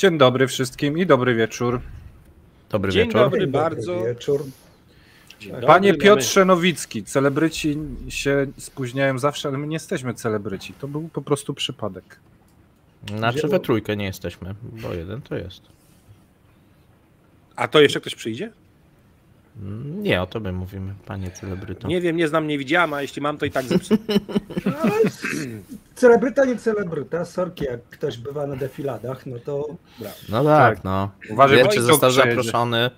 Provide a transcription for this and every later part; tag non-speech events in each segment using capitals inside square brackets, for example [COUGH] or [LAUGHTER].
Dzień dobry wszystkim i dobry wieczór. Dobry Dzień wieczór. dobry Dzień dobry bardzo. wieczór. Panie Piotrze Nowicki, celebryci się spóźniają zawsze, ale my nie jesteśmy celebryci. To był po prostu przypadek. Znaczy we trójkę nie jesteśmy, bo jeden to jest. A to jeszcze ktoś przyjdzie? Nie, o tobie mówimy, panie celebryto. Nie wiem, nie znam, nie widziałam, a jeśli mam, to i tak zepsuł. [LAUGHS] Celebryta, nie celebryta. Sorki, jak ktoś bywa na defiladach, no to No tak, Tak. no. Uważaj, czy został zaproszony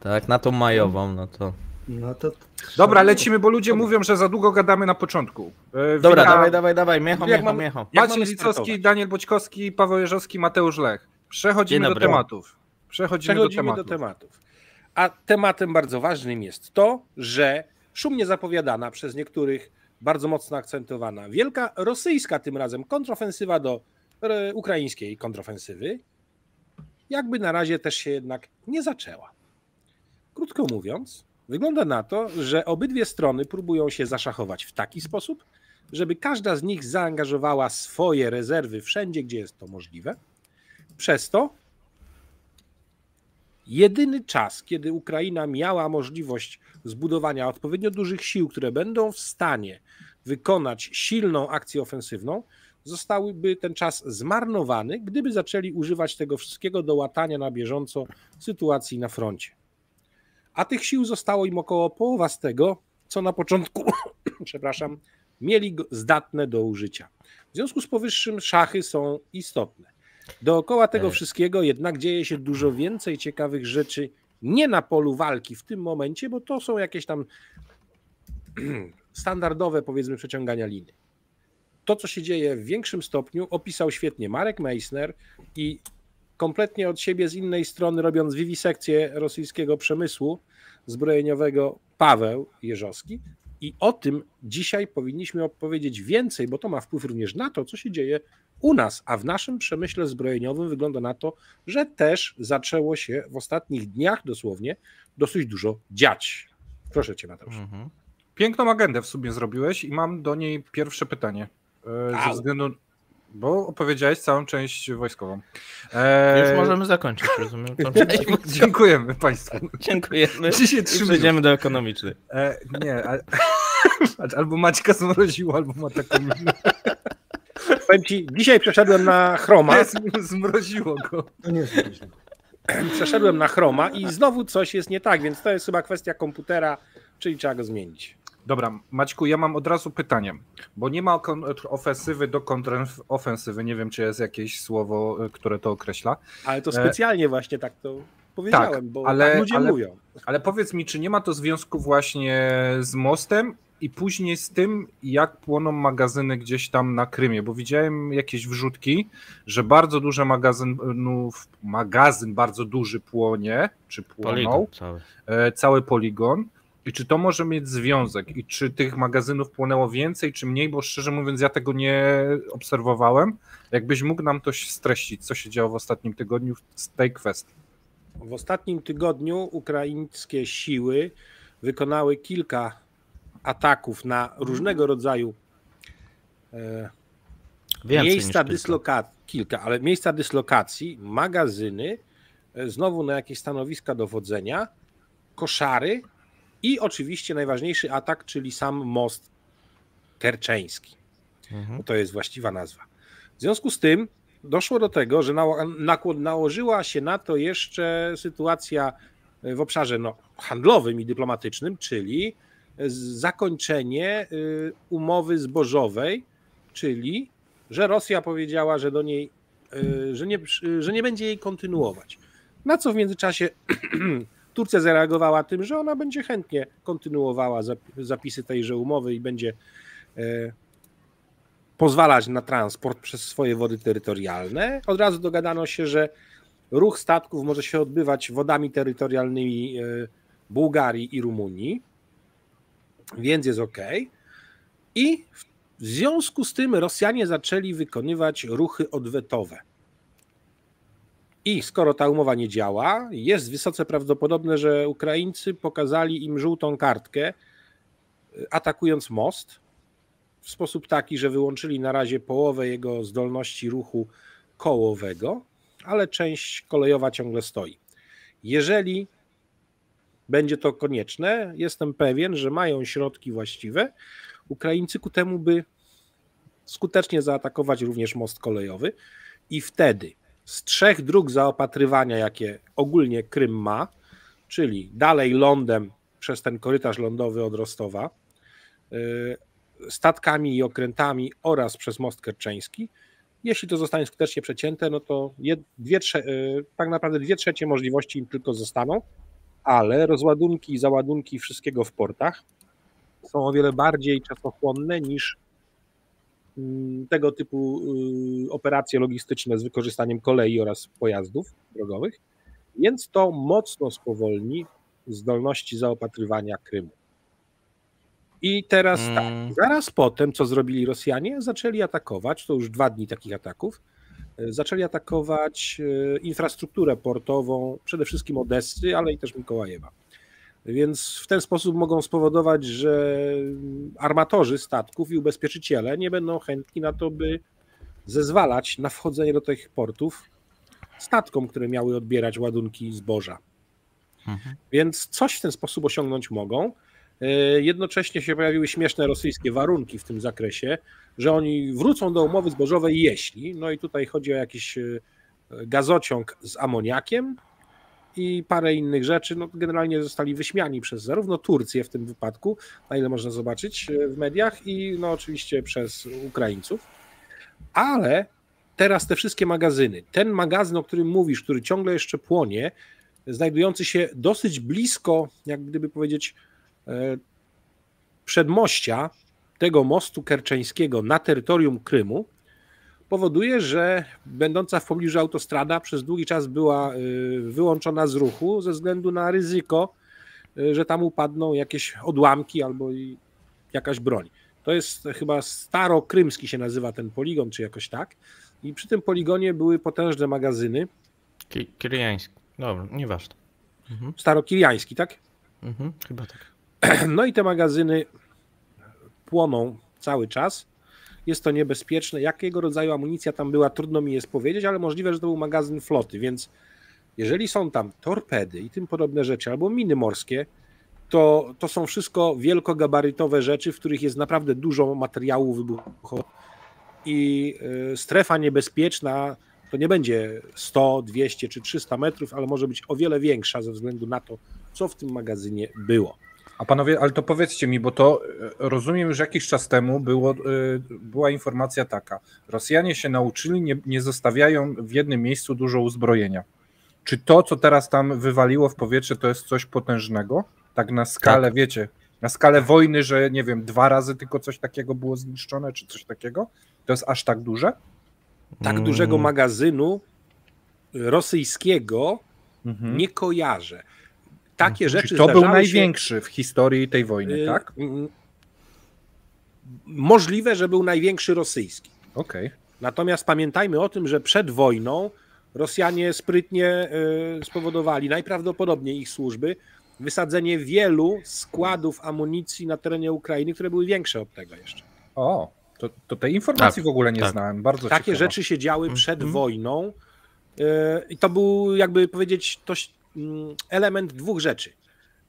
tak, na tą majową, no to... no to Dobra, lecimy, bo ludzie mówią, że za długo gadamy na początku. E, Dobra, wina- dawaj, dawaj, dawaj, miecho, miecho, mam- miecho. Maciej Licowski? Daniel Boćkowski, Paweł Jerzowski, Mateusz Lech. Przechodzimy do tematów. Przechodzimy, Przechodzimy do do tematów. A tematem bardzo ważnym jest to, że szumnie zapowiadana przez niektórych, bardzo mocno akcentowana, wielka rosyjska tym razem kontrofensywa do e, ukraińskiej kontrofensywy, jakby na razie też się jednak nie zaczęła. Krótko mówiąc, wygląda na to, że obydwie strony próbują się zaszachować w taki sposób, żeby każda z nich zaangażowała swoje rezerwy wszędzie, gdzie jest to możliwe. Przez to jedyny czas, kiedy Ukraina miała możliwość zbudowania odpowiednio dużych sił, które będą w stanie wykonać silną akcję ofensywną, zostałyby ten czas zmarnowany, gdyby zaczęli używać tego wszystkiego do łatania na bieżąco sytuacji na froncie. A tych sił zostało im około połowa z tego, co na początku, [COUGHS] przepraszam, mieli zdatne do użycia. W związku z powyższym szachy są istotne. Dookoła tego E. wszystkiego jednak dzieje się dużo więcej ciekawych rzeczy nie na polu walki w tym momencie, bo to są jakieś tam [CLEARS THROAT] standardowe, powiedzmy, przeciągania liny. To, co się dzieje w większym stopniu, opisał świetnie Marek Meissner i kompletnie od siebie z innej strony, robiąc wiwisekcję rosyjskiego przemysłu zbrojeniowego, Paweł Jerzowski. I o tym dzisiaj powinniśmy opowiedzieć więcej, bo to ma wpływ również na to, co się dzieje u nas, a w naszym przemyśle zbrojeniowym wygląda na to, że też zaczęło się w ostatnich dniach dosłownie dosyć dużo dziać. Proszę cię, Mateusz. Mhm. Piękną agendę w sumie zrobiłeś i mam do niej pierwsze pytanie. E, Ze względu... Bo opowiedziałeś całą część wojskową. E, Już możemy zakończyć, rozumiem. [LAUGHS] Dziękujemy Państwu. Dziękujemy. Dzisiaj trzy przejdziemy do ekonomicznej. E, nie, a... [LAUGHS] albo Maćka zmroziło, albo ma taką minę. Powiem ci, dzisiaj przeszedłem na Chroma, zmroziło go. to nie jest źle. przeszedłem na Chroma i znowu coś jest nie tak, więc to jest chyba kwestia komputera, czyli trzeba go zmienić. Dobra, Maćku, ja mam od razu pytanie, bo nie ma ofensywy do kontrofensywy. Nie wiem, czy jest jakieś słowo, y, które to określa. Ale to E, specjalnie właśnie tak to powiedziałem, bo ale- tak ludzie ale- mówią. Ale powiedz mi, czy nie ma to związku właśnie z mostem i później z tym, jak płoną magazyny gdzieś tam na Krymie? Bo widziałem jakieś wrzutki, że bardzo duże magazynów, magazyn bardzo duży płonie, czy płonął, Poligon cały. e, cały poligon. I czy to może mieć związek? I czy tych magazynów płonęło więcej, czy mniej? Bo szczerze mówiąc, ja tego nie obserwowałem. Jakbyś mógł nam to streścić, co się działo w ostatnim tygodniu z tej kwestii. W ostatnim tygodniu ukraińskie siły wykonały kilka ataków na różnego rodzaju e, miejsca dyslokacji, kilka, ale miejsca dyslokacji, magazyny, e, znowu na jakieś stanowiska dowodzenia, koszary i oczywiście najważniejszy atak, czyli sam most kerczeński. Mhm. to jest właściwa nazwa. W związku z tym doszło do tego, że nałożyła się na to jeszcze sytuacja w obszarze no, handlowym i dyplomatycznym, czyli zakończenie y, umowy zbożowej, czyli że Rosja powiedziała, że do niej, y, że nie, że nie będzie jej kontynuować. Na co w międzyczasie [CLEARS THROAT] Turcja zareagowała tym, że ona będzie chętnie kontynuowała zap- zapisy tejże umowy i będzie e, pozwalać na transport przez swoje wody terytorialne. Od razu dogadano się, że ruch statków może się odbywać wodami terytorialnymi Bułgarii i Rumunii, więc jest ok. I w związku z tym Rosjanie zaczęli wykonywać ruchy odwetowe. I skoro ta umowa nie działa, jest wysoce prawdopodobne, że Ukraińcy pokazali im żółtą kartkę, atakując most w sposób taki, że wyłączyli na razie połowę jego zdolności ruchu kołowego, ale część kolejowa ciągle stoi. Jeżeli będzie to konieczne, jestem pewien, że mają środki właściwe. Ukraińcy ku temu, by skutecznie zaatakować również most kolejowy. I wtedy z trzech dróg zaopatrywania, jakie ogólnie Krym ma, czyli dalej lądem przez ten korytarz lądowy od Rostowa, y, statkami i okrętami oraz przez most kerczeński, jeśli to zostanie skutecznie przecięte, no to dwie, y, tak naprawdę dwie trzecie możliwości im tylko zostaną, ale rozładunki i załadunki wszystkiego w portach są o wiele bardziej czasochłonne niż mm, tego typu y, operacje logistyczne z wykorzystaniem kolei oraz pojazdów drogowych, więc to mocno spowolni zdolności zaopatrywania Krymu. I teraz tak, mm. zaraz potem, co zrobili Rosjanie, zaczęli atakować, to już dwa dni takich ataków, zaczęli atakować y, infrastrukturę portową, przede wszystkim Odessy, ale i też Mikołajewa. Więc w ten sposób mogą spowodować, że armatorzy statków i ubezpieczyciele nie będą chętni na to, by zezwalać na wchodzenie do tych portów statkom, które miały odbierać ładunki zboża. Mhm. Więc coś w ten sposób osiągnąć mogą. E, jednocześnie się pojawiły śmieszne rosyjskie warunki w tym zakresie, że oni wrócą do umowy zbożowej, jeśli, no i tutaj chodzi o jakiś e, gazociąg z amoniakiem, i parę innych rzeczy. No, generalnie zostali wyśmiani przez zarówno Turcję w tym wypadku, na ile można zobaczyć e, w mediach, i no, oczywiście przez Ukraińców. Ale teraz te wszystkie magazyny, ten magazyn, o którym mówisz, który ciągle jeszcze płonie, znajdujący się dosyć blisko, jak gdyby powiedzieć, e, przedmościa tego mostu kerczeńskiego na terytorium Krymu, powoduje, że będąca w pobliżu autostrada przez długi czas była y, wyłączona z ruchu ze względu na ryzyko, y, że tam upadną jakieś odłamki albo jakaś broń. To jest chyba Starokrymski się nazywa ten poligon, czy jakoś tak. I przy tym poligonie były potężne magazyny. Kiriański. Dobra, nieważne. Mhm. Starokiriański, tak? Mhm, chyba tak. [CLEARS THROAT] No i te magazyny płoną cały czas jest to niebezpieczne. Jakiego rodzaju amunicja tam była, trudno mi jest powiedzieć, ale możliwe, że to był magazyn floty, więc jeżeli są tam torpedy i tym podobne rzeczy, albo miny morskie, to, to są wszystko wielkogabarytowe rzeczy, w których jest naprawdę dużo materiału wybuchowego i y, strefa niebezpieczna to nie będzie 100, 200 czy 300 metrów, ale może być o wiele większa ze względu na to, co w tym magazynie było. A panowie, ale to powiedzcie mi, bo to e, rozumiem, że jakiś czas temu było, e, była informacja taka. Rosjanie się nauczyli, nie, nie zostawiają w jednym miejscu dużo uzbrojenia. Czy to, co teraz tam wywaliło w powietrze, to jest coś potężnego? Tak na skalę, tak. wiecie, na skalę wojny, że nie wiem, dwa razy tylko coś takiego było zniszczone, czy coś takiego? To jest aż tak duże? Tak mm. dużego magazynu rosyjskiego mhm. nie kojarzę takie rzeczy Czyli to był największy się... w historii tej wojny, y, tak? Możliwe, że był największy rosyjski. Okej. Okay. Natomiast pamiętajmy o tym, że przed wojną Rosjanie sprytnie y, spowodowali, najprawdopodobniej ich służby, wysadzenie wielu składów amunicji na terenie Ukrainy, które były większe od tego jeszcze. O, to, to tej informacji tak, w ogóle nie tak. znałem. Bardzo Takie ciekawa. rzeczy się działy przed mm -hmm. wojną y, i to był, jakby powiedzieć, to, element dwóch rzeczy.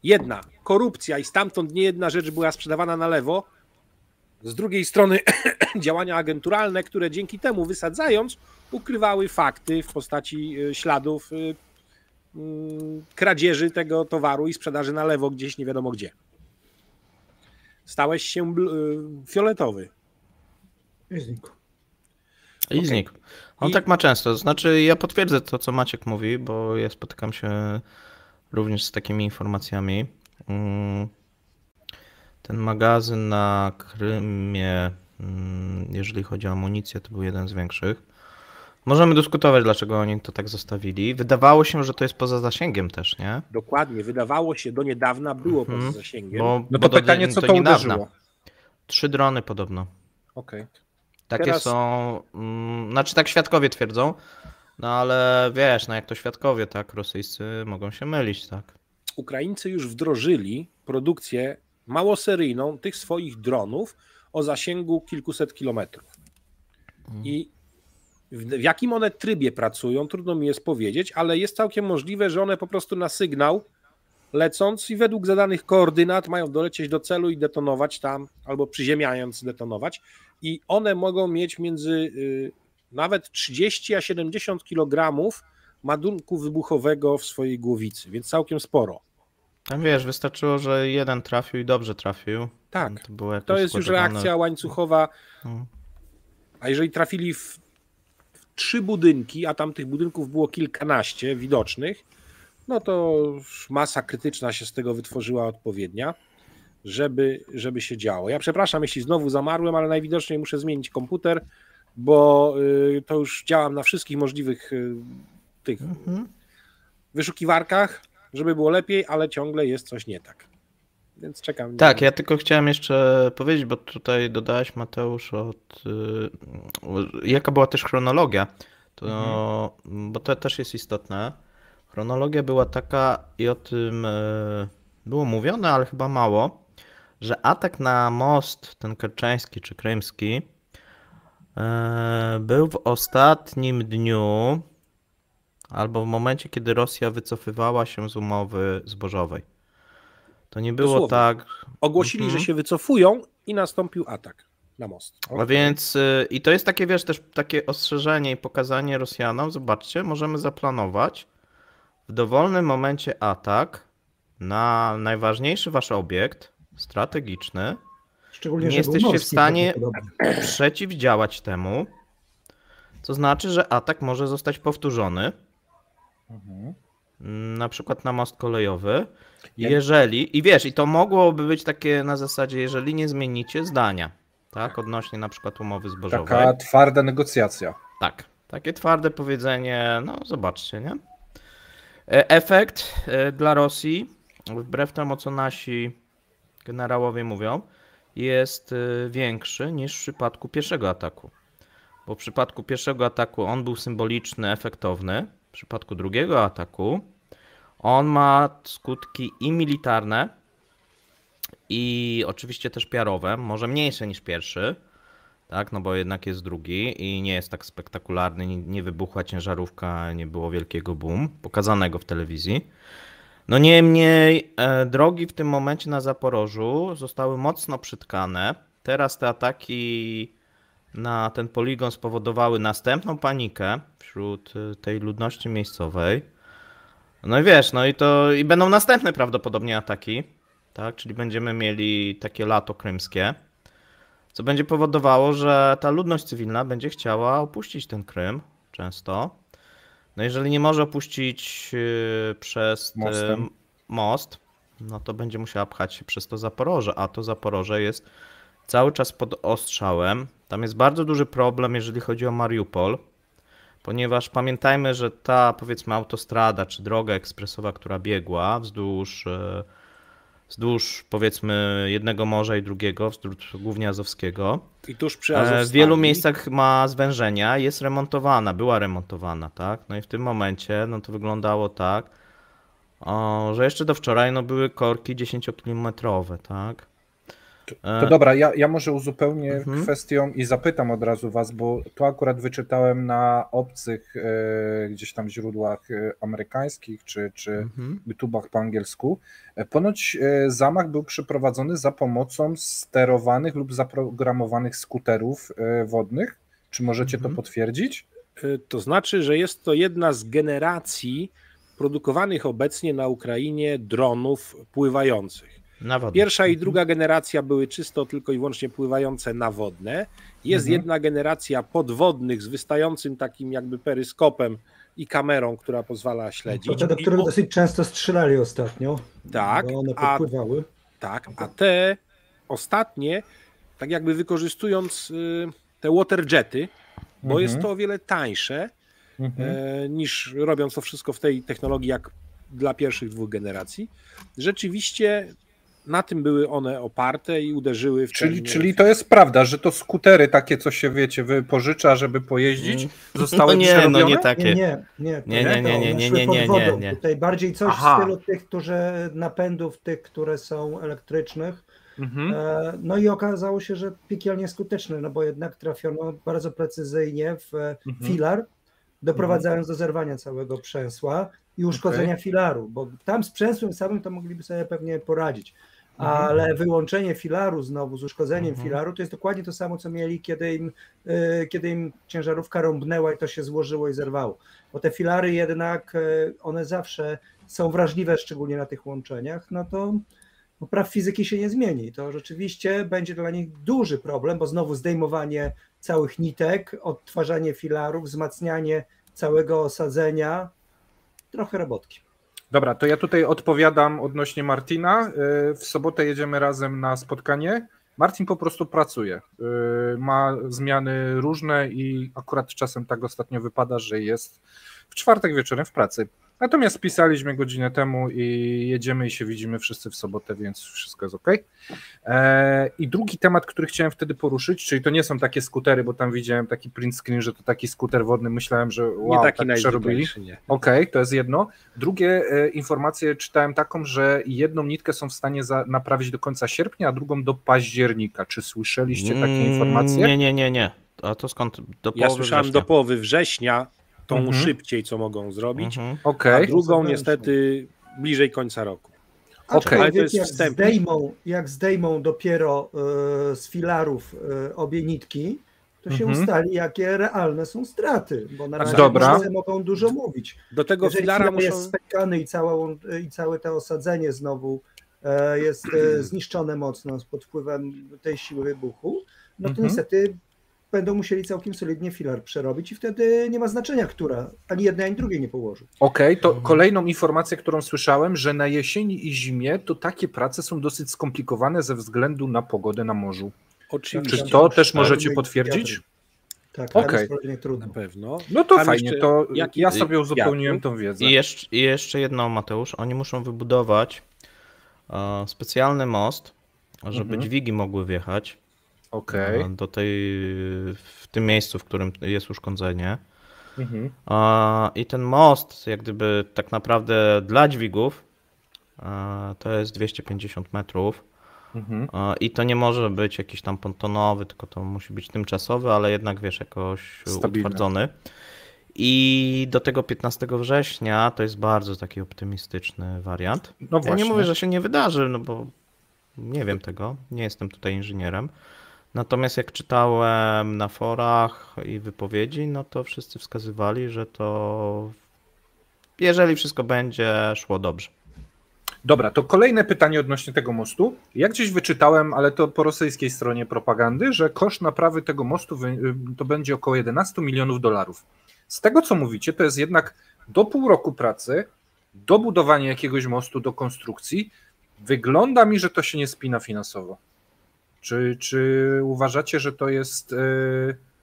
Jedna, korupcja i stamtąd nie jedna rzecz była sprzedawana na lewo. Z drugiej strony [CLEARS THROAT] działania agenturalne, które dzięki temu wysadzając, ukrywały fakty w postaci y, śladów y, mm, kradzieży tego towaru i sprzedaży na lewo gdzieś nie wiadomo gdzie. Stałeś się y, fioletowy. Znikł. I znikł. On I... tak ma często. Znaczy, ja potwierdzę to, co Maciek mówi, bo ja spotykam się również z takimi informacjami. Mm, ten magazyn na Krymie, mm, jeżeli chodzi o amunicję, to był jeden z większych. Możemy dyskutować, dlaczego oni to tak zostawili. Wydawało się, że to jest poza zasięgiem też, nie? Dokładnie, wydawało się, do niedawna było mhm. poza zasięgiem. Bo, no to bo pytanie, co to, to uderzyło? Trzy drony podobno. Okej. Okay. Takie Teraz... są, mm, znaczy tak świadkowie twierdzą, no ale wiesz, no jak to świadkowie, tak, rosyjscy mogą się mylić, tak. Ukraińcy już wdrożyli produkcję małoseryjną tych swoich dronów o zasięgu kilkuset kilometrów. Hmm. I W, w jakim one trybie pracują, trudno mi jest powiedzieć, ale jest całkiem możliwe, że one po prostu na sygnał lecąc i według zadanych koordynat mają dolecieć do celu i detonować tam, albo przyziemiając detonować. I one mogą mieć między y, nawet 30 a 70 kg madunku wybuchowego w swojej głowicy, więc całkiem sporo. Tam wiesz, wystarczyło, że jeden trafił i dobrze trafił. Tak, To, to jest już reakcja łańcuchowa. Mhm. A jeżeli trafili w, w trzy budynki, a tam tych budynków było kilkanaście widocznych, no to masa krytyczna się z tego wytworzyła odpowiednia, żeby, żeby się działo. Ja przepraszam, jeśli znowu zamarłem, ale najwidoczniej muszę zmienić komputer, bo y, to już działam na wszystkich możliwych y, tych Mhm. wyszukiwarkach, żeby było lepiej, ale ciągle jest coś nie tak. Więc czekam. Tak, ja tylko chciałem jeszcze powiedzieć, bo tutaj dodałeś Mateusz od. y, Jaka była też chronologia? To, Bo to też jest istotne. Chronologia była taka i o tym było mówione, ale chyba mało, że atak na most, ten kerczeński czy krymski, y, był w ostatnim dniu albo w momencie, kiedy Rosja wycofywała się z umowy zbożowej. To nie było Dosłownie. tak. Ogłosili, Mhm. że się wycofują i nastąpił atak na most. A więc y, i to jest takie, wiesz, też takie ostrzeżenie i pokazanie Rosjanom, zobaczcie, możemy zaplanować w dowolnym momencie atak na najważniejszy wasz obiekt strategiczny, Szczególnie, Nie jesteście w stanie- prawdopodobnie. przeciwdziałać temu, co znaczy, że atak może zostać powtórzony, Mhm. na przykład na most kolejowy, jeżeli, i wiesz, i to mogłoby być takie na zasadzie, jeżeli nie zmienicie zdania, tak, odnośnie na przykład umowy zbożowej. Taka twarda negocjacja. Tak, takie twarde powiedzenie, no zobaczcie, nie? E, Efekt e, dla Rosji, wbrew temu co nasi generałowie mówią, jest e, większy niż w przypadku pierwszego ataku. Bo w przypadku pierwszego ataku on był symboliczny, efektowny. W przypadku drugiego ataku on ma skutki i militarne, i oczywiście też piarowe, może mniejsze niż pierwszy, tak, no bo jednak jest drugi i nie jest tak spektakularny, nie wybuchła ciężarówka, nie było wielkiego boom pokazanego w telewizji. No niemniej e, drogi w tym momencie na Zaporożu zostały mocno przytkane. Teraz te ataki na ten poligon spowodowały następną panikę wśród e, tej ludności miejscowej. No i wiesz, no i to i będą następne prawdopodobnie ataki, tak, czyli będziemy mieli takie lato krymskie. Co będzie powodowało, że ta ludność cywilna będzie chciała opuścić ten Krym często. No jeżeli nie może opuścić yy, przez Mostem. most, no to będzie musiała pchać się przez to Zaporoże, a to Zaporoże jest cały czas pod ostrzałem. Tam jest bardzo duży problem, jeżeli chodzi o Mariupol, ponieważ pamiętajmy, że ta powiedzmy autostrada czy droga ekspresowa, która biegła wzdłuż yy, wzdłuż powiedzmy jednego morza i drugiego, wzdłuż głównie Azowskiego. I tuż przy E, Azowstali. W wielu miejscach ma zwężenia, jest remontowana, była remontowana, tak? No i w tym momencie no to wyglądało tak, o, że jeszcze do wczoraj no były korki 10-kilometrowe, tak? E, To dobra, ja, ja może uzupełnię Mhm. kwestią i zapytam od razu was, bo tu akurat wyczytałem na obcych e, gdzieś tam źródłach e, amerykańskich czy, czy mhm. YouTubach po angielsku. E, Ponoć e, zamach był przeprowadzony za pomocą sterowanych lub zaprogramowanych skuterów e, wodnych. Czy możecie Mhm. to potwierdzić? To znaczy, że jest to jedna z generacji produkowanych obecnie na Ukrainie dronów pływających. Pierwsza i druga generacja były czysto tylko i wyłącznie pływające na wodne. Jest Mhm. jedna generacja podwodnych z wystającym takim jakby peryskopem i kamerą, która pozwala To śledzić. te, do I których o- dosyć często strzelali ostatnio. Tak, Bo one a podpływały. Tak, a te ostatnie, tak jakby wykorzystując y, te waterjety, bo Mhm. jest to o wiele tańsze Mhm. e, niż robiąc to wszystko w tej technologii jak dla pierwszych dwóch generacji. Rzeczywiście na tym były one oparte i uderzyły w Czyli, ten, czyli to jest prawda, że to skutery takie, co się wiecie, wypożycza, żeby pojeździć, Mm. zostały No nie, przerobione? no nie takie. Nie, nie, nie. Nie, nie, nie, nie, nie, nie, nie, nie. Tutaj bardziej coś Aha. w stylu tych, którzy napędów, tych, które są elektrycznych, Mhm. E, No i okazało się, że piekielnie skuteczny, no bo jednak trafiono bardzo precyzyjnie w e, Mhm. filar, doprowadzając do zerwania całego przęsła i uszkodzenia filaru, bo tam z przęsłem samym to mogliby sobie pewnie poradzić. Mhm. Ale wyłączenie filaru znowu z uszkodzeniem Mhm. filaru to jest dokładnie to samo, co mieli, kiedy im, e, kiedy im ciężarówka rąbnęła i to się złożyło i zerwało. Bo te filary jednak, e, one zawsze są wrażliwe, szczególnie na tych łączeniach, no to no, praw fizyki się nie zmieni. To rzeczywiście będzie dla nich duży problem, bo znowu zdejmowanie całych nitek, odtwarzanie filarów, wzmacnianie całego osadzenia, trochę robotki. Dobra, to ja tutaj odpowiadam odnośnie Martina. Y, W sobotę jedziemy razem na spotkanie. Martin po prostu pracuje. Y, Ma zmiany różne i akurat czasem tak ostatnio wypada, że jest w czwartek wieczorem w pracy. Natomiast pisaliśmy godzinę temu i jedziemy i się widzimy wszyscy w sobotę, więc wszystko jest ok. I drugi temat, który chciałem wtedy poruszyć, czyli to nie są takie skutery, bo tam widziałem taki print screen, że to taki skuter wodny. Myślałem, że wow, nie taki tak przerobili. Okej, to jest jedno. Drugie e, informacje czytałem taką, że jedną nitkę są w stanie za, naprawić do końca sierpnia, a drugą do października. Czy słyszeliście takie Mm, informacje? Nie, nie, nie, nie. A to skąd? Do Ja słyszałem września. do połowy września, tą Mhm. szybciej, co mogą zrobić, Mhm. Okej, a drugą niestety bliżej końca roku. Okej. Ale to jest jak zdejmą, jak zdejmą dopiero e, z filarów e, obie nitki, to się Mhm. ustali, jakie realne są straty, bo na razie Dobra. mogą dużo mówić. Do tego Jeżeli filara filar muszą... jest spękany i, całą, i całe to osadzenie znowu e, jest e, [CLEARS THROAT] zniszczone mocno pod wpływem tej siły wybuchu, no to Mhm. niestety będą musieli całkiem solidnie filar przerobić i wtedy nie ma znaczenia, która ani jednej, ani drugiej nie położy. Okej, to Mhm. kolejną informację, którą słyszałem, że na jesieni i zimie to takie prace są dosyć skomplikowane ze względu na pogodę na morzu. Oczywiście, Czy to też Tak. możecie Tak. potwierdzić? Tak, jest kolejnie na trudno. pewno. No to Tam fajnie, jeszcze to jaki- ja sobie uzupełniłem tą wiedzę. I jeszcze, I jeszcze jedno, Mateusz. Oni muszą wybudować e, specjalny most, żeby Mhm. dźwigi mogły wjechać Okej. e, do tej, w tym miejscu, w którym jest uszkodzenie. Mhm. I ten most, jak gdyby tak naprawdę dla dźwigów, e, to jest 250 metrów. Mhm. E, I to nie może być jakiś tam pontonowy, tylko to musi być tymczasowy, ale jednak wiesz, jakoś Stabilny. utwardzony. I do tego 15 września to jest bardzo taki optymistyczny wariant. No Ja nie mówię, że się nie wydarzy, no bo nie wiem tego, nie jestem tutaj inżynierem. Natomiast jak czytałem na forach i wypowiedzi, no to wszyscy wskazywali, że to jeżeli wszystko będzie szło dobrze. Dobra, to kolejne pytanie odnośnie tego mostu. Ja gdzieś wyczytałem, ale to po rosyjskiej stronie propagandy, że koszt naprawy tego mostu to będzie około 11 milionów dolarów. Z tego co mówicie, to jest jednak do pół roku pracy, do budowania jakiegoś mostu, do konstrukcji. Wygląda mi, że to się nie spina finansowo. Czy, czy uważacie, że to jest y,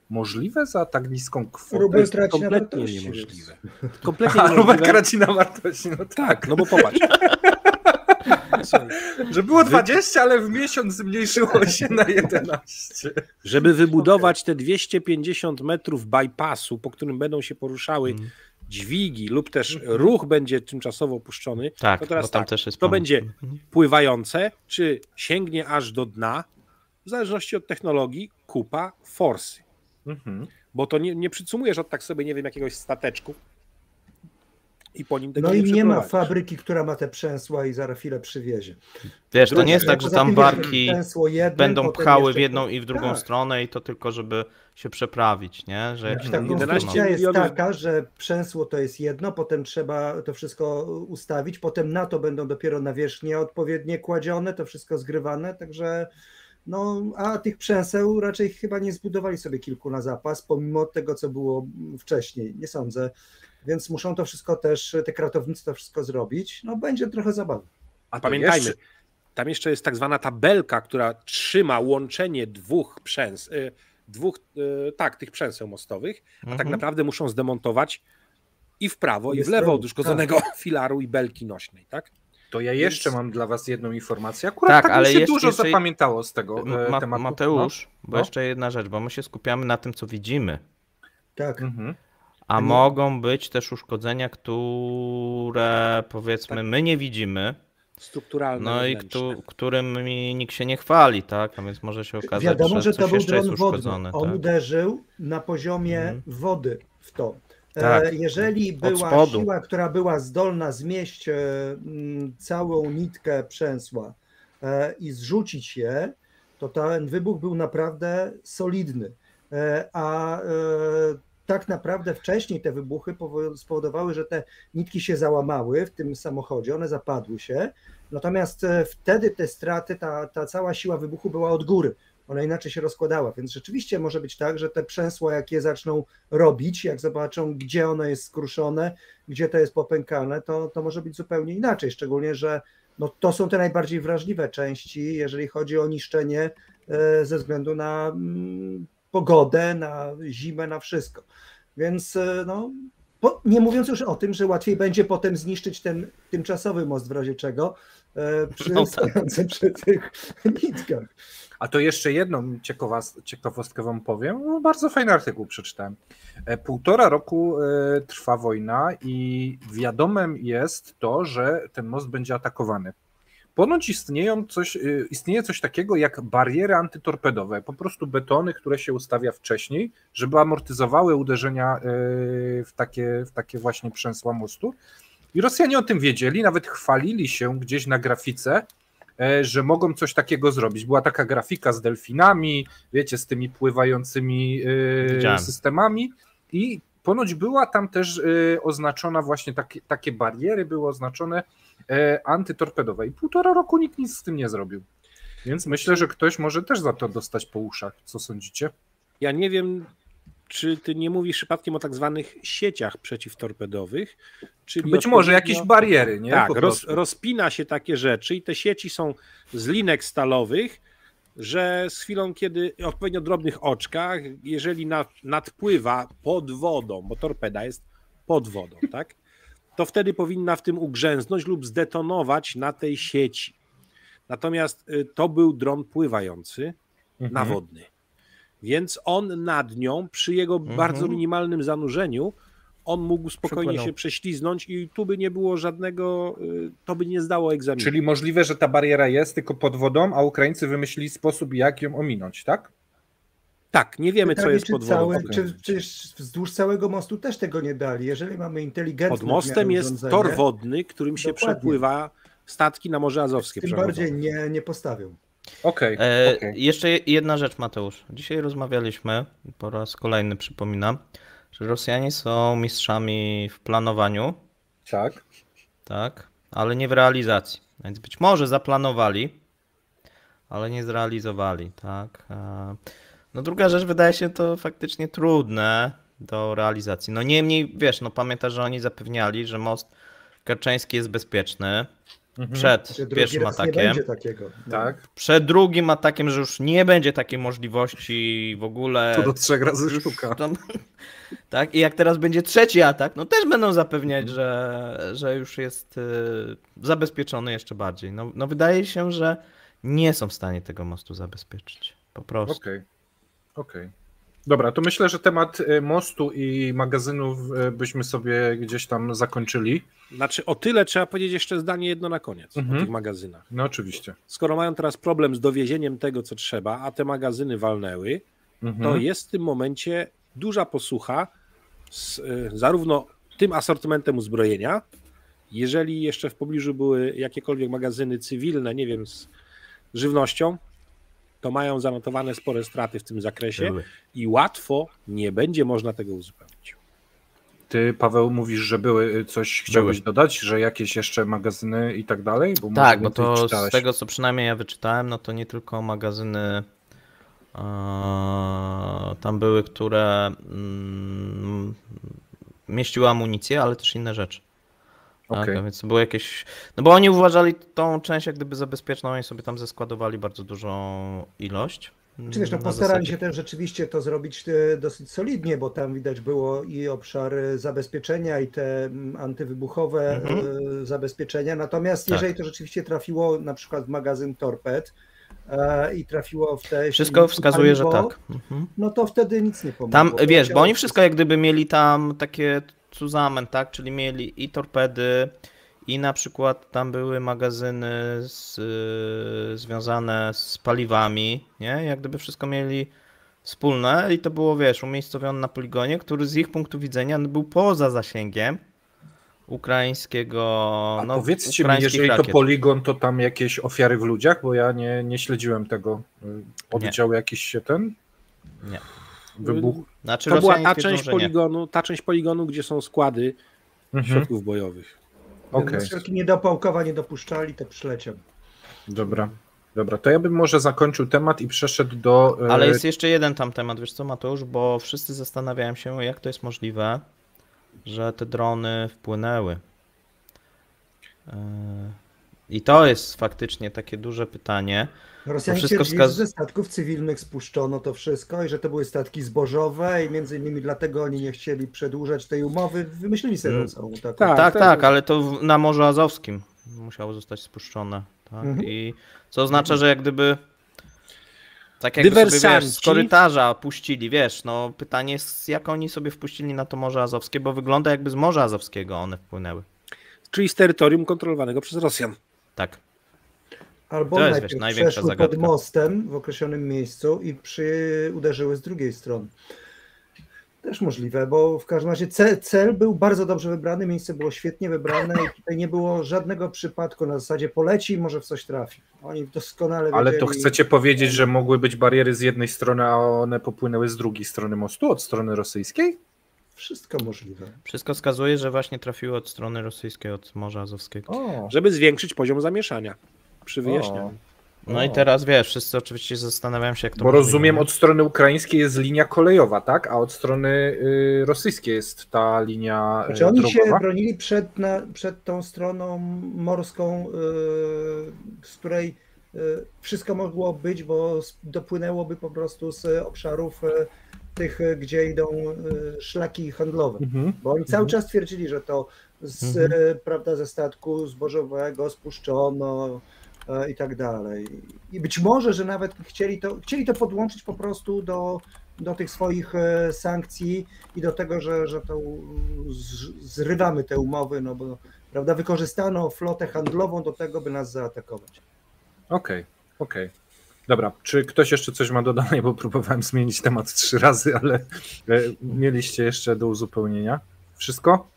możliwe za tak niską kwotę? Rubel traci na Kompletnie wartości, niemożliwe. [LAUGHS] Kompletnie A, Rubel niemożliwe. traci na wartości. No tak. Tak, no bo popatrz. [LAUGHS] Że było 20, ale w miesiąc zmniejszyło się na 11. Żeby wybudować te 250 metrów bypassu, po którym będą się poruszały Mm. dźwigi lub też ruch będzie tymczasowo opuszczony, Tak, No teraz bo tam tak, też jest to będzie Mhm. pływające, czy sięgnie aż do dna, w zależności od technologii, kupa forsy. Mhm. Bo to nie, nie przycumujesz od tak sobie, nie wiem, jakiegoś stateczku i po nim tego No nie i nie ma fabryki, która ma te przęsła i za chwilę przywiezie. Wiesz, to nie jest tak, że tam barki jednym, będą pchały w jedną i w drugą Tak. stronę i to tylko, żeby się przeprawić, nie? Że jak I się ta tam 11 konstrukcja jest taka, że przęsło to jest jedno, potem trzeba to wszystko ustawić, potem na to będą dopiero nawierzchnie odpowiednie kładzione, to wszystko zgrywane, także no, a tych przęseł raczej chyba nie zbudowali sobie kilku na zapas, pomimo tego, co było wcześniej, nie sądzę, więc muszą to wszystko też, te kratownicy to wszystko zrobić, no będzie trochę zabawy. A Pamiętajmy, jeszcze- tam jeszcze jest tak zwana tabelka, która trzyma łączenie dwóch przęs, y, dwóch, y, tak, tych przęseł mostowych, a tak Mhm. naprawdę muszą zdemontować i w prawo, i w lewo od uszkodzonego filaru i belki nośnej, tak? To ja jeszcze Więc- mam dla was jedną informację. Akurat Tak, tak, ale mi się jeszcze- dużo jeszcze- zapamiętało z tego e, Ma- tematu. Mateusz, bo No. jeszcze jedna rzecz, bo my się skupiamy na tym, co widzimy. Tak, No. Mhm. A Nie. mogą być też uszkodzenia, które powiedzmy Tak. my nie widzimy, strukturalne. No i któ- którym mi nikt się nie chwali, tak? A więc może się okazać, Wiadomo, że że to coś był dron wodny. On Tak? uderzył na poziomie Mhm. wody w to. Tak. E, Jeżeli Od była siła, która była zdolna zmieść e, całą nitkę przęsła e, i zrzucić je, to ten wybuch był naprawdę solidny. A tak naprawdę wcześniej te wybuchy powo- spowodowały, że te nitki się załamały w tym samochodzie, one zapadły się. Natomiast wtedy te straty, ta, ta cała siła wybuchu była od góry. Ona inaczej się rozkładała, więc rzeczywiście może być tak, że te przęsła, jak je zaczną robić, jak zobaczą, gdzie ono jest skruszone, gdzie to jest popękane, to, to może być zupełnie inaczej. Szczególnie, że no, to są te najbardziej wrażliwe części, jeżeli chodzi o niszczenie e, ze względu na mm, pogodę, na zimę, na wszystko. Więc e, no, po, nie mówiąc już o tym, że łatwiej będzie potem zniszczyć ten tymczasowy most w razie czego, e, przy No tak. [LAUGHS] przy tych nitkach. A to jeszcze jedną ciekawostkę wam powiem. No, bardzo fajny artykuł przeczytałem. E, Półtora roku e, trwa wojna i wiadomym jest to, że ten most będzie atakowany. Ponoć istnieją coś, y, istnieje coś takiego jak bariery antytorpedowe, po prostu betony, które się ustawia wcześniej, żeby amortyzowały uderzenia w takie, w takie właśnie przęsła mostu. I Rosjanie o tym wiedzieli, nawet chwalili się gdzieś na grafice, e, że mogą coś takiego zrobić. Była taka grafika z delfinami, wiecie, z tymi pływającymi e, Widziałem. systemami i ponoć była tam też e, oznaczona właśnie takie, takie bariery, były oznaczone e, antytorpedowe i półtora roku nikt nic z tym nie zrobił. Więc myślę, że ktoś może też za to dostać po uszach. Co sądzicie? Ja nie wiem, czy ty nie mówisz przypadkiem o tak zwanych sieciach przeciwtorpedowych, czyli Być może jakieś bariery, nie? Tak, roz, rozpina się takie rzeczy i te sieci są z linek stalowych, że z chwilą, kiedy odpowiednio drobnych oczkach, jeżeli na, nadpływa pod wodą, bo torpeda jest pod wodą, [LAUGHS] tak? To wtedy powinna w tym ugrzęznąć lub zdetonować na tej sieci. Natomiast y, to był dron pływający, Mhm. nawodny. Więc on nad nią, przy jego Mhm. bardzo minimalnym zanurzeniu, on mógł spokojnie się prześliznąć i tu by nie było żadnego, y, to by nie zdało egzaminu. Czyli możliwe, że ta bariera jest tylko pod wodą, a Ukraińcy wymyślili sposób, jak ją ominąć, tak? Tak, nie wiemy, co Pytanie, jest czy pod wodą. całe- okej. Czy, przecież wzdłuż całego mostu też tego nie dali. Jeżeli mamy inteligentne Pod mostem jest tor wodny, którym się Dokładnie. przepływa statki na Morze Azowskie. Tym bardziej nie, nie postawią. Okej, E, okej. Jeszcze je- jedna rzecz, Mateusz. Dzisiaj rozmawialiśmy, po raz kolejny przypominam, że Rosjanie są mistrzami w planowaniu, tak. tak, ale nie w realizacji. Więc być może zaplanowali, ale nie zrealizowali, tak. E, No druga rzecz wydaje się to faktycznie trudne do realizacji. No niemniej, wiesz, no pamiętasz, że oni zapewniali, że most Kerczeński jest bezpieczny Mhm. przed drugi pierwszym atakiem. będzie takiego. No. Tak. Przed drugim atakiem, że już nie będzie takiej możliwości w ogóle. To do trzech razy sztuka. tam- [LAUGHS] tak, i jak teraz będzie trzeci atak, no też będą zapewniać, że, że już jest y, zabezpieczony jeszcze bardziej. No, no wydaje się, że nie są w stanie tego mostu zabezpieczyć. Po prostu. Okej. Okej. Dobra, to myślę, że temat y, mostu i magazynów y, byśmy sobie gdzieś tam zakończyli. Znaczy, o tyle trzeba powiedzieć jeszcze zdanie jedno na koniec Mhm. o tych magazynach. No oczywiście. Skoro mają teraz problem z dowiezieniem tego, co trzeba, a te magazyny walnęły, Mhm. to jest w tym momencie duża posłucha z y, zarówno tym asortymentem uzbrojenia, jeżeli jeszcze w pobliżu były jakiekolwiek magazyny cywilne, nie wiem, z żywnością, to mają zanotowane spore straty w tym zakresie Były. i łatwo nie będzie można tego uzupełnić. Ty, Paweł, mówisz, że były y, coś chciałbyś Były. dodać, że jakieś jeszcze magazyny i tak dalej? Bo Tak, bo to z tego, co przynajmniej ja wyczytałem, no to nie tylko magazyny e, tam były, które mm, mieściły amunicję, ale też inne rzeczy. Tak, Okej. a więc było jakieś. No bo oni uważali tą część jak gdyby za bezpieczną, oni sobie tam zeskładowali bardzo dużą ilość. Czy wiesz, no postarali się też rzeczywiście to zrobić e, dosyć solidnie, bo tam widać było i obszar e, zabezpieczenia, i te mm, antywybuchowe Mhm. e, zabezpieczenia. Natomiast Tak. jeżeli to rzeczywiście trafiło na przykład w magazyn torped i trafiło w te. Wszystko wskazuje, że paliwo, tak. Mhm. No to wtedy nic nie pomogło. Tam, To wiesz, bo oni wszystko jak gdyby mieli tam takie zusammen, tak? Czyli mieli i torpedy, I na przykład tam były magazyny z, y, związane z paliwami, nie? Jak gdyby wszystko mieli wspólne i to było, wiesz, umiejscowione na poligonie, który z ich punktu widzenia był poza zasięgiem ukraińskiego. A no, powiedzcie mi, jeżeli to rakiet. poligon, to tam jakieś ofiary w ludziach, bo ja nie, nie śledziłem tego. Oddział jakiś się ten Nie. Wybuch. Znaczy, To była ta część poligonu, ta część poligonu, gdzie są składy Mhm. środków bojowych. Okej, Więc Wszelkie niedopałkowa nie dopuszczali, te przyleciał. dobra. Dobra, to ja bym może zakończył temat i przeszedł do. y, Ale jest jeszcze jeden tam temat, wiesz co Mateusz, bo wszyscy zastanawiają się, jak to jest możliwe, że te drony wpłynęły. I to jest faktycznie takie duże pytanie. Rosjanie wszystko twierdzili, wskaz- że ze statków cywilnych spuszczono to wszystko i że to były statki zbożowe i między innymi dlatego oni nie chcieli przedłużać tej umowy. Wymyślili sobie Mm. całą taką. Tak, Tak, tak, ale to na Morzu Azowskim musiało zostać spuszczone. Tak? Mhm. I co oznacza, że jak gdyby tak jakby sobie, wiesz, z korytarza puścili, wiesz, no pytanie jest, jak oni sobie wpuścili na to Morze Azowskie, bo wygląda jakby z Morza Azowskiego one wpłynęły. Czyli z terytorium kontrolowanego przez Rosjan. Tak. Albo To jest, najpierw wiesz, największa przeszły zagadka. pod mostem w określonym miejscu i przy... uderzyły z drugiej strony. Też możliwe, bo w każdym razie cel, cel był bardzo dobrze wybrany, miejsce było świetnie wybrane i tutaj nie było żadnego przypadku na zasadzie poleci i może w coś trafi. Oni doskonale Ale wiedzieli... to chcecie powiedzieć, że mogły być bariery z jednej strony, a one popłynęły z drugiej strony mostu, od strony rosyjskiej? Wszystko możliwe. Wszystko wskazuje, że właśnie trafiły od strony rosyjskiej, od Morza Azowskiego. O, Żeby zwiększyć poziom zamieszania przy wyjaśnianiu. No i O. teraz wiesz, wszyscy oczywiście zastanawiają się, jak to bo możliwe, rozumiem, od strony ukraińskiej jest linia kolejowa, tak? A od strony y, rosyjskiej jest ta linia y, Znaczy oni się drogowa? bronili przed, na, przed tą stroną morską, yy, z której yy, wszystko mogło być, bo dopłynęłoby po prostu z obszarów yy, tych, yy, gdzie idą yy, szlaki handlowe. Mhm. Bo oni cały Mhm. czas twierdzili, że to z, Mhm. yy, prawda, ze statku zbożowego spuszczono i tak dalej. I być może, że nawet chcieli to, chcieli to podłączyć po prostu do, do tych swoich e, sankcji i do tego, że, że to zrywamy te umowy, no bo prawda, wykorzystano flotę handlową do tego, by nas zaatakować. Okej, okej. Dobra, czy ktoś jeszcze coś ma dodane, bo próbowałem zmienić temat trzy razy, ale e, mieliście jeszcze do uzupełnienia? Wszystko?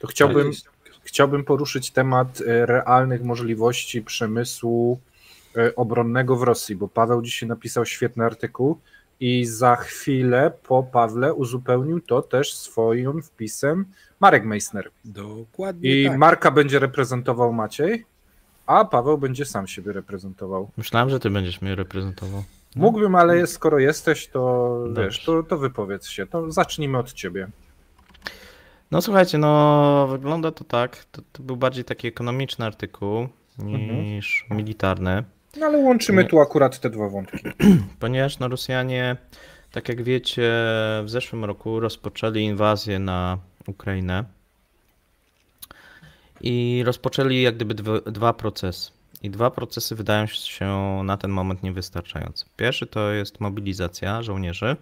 To chciałbym, chciałbym poruszyć temat e, realnych możliwości przemysłu e, obronnego w Rosji, bo Paweł dzisiaj napisał świetny artykuł i za chwilę po Pawle uzupełnił to też swoim wpisem Marek Meissner. Dokładnie I tak. Marka będzie reprezentował Maciej, a Paweł będzie sam siebie reprezentował. Myślałem, że ty będziesz mnie reprezentował. Mógłbym, ale skoro jesteś, to Dobrze. wiesz, to, to wypowiedz się. To zacznijmy od ciebie. No słuchajcie, no wygląda to tak. To, to był bardziej taki ekonomiczny artykuł niż militarny, No ale łączymy Nie. tu akurat te dwa wątki. [CLEARS THROAT] ponieważ no, Rosjanie, tak jak wiecie, w zeszłym roku rozpoczęli inwazję na Ukrainę i rozpoczęli jak gdyby dwa, procesy. I dwa procesy wydają się na ten moment niewystarczające. Pierwszy to jest mobilizacja żołnierzy.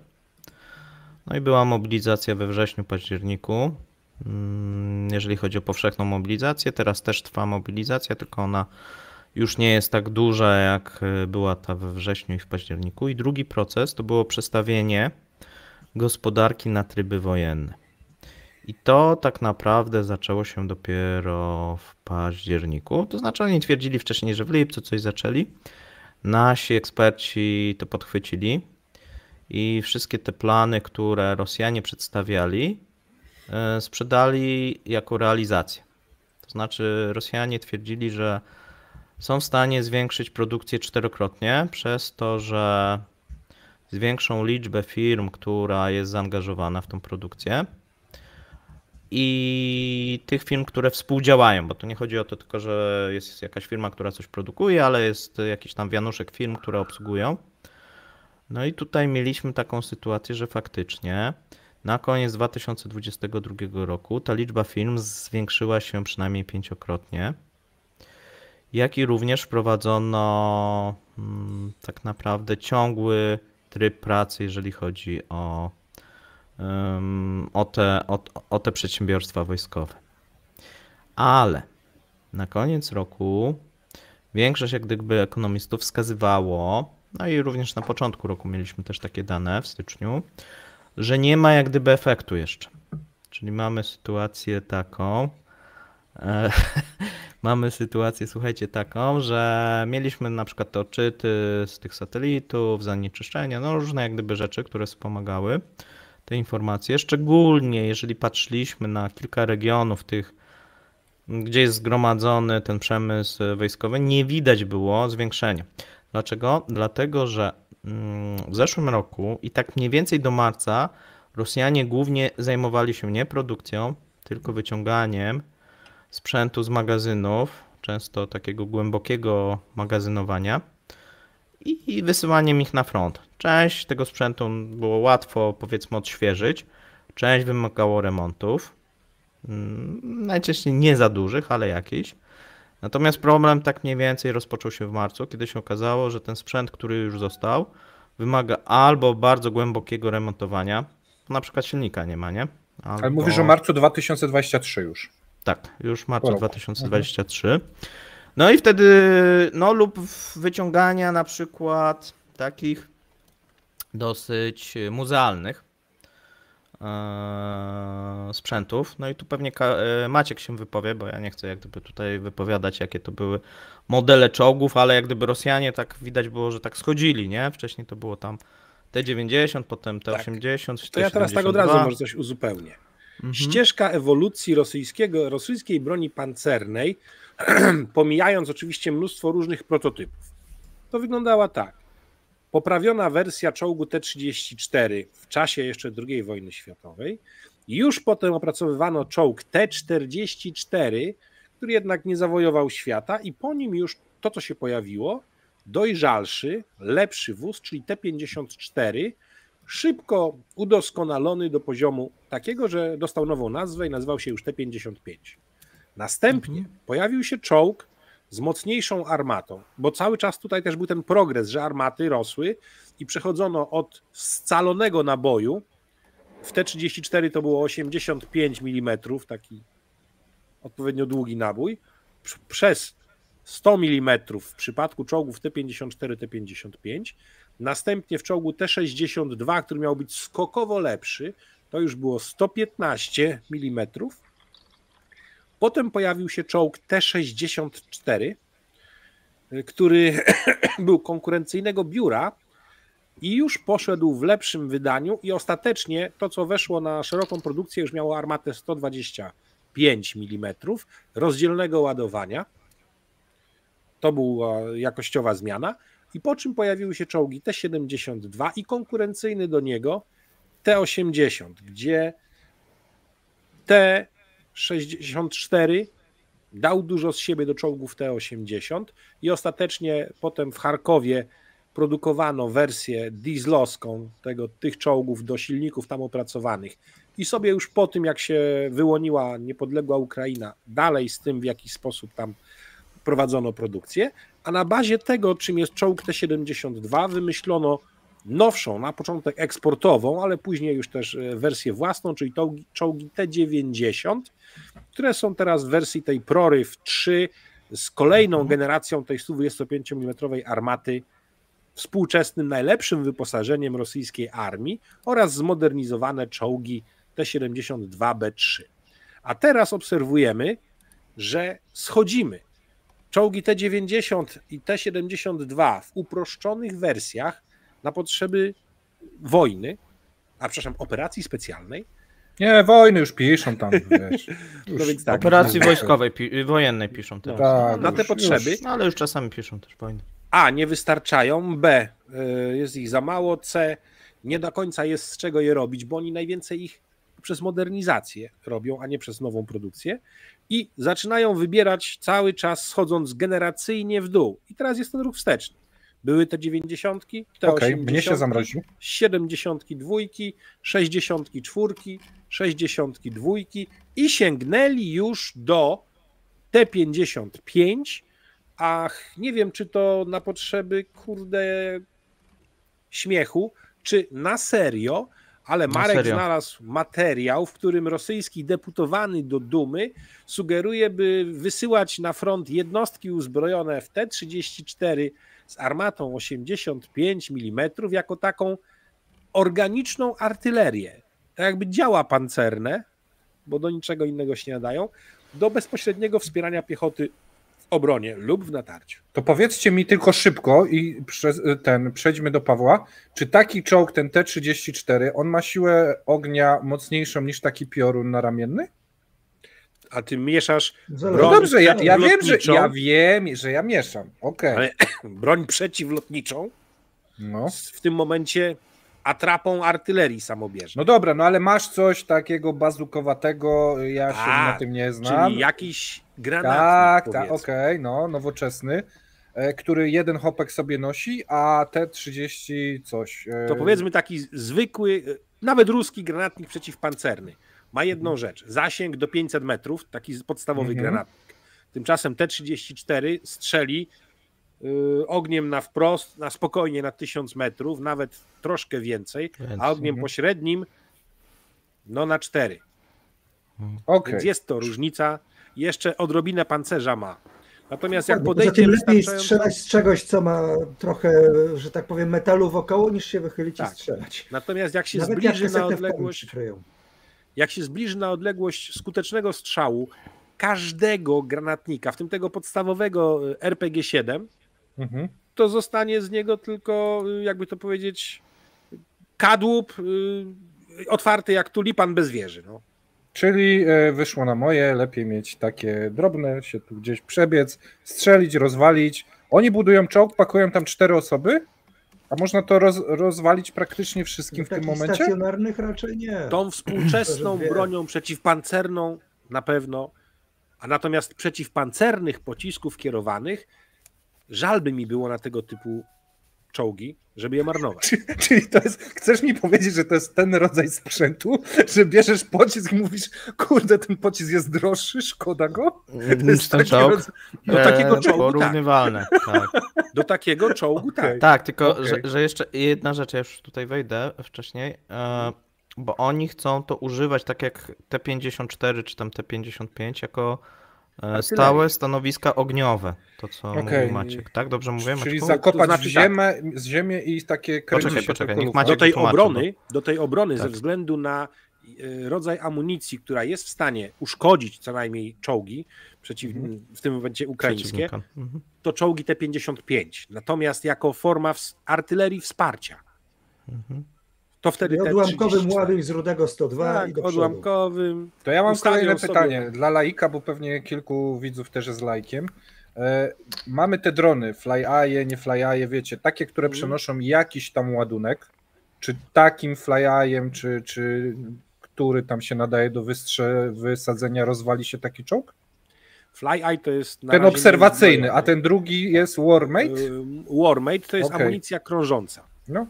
No i była mobilizacja we wrześniu, październiku. Mm, Jeżeli chodzi o powszechną mobilizację, teraz też trwa mobilizacja, tylko ona już nie jest tak duża, jak y, była ta we wrześniu i w październiku. I drugi proces to było przestawienie gospodarki na tryby wojenne. I to tak naprawdę zaczęło się dopiero w październiku. To znaczy, oni twierdzili wcześniej, że w lipcu coś zaczęli. Nasi eksperci to podchwycili i wszystkie te plany, które Rosjanie przedstawiali, e, sprzedali jako realizację. To znaczy, Rosjanie twierdzili, że są w stanie zwiększyć produkcję czterokrotnie przez to, że zwiększą liczbę firm, która jest zaangażowana w tą produkcję i tych firm, które współdziałają, bo to nie chodzi o to tylko, że jest jakaś firma, która coś produkuje, ale jest jakiś tam wianuszek firm, które obsługują. No i tutaj mieliśmy taką sytuację, że faktycznie na koniec 2022 roku ta liczba firm zwiększyła się przynajmniej pięciokrotnie, jak i również wprowadzono mm, tak naprawdę ciągły tryb pracy, jeżeli chodzi o, o, te, o, o te przedsiębiorstwa wojskowe. Ale na koniec roku większość jak gdyby ekonomistów wskazywało, no i również na początku roku mieliśmy też takie dane w styczniu, że nie ma jak gdyby efektu jeszcze. Czyli mamy sytuację taką, e, [LAUGHS] mamy sytuację, słuchajcie, taką, że mieliśmy na przykład te odczyty z tych satelitów, zanieczyszczenia, no różne jak gdyby rzeczy, które wspomagały te informacje. Szczególnie jeżeli patrzyliśmy na kilka regionów tych, gdzie jest zgromadzony ten przemysł wojskowy, nie widać było zwiększenia. Dlaczego? Dlatego, że mm, w zeszłym roku i tak mniej więcej do marca Rosjanie głównie zajmowali się nie produkcją, tylko wyciąganiem sprzętu z magazynów, często takiego głębokiego magazynowania i wysyłaniem ich na front. Część tego sprzętu było łatwo, powiedzmy, odświeżyć, część wymagało remontów, mm, najczęściej nie za dużych, ale jakiś. Natomiast problem tak mniej więcej rozpoczął się w marcu, kiedy się okazało, że ten sprzęt, który już został, wymaga albo bardzo głębokiego remontowania, na przykład silnika nie ma, nie? Albo... Ale mówisz o marcu 2023 już. Tak, już marcu 2023. No i wtedy, no lub wyciągania na przykład takich dosyć muzealnych e, sprzętów. No i tu pewnie e, Maciek się wypowie, bo ja nie chcę jak gdyby tutaj wypowiadać, jakie to były modele czołgów, ale jak gdyby Rosjanie tak widać było, że tak schodzili, nie? Wcześniej to było tam T90, potem T80. Tak. To ja teraz tak od razu może coś uzupełnię. Mhm. Ścieżka ewolucji rosyjskiego, rosyjskiej broni pancernej, [CLEARS THROAT] pomijając oczywiście mnóstwo różnych prototypów, to wyglądała tak. Poprawiona wersja czołgu T-34 w czasie jeszcze II wojny światowej. Już potem opracowywano czołg T-44, który jednak nie zawojował świata, i po nim już to, co się pojawiło, dojrzalszy, lepszy wóz, czyli T-54, szybko udoskonalony do poziomu takiego, że dostał nową nazwę i nazywał się już T-55. Następnie mhm. pojawił się czołg z mocniejszą armatą, bo cały czas tutaj też był ten progres, że armaty rosły i przechodzono od scalonego naboju, w T-34 to było 85 mm, taki odpowiednio długi nabój, przez 100 mm w przypadku czołgów T-54, T-55, następnie w czołgu T-62, który miał być skokowo lepszy, to już było 115 mm, Potem pojawił się czołg T-64, który [CLEARS THROAT] był konkurencyjnego biura i już poszedł w lepszym wydaniu i ostatecznie to, co weszło na szeroką produkcję, już miało armatę 125 mm rozdzielnego ładowania. To była jakościowa zmiana. I po czym pojawiły się czołgi T-72 i konkurencyjny do niego T-80, gdzie T 64 dał dużo z siebie do czołgów T-80 i ostatecznie potem w Charkowie produkowano wersję dieslowską tego, tych czołgów do silników tam opracowanych. I sobie już po tym, jak się wyłoniła niepodległa Ukraina, dalej z tym, w jaki sposób tam prowadzono produkcję, a na bazie tego, czym jest czołg T-72, wymyślono nowszą, na początek eksportową, ale później już też e, wersję własną, czyli czołgi T90, które są teraz w wersji tej Proryw 3 z kolejną mhm. generacją tej 125 mm armaty współczesnym, najlepszym wyposażeniem rosyjskiej armii oraz zmodernizowane czołgi T-72B3. A teraz obserwujemy, że schodzimy. Czołgi T-90 i T-72 w uproszczonych wersjach na potrzeby wojny, a przepraszam, operacji specjalnej. Nie, wojny już piszą tam, wiesz. [LAUGHS] Już no więc tak, operacji wojskowej, pi wojennej piszą też. Tak, na te potrzeby. Już, no, ale już czasami piszą też wojny. A, nie wystarczają, B, y, jest ich za mało, C, nie do końca jest z czego je robić, bo oni najwięcej ich przez modernizację robią, a nie przez nową produkcję i zaczynają wybierać cały czas schodząc generacyjnie w dół. I teraz jest ten ruch wsteczny. Były te 90, te okay, 80, mnie się zamroził. 72, 64, 62 i sięgnęli już do T55. Ach, nie wiem, czy to na potrzeby kurde śmiechu, czy na serio, ale Na Marek serio? znalazł materiał, w którym rosyjski deputowany do Dumy sugeruje, by wysyłać na front jednostki uzbrojone w T-34 z armatą 85 mm jako taką organiczną artylerię. Tak jakby działa pancerne, bo do niczego innego się nie nadają, do bezpośredniego wspierania piechoty w obronie lub w natarciu. To powiedzcie mi tylko szybko i ten, przejdźmy do Pawła. Czy taki czołg, ten T-34, on ma siłę ognia mocniejszą niż taki piorun naramienny? A ty mieszasz Zależy. No Broń dobrze, ja, ja wiem, że ja wiem, że ja mieszam. Okej. Ale- [CLEARS THROAT] broń przeciwlotniczą, No. w tym momencie atrapą artylerii samobieżnej. no dobra, no ale masz coś takiego bazukowatego, ja się A, na tym nie znam. Czyli jakiś granat. Tak, tak, okej, no, nowoczesny, e, który jeden hopek sobie nosi, a T-30 coś. e, To powiedzmy taki zwykły, e, nawet ruski granatnik przeciwpancerny. Ma jedną rzecz, zasięg do 500 metrów, taki podstawowy Mhm. granatnik. Tymczasem T-34 strzeli y, ogniem na wprost, na spokojnie na 1000 metrów, nawet troszkę więcej, Więc- a ogniem Mhm. pośrednim no na 4. Okej. Więc jest to różnica. Jeszcze odrobinę pancerza ma. Natomiast jak. Poza podejdzie tym lepiej wystarczająco... strzelać z czegoś, co ma trochę, że tak powiem, metalu wokoło, niż się wychylić Tak. i strzelać. Natomiast jak się Nawet zbliży jak na odległość. Jak się zbliży na odległość skutecznego strzału każdego granatnika, w tym tego podstawowego y, RPG-7, Mhm. to zostanie z niego tylko, y, jakby to powiedzieć, kadłub y, otwarty jak tulipan bez wieży. No. Czyli e, wyszło na moje, lepiej mieć takie drobne, się tu gdzieś przebiec, strzelić, rozwalić. Oni budują czołg, pakują tam cztery osoby, a można to roz, rozwalić praktycznie wszystkim w tym momencie? stacjonarnych raczej nie. Tą współczesną bronią przeciwpancerną na pewno, a natomiast przeciwpancernych pocisków kierowanych żal by mi było na tego typu czołgi, żeby je marnować. Czyli to jest, chcesz mi powiedzieć, że to jest ten rodzaj sprzętu, że bierzesz pocisk i mówisz, kurde, ten pocisk jest droższy, szkoda go? To Niż ten czołg. rodzaj- Do takiego czołgu, tak. Porównywalne, tak. [LAUGHS] Do takiego czołgu tak. Okej. Tak, tylko Okej. że, że jeszcze jedna rzecz, ja już tutaj wejdę wcześniej, e, bo oni chcą to używać tak jak T54 czy tam T55 jako stałe stanowiska ogniowe. To co mówił Maciek, tak? Dobrze mówiłem? Czyli Maćku? zakopać To znaczy ziemię, z ziemię i takie kręci Poczekaj, się poczekaj, niech. Maciek do tej obrony, do tej obrony ze Tak. względu na e, rodzaj amunicji, która jest w stanie uszkodzić co najmniej czołgi, przeciw, w tym momencie ukraińskie. Mhm. to czołgi T-55. Natomiast jako forma artylerii wsparcia, Mhm. To wtedy I odłamkowym T-34. ładuj z rudego 102 Tak, i do przodu. odłamkowym. To ja mam kolejne sobie- pytanie dla laika, bo pewnie kilku widzów też jest laikiem. E, mamy te drony, fly-eje, nie fly-eje, wiecie, takie, które Mhm. przenoszą jakiś tam ładunek. Czy takim fly-ejem, czy, czy który tam się nadaje do wystrze, wysadzenia, rozwali się taki czołg? Fly Eye to jest. na Ten obserwacyjny, a ten drugi jest Warmate? Warmate to jest Okej. amunicja krążąca. No.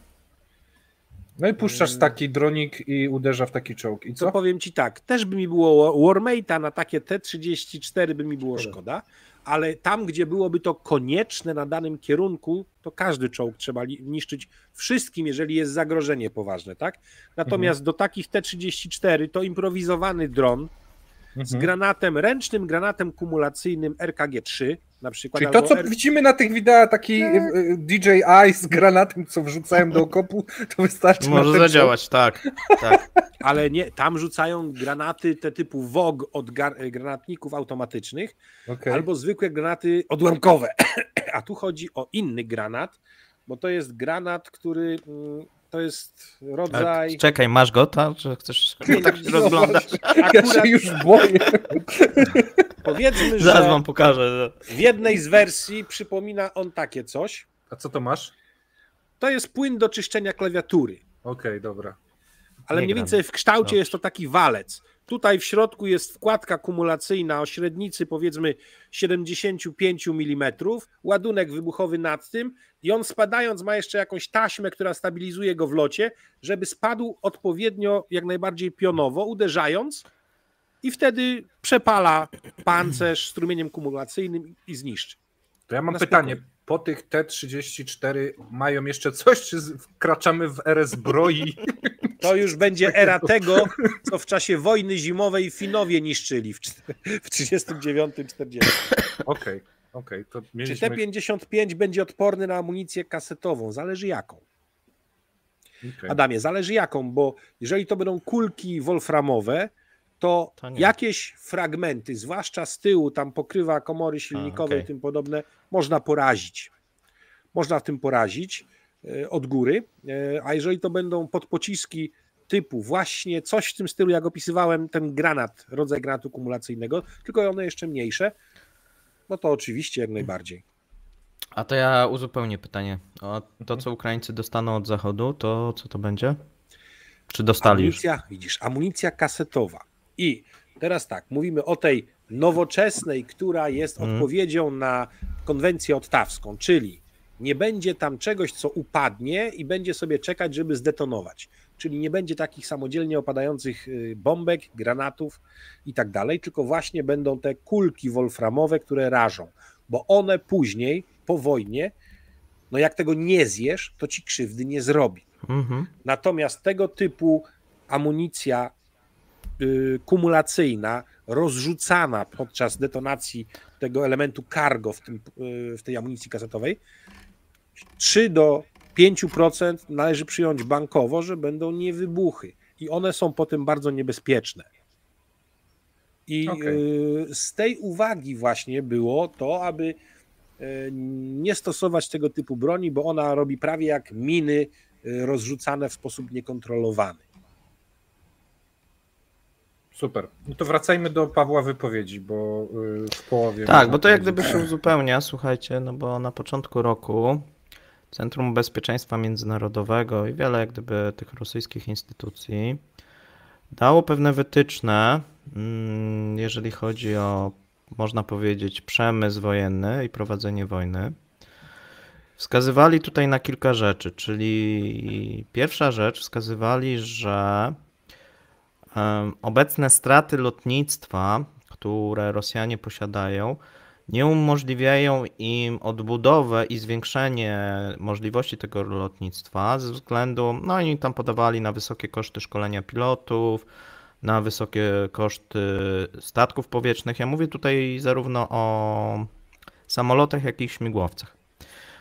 No i puszczasz taki dronik i uderza w taki czołg. I Co co? powiem ci tak, też by mi było Warmate'a na takie T34 by mi było Szkoda. ale tam, gdzie byłoby to konieczne na danym kierunku, to każdy czołg trzeba niszczyć wszystkim, jeżeli jest zagrożenie poważne, tak? Natomiast Mhm. do takich T34 to improwizowany dron z Mhm. granatem, ręcznym granatem kumulacyjnym RKG-3 na przykład. Czyli to, co R- widzimy na tych wideach, taki Tak. e, e, DJI z granatem, co wrzucają do okopu, to wystarczy Może zadziałać, tak. tak. [LAUGHS] Ale nie, tam rzucają granaty te typu WOG od gar- granatników automatycznych. Okej. albo zwykłe granaty odłamkowe. [CLEARS THROAT] A tu chodzi o inny granat, bo to jest granat, który mm, to jest rodzaj. Czekaj, masz go, tak? Że chcesz tak się rozglądać? Ja Akurat się już boję. powiedzmy, Zaraz że wam pokażę. w jednej z wersji przypomina on takie coś. A co to masz? To jest płyn do czyszczenia klawiatury, Okej, dobra. ale Nie mniej gram. więcej w kształcie Dobrze. jest to taki walec. Tutaj w środku jest wkładka kumulacyjna o średnicy powiedzmy 75 mm, ładunek wybuchowy nad tym i on spadając ma jeszcze jakąś taśmę, która stabilizuje go w locie, żeby spadł odpowiednio, jak najbardziej pionowo, uderzając i wtedy przepala pancerz strumieniem kumulacyjnym i zniszczy. To ja mam pytanie. Po tych T-34 mają jeszcze coś, czy wkraczamy w erę zbroi? To już będzie era tego, co w czasie wojny zimowej Finowie niszczyli w 1939-40. Okej, okej. Czy mieliśmy... T-55 będzie odporny na amunicję kasetową? Zależy jaką. okej. Adamie, zależy jaką, bo jeżeli to będą kulki wolframowe, to, To jakieś fragmenty, zwłaszcza z tyłu, tam pokrywa komory silnikowe okej. i tym podobne, można porazić. Można w tym porazić e, od góry, e, a jeżeli to będą podpociski typu właśnie coś w tym stylu, jak opisywałem, ten granat, rodzaj granatu kumulacyjnego, tylko one jeszcze mniejsze, no to oczywiście jak najbardziej. A to ja uzupełnię pytanie. O to, co Ukraińcy dostaną od Zachodu, to co to będzie? Czy dostali już? Amunicja, widzisz, amunicja kasetowa. I teraz tak, mówimy o tej nowoczesnej, która jest Mhm. odpowiedzią na konwencję ottawską, czyli nie będzie tam czegoś, co upadnie i będzie sobie czekać, żeby zdetonować. Czyli nie będzie takich samodzielnie opadających y, bombek, granatów i tak dalej, tylko właśnie będą te kulki wolframowe, które rażą, bo one później, po wojnie, no jak tego nie zjesz, to ci krzywdy nie zrobi. Mhm. Natomiast tego typu amunicja kumulacyjna, rozrzucana podczas detonacji tego elementu cargo w, tym, y, w tej amunicji kasetowej, 3 do 5% należy przyjąć bankowo, że będą niewybuchy. I one są potem bardzo niebezpieczne. I Okej. y, z tej uwagi właśnie było to, aby y, nie stosować tego typu broni, bo ona robi prawie jak miny y, rozrzucane w sposób niekontrolowany. Super. No to wracajmy do Pawła wypowiedzi, bo y, w połowie... Tak, bo to jak gdyby się uzupełnia, słuchajcie, no bo na początku roku Centrum Bezpieczeństwa Międzynarodowego i wiele jak gdyby tych rosyjskich instytucji dało pewne wytyczne, mm, jeżeli chodzi o, można powiedzieć, przemysł wojenny i prowadzenie wojny. Wskazywali tutaj na kilka rzeczy, czyli pierwsza rzecz, wskazywali, że obecne straty lotnictwa, które Rosjanie posiadają, nie umożliwiają im odbudowę i zwiększenie możliwości tego lotnictwa ze względu, no oni tam podawali na wysokie koszty szkolenia pilotów, na wysokie koszty statków powietrznych. Ja mówię tutaj zarówno o samolotach, jak i śmigłowcach.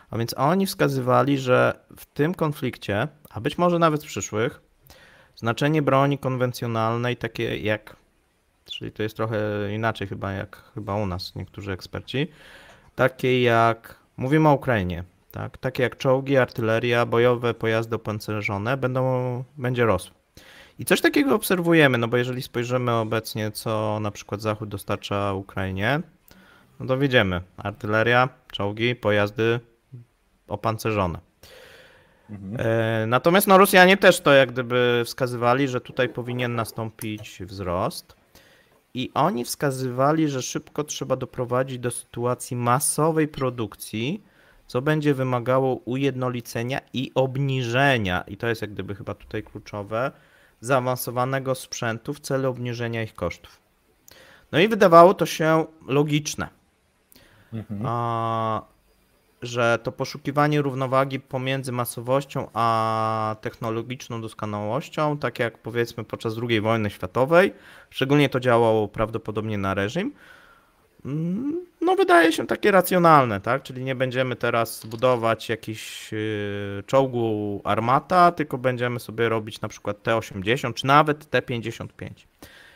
A więc oni wskazywali, że w tym konflikcie, a być może nawet w przyszłych, znaczenie broni konwencjonalnej, takie jak, czyli to jest trochę inaczej chyba jak chyba u nas niektórzy eksperci, takie jak, mówimy o Ukrainie, tak, takie jak czołgi, artyleria, bojowe pojazdy opancerzone będą, będzie rosło. I coś takiego obserwujemy, no bo jeżeli spojrzymy obecnie, co na przykład Zachód dostarcza Ukrainie, no to widzimy artyleria, czołgi, pojazdy opancerzone. Mhm. E, Natomiast no, Rosjanie też to jak gdyby wskazywali, że tutaj powinien nastąpić wzrost. I oni wskazywali, że szybko trzeba doprowadzić do sytuacji masowej produkcji, co będzie wymagało ujednolicenia i obniżenia, i to jest jak gdyby chyba tutaj kluczowe, zaawansowanego sprzętu w celu obniżenia ich kosztów. No i wydawało to się logiczne Mhm. a, że to poszukiwanie równowagi pomiędzy masowością a technologiczną doskonałością, tak jak powiedzmy podczas II wojny światowej, szczególnie to działało prawdopodobnie na reżim, mm, no wydaje się takie racjonalne, tak? Czyli nie będziemy teraz budować jakiś yy, czołgu armata, tylko będziemy sobie robić na przykład T-80 czy nawet T-55.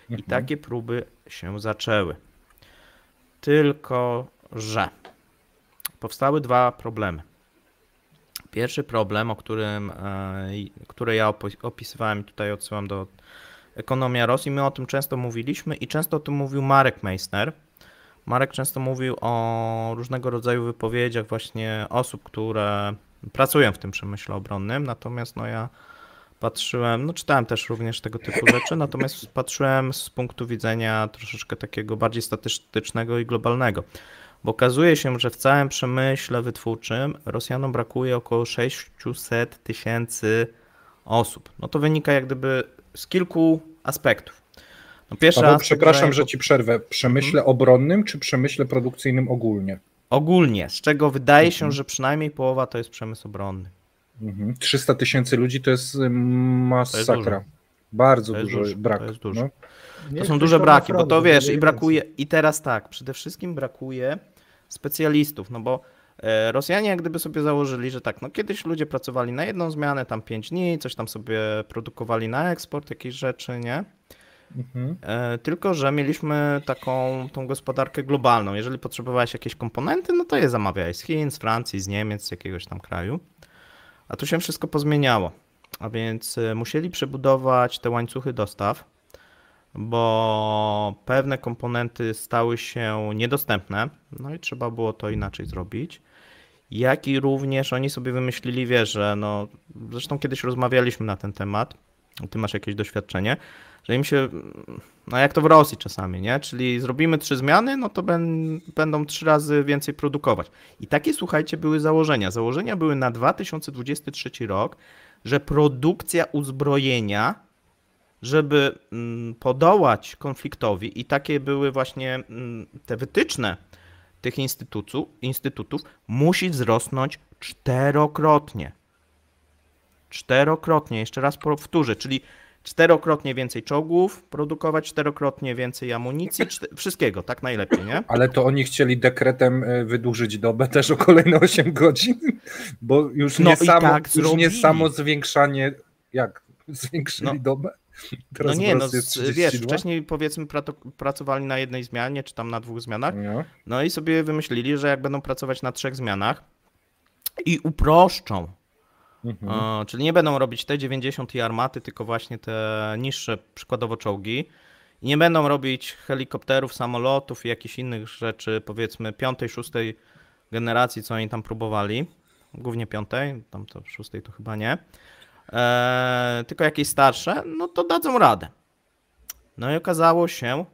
I Mhm. takie próby się zaczęły. Tylko, że powstały dwa problemy. Pierwszy problem, o którym, e, który ja opisywałem tutaj odsyłam do Ekonomia Rosji, my o tym często mówiliśmy i często o tym mówił Marek Meissner. Marek często mówił o różnego rodzaju wypowiedziach właśnie osób, które pracują w tym przemyśle obronnym, natomiast no ja patrzyłem, no czytałem też również tego typu [COUGHS] rzeczy, natomiast patrzyłem z punktu widzenia troszeczkę takiego bardziej statystycznego i globalnego. Bo okazuje się, że w całym przemyśle wytwórczym Rosjanom brakuje około 600 tysięcy osób. No to wynika jak gdyby z kilku aspektów. No pierwszy Paweł, aspekt, przepraszam, że że ci przerwę. Przemyśle Mhm. obronnym czy przemyśle produkcyjnym ogólnie? ogólnie, z czego wydaje się, Mhm. że przynajmniej połowa to jest przemysł obronny. Mhm. 300 tysięcy ludzi to jest masakra. To jest Bardzo dużo, dużo brak. To, dużo. No. to są duże braki, bo to wiesz, i brakuje, i teraz tak, przede wszystkim brakuje specjalistów, no bo e, Rosjanie jak gdyby sobie założyli, że tak, no kiedyś ludzie pracowali na jedną zmianę, tam 5 dni, coś tam sobie produkowali na eksport, jakieś rzeczy, nie? Mhm. E, tylko, że mieliśmy taką tą gospodarkę globalną. Jeżeli potrzebowałeś jakieś komponenty, no to je zamawiałeś z Chin, z Francji, z Niemiec, z jakiegoś tam kraju. A tu się wszystko pozmieniało. A więc e, musieli przebudować te łańcuchy dostaw, bo pewne komponenty stały się niedostępne, no i trzeba było to inaczej zrobić. Jak i również oni sobie wymyślili, wiesz, że no, zresztą kiedyś rozmawialiśmy na ten temat, ty masz jakieś doświadczenie, że im się, no jak to w Rosji czasami, nie? Czyli zrobimy trzy zmiany, no to ben, będą trzy razy więcej produkować. I takie, słuchajcie, były założenia. Założenia były na 2023 rok, że produkcja uzbrojenia, żeby mm, podołać konfliktowi, i takie były właśnie mm, te wytyczne tych instytutów, instytutów musi wzrosnąć czterokrotnie. Czterokrotnie, jeszcze raz powtórzę, czyli czterokrotnie więcej czołgów, produkować czterokrotnie więcej amunicji, wszystkiego, tak najlepiej, nie? Ale to oni chcieli dekretem e, wydłużyć dobę też o kolejne 8 godzin, bo już no nie, samo, tak już nie samo zwiększanie, jak zwiększyli no. dobę? [LAUGHS] Teraz no nie, no wiesz, wcześniej powiedzmy pracowali na jednej zmianie, czy tam na dwóch zmianach, no. no i sobie wymyślili, że jak będą pracować na trzech zmianach i uproszczą Mhm. O, czyli nie będą robić te 90 i armaty, tylko właśnie te niższe, przykładowo czołgi. I nie będą robić helikopterów, samolotów i jakichś innych rzeczy, powiedzmy piątej, szóstej generacji, co oni tam próbowali. Głównie piątej, tam to szóstej to chyba nie. Eee, tylko jakieś starsze, no to dadzą radę. No i okazało się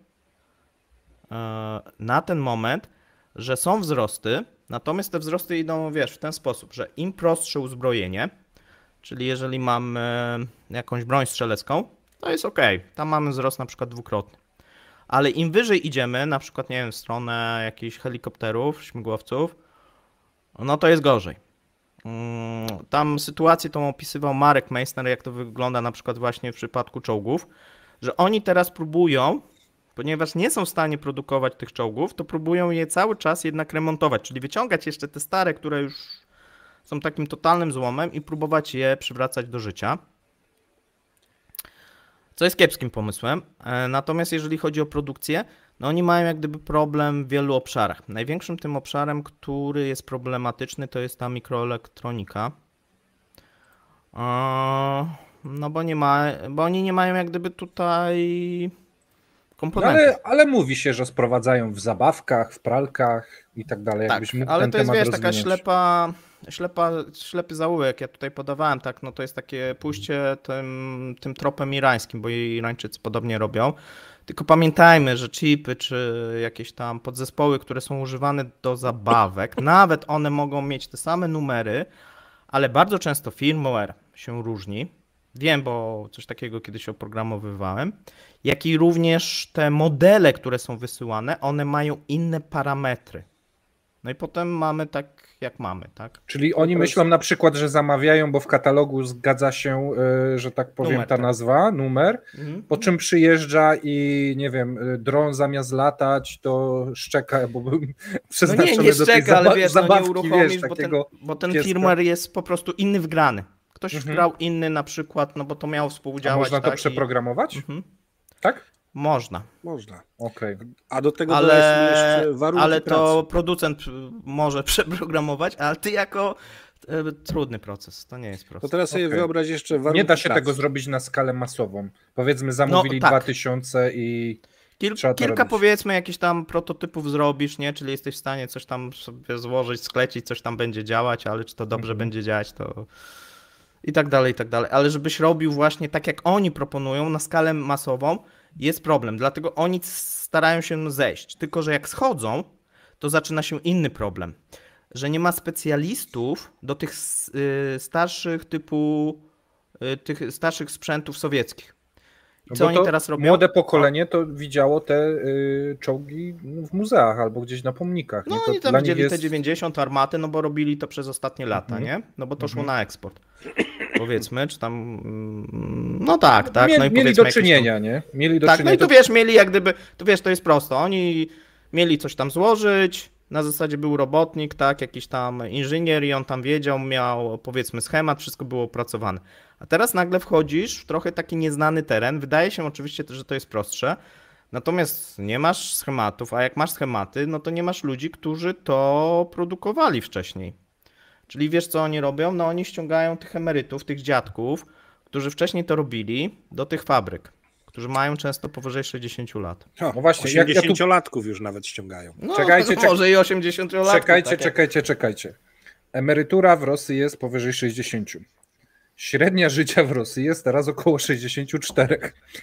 e, na ten moment, że są wzrosty, natomiast te wzrosty idą, wiesz, w ten sposób, że im prostsze uzbrojenie, Czyli jeżeli mamy jakąś broń strzelecką, to jest ok. Tam mamy wzrost na przykład dwukrotny. Ale im wyżej idziemy, na przykład, nie wiem, w stronę jakichś helikopterów, śmigłowców, no to jest gorzej. Mm, tam sytuację tą opisywał Marek Meissner, jak to wygląda na przykład właśnie w przypadku czołgów, że oni teraz próbują, ponieważ nie są w stanie produkować tych czołgów, to próbują je cały czas jednak remontować, czyli wyciągać jeszcze te stare, które już są takim totalnym złomem i próbować je przywracać do życia. Co jest kiepskim pomysłem. E, natomiast jeżeli chodzi o produkcję, no oni mają jak gdyby problem w wielu obszarach. Największym tym obszarem, który jest problematyczny, to jest ta mikroelektronika. No bo nie ma, bo oni nie mają jak gdyby tutaj komponentów. No ale, ale mówi się, że sprowadzają w zabawkach, w pralkach i tak dalej. Tak, ale to jest wiesz, taka ślepa ślepa, ślepy zaułek, ja tutaj podawałem, tak, no to jest takie pójście tym, tym tropem irańskim, bo Irańczycy podobnie robią. Tylko pamiętajmy, że chipy czy jakieś tam podzespoły, które są używane do zabawek, nawet one mogą mieć te same numery, ale bardzo często firmware się różni. Wiem, bo coś takiego kiedyś oprogramowywałem. Jak i również te modele, które są wysyłane, one mają inne parametry. No i potem mamy tak jak mamy, tak? Czyli oni myślą na przykład, że zamawiają, bo w katalogu zgadza się, e, że tak powiem, numer, ta tak. nazwa, numer, mhm. po czym przyjeżdża i nie wiem, e, dron zamiast latać, to szczeka, bo był przeznaczony [LAUGHS] no nie, nie do szczeka, ale wiesz, zabawki, no nie wiesz, bo ten, bo ten firmware jest po prostu inny wgrany. Ktoś mhm. wgrał inny na przykład, no bo to miało współdziałać. A można tak, to przeprogramować? I... Mhm. Tak? Można. Można. Okej. Okay. A do tego ale, jeszcze warunki Ale pracy. to producent może [LAUGHS] przeprogramować, ale ty jako e, trudny proces, to nie jest proces. To teraz sobie okay. wyobraź jeszcze warunki Nie da się pracy. tego zrobić na skalę masową. Powiedzmy zamówili no, tak. 2000 i Kil, kilka robić. powiedzmy jakichś tam prototypów zrobisz, nie? Czyli jesteś w stanie coś tam sobie złożyć, sklecić, coś tam będzie działać, ale czy to dobrze mm -hmm. będzie działać, to i tak dalej, i tak dalej. Ale żebyś robił właśnie tak, jak oni proponują, na skalę masową, jest problem, dlatego oni starają się zejść. Tylko, że jak schodzą, to zaczyna się inny problem, że nie ma specjalistów do tych y, starszych typu y, tych starszych sprzętów sowieckich. I co Bo oni teraz robią? Młode pokolenie to widziało te y, czołgi w muzeach albo gdzieś na pomnikach. No nie? To oni tam widzieli jest... te 90 armaty, no bo robili to przez ostatnie lata, Mhm. nie? No bo to szło Mhm. na eksport. Powiedzmy, czy tam. mm, No tak, tak. Mie- no i mieli do tam- czynienia, nie? Mieli do Tak, no czynienia. i tu wiesz, mieli jak gdyby, tu wiesz, to jest prosto. Oni mieli coś tam złożyć, na zasadzie był robotnik, tak, jakiś tam inżynier i on tam wiedział, miał powiedzmy schemat, wszystko było opracowane. A teraz nagle wchodzisz w trochę taki nieznany teren. Wydaje się oczywiście, że to jest prostsze. Natomiast nie masz schematów, a jak masz schematy, no to nie masz ludzi, którzy to produkowali wcześniej. Czyli wiesz, co oni robią? No oni ściągają tych emerytów, tych dziadków, którzy wcześniej to robili, do tych fabryk, którzy mają często powyżej 60 lat. O, No właśnie, jak ja tu- 80-latków już nawet ściągają. No, Czekajcie, czek- może i 80 lat. Czekajcie, czekajcie, czekajcie. Emerytura w Rosji jest powyżej 60. Średnia życia w Rosji jest teraz około 64.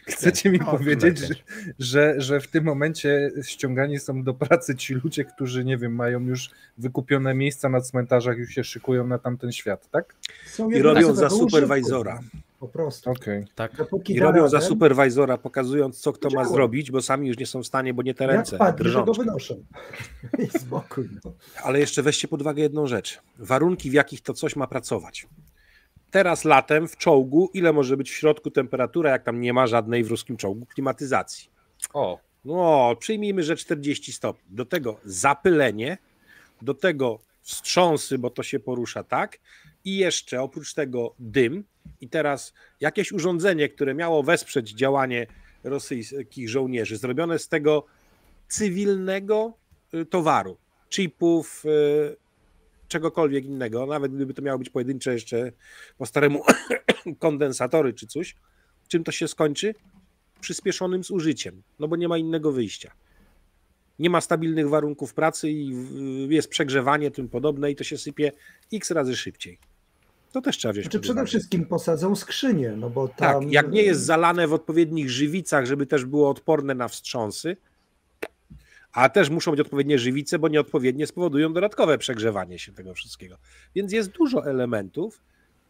Chcecie mi O, powiedzieć, że, że, że w tym momencie ściągani są do pracy ci ludzie, którzy, nie wiem, mają już wykupione miejsca na cmentarzach, już się szykują na tamten świat, tak? Są I jedne robią za superwajzora. Po prostu. Okej. Tak. Dopóki I robią za superwajzora, pokazując, co kto ma zrobić, bo sami już nie są w stanie, bo nie te Jak ręce, padnie, że go wynoszą. [LAUGHS] I spokój. No. Ale jeszcze weźcie pod uwagę jedną rzecz. Warunki, w jakich to coś ma pracować. Teraz latem w czołgu, ile może być w środku temperatura, jak tam nie ma żadnej w ruskim czołgu klimatyzacji? O, No, przyjmijmy, że 40 stopni. Do tego zapylenie, do tego wstrząsy, bo to się porusza tak, i jeszcze oprócz tego dym. I teraz jakieś urządzenie, które miało wesprzeć działanie rosyjskich żołnierzy, zrobione z tego cywilnego y, towaru, chipów, y, czegokolwiek innego, nawet gdyby to miało być pojedyncze jeszcze po staremu [COUGHS] kondensatory czy coś, czym to się skończy? przyspieszonym zużyciem, no bo nie ma innego wyjścia. Nie ma stabilnych warunków pracy i jest przegrzewanie, tym podobne i to się sypie x razy szybciej. To też trzeba wziąć Znaczy pod przede wszystkim posadzą skrzynię, no bo Tak, tam... jak nie jest zalane w odpowiednich żywicach, żeby też było odporne na wstrząsy, a też muszą być odpowiednie żywice, bo nieodpowiednie spowodują dodatkowe przegrzewanie się tego wszystkiego. Więc jest dużo elementów,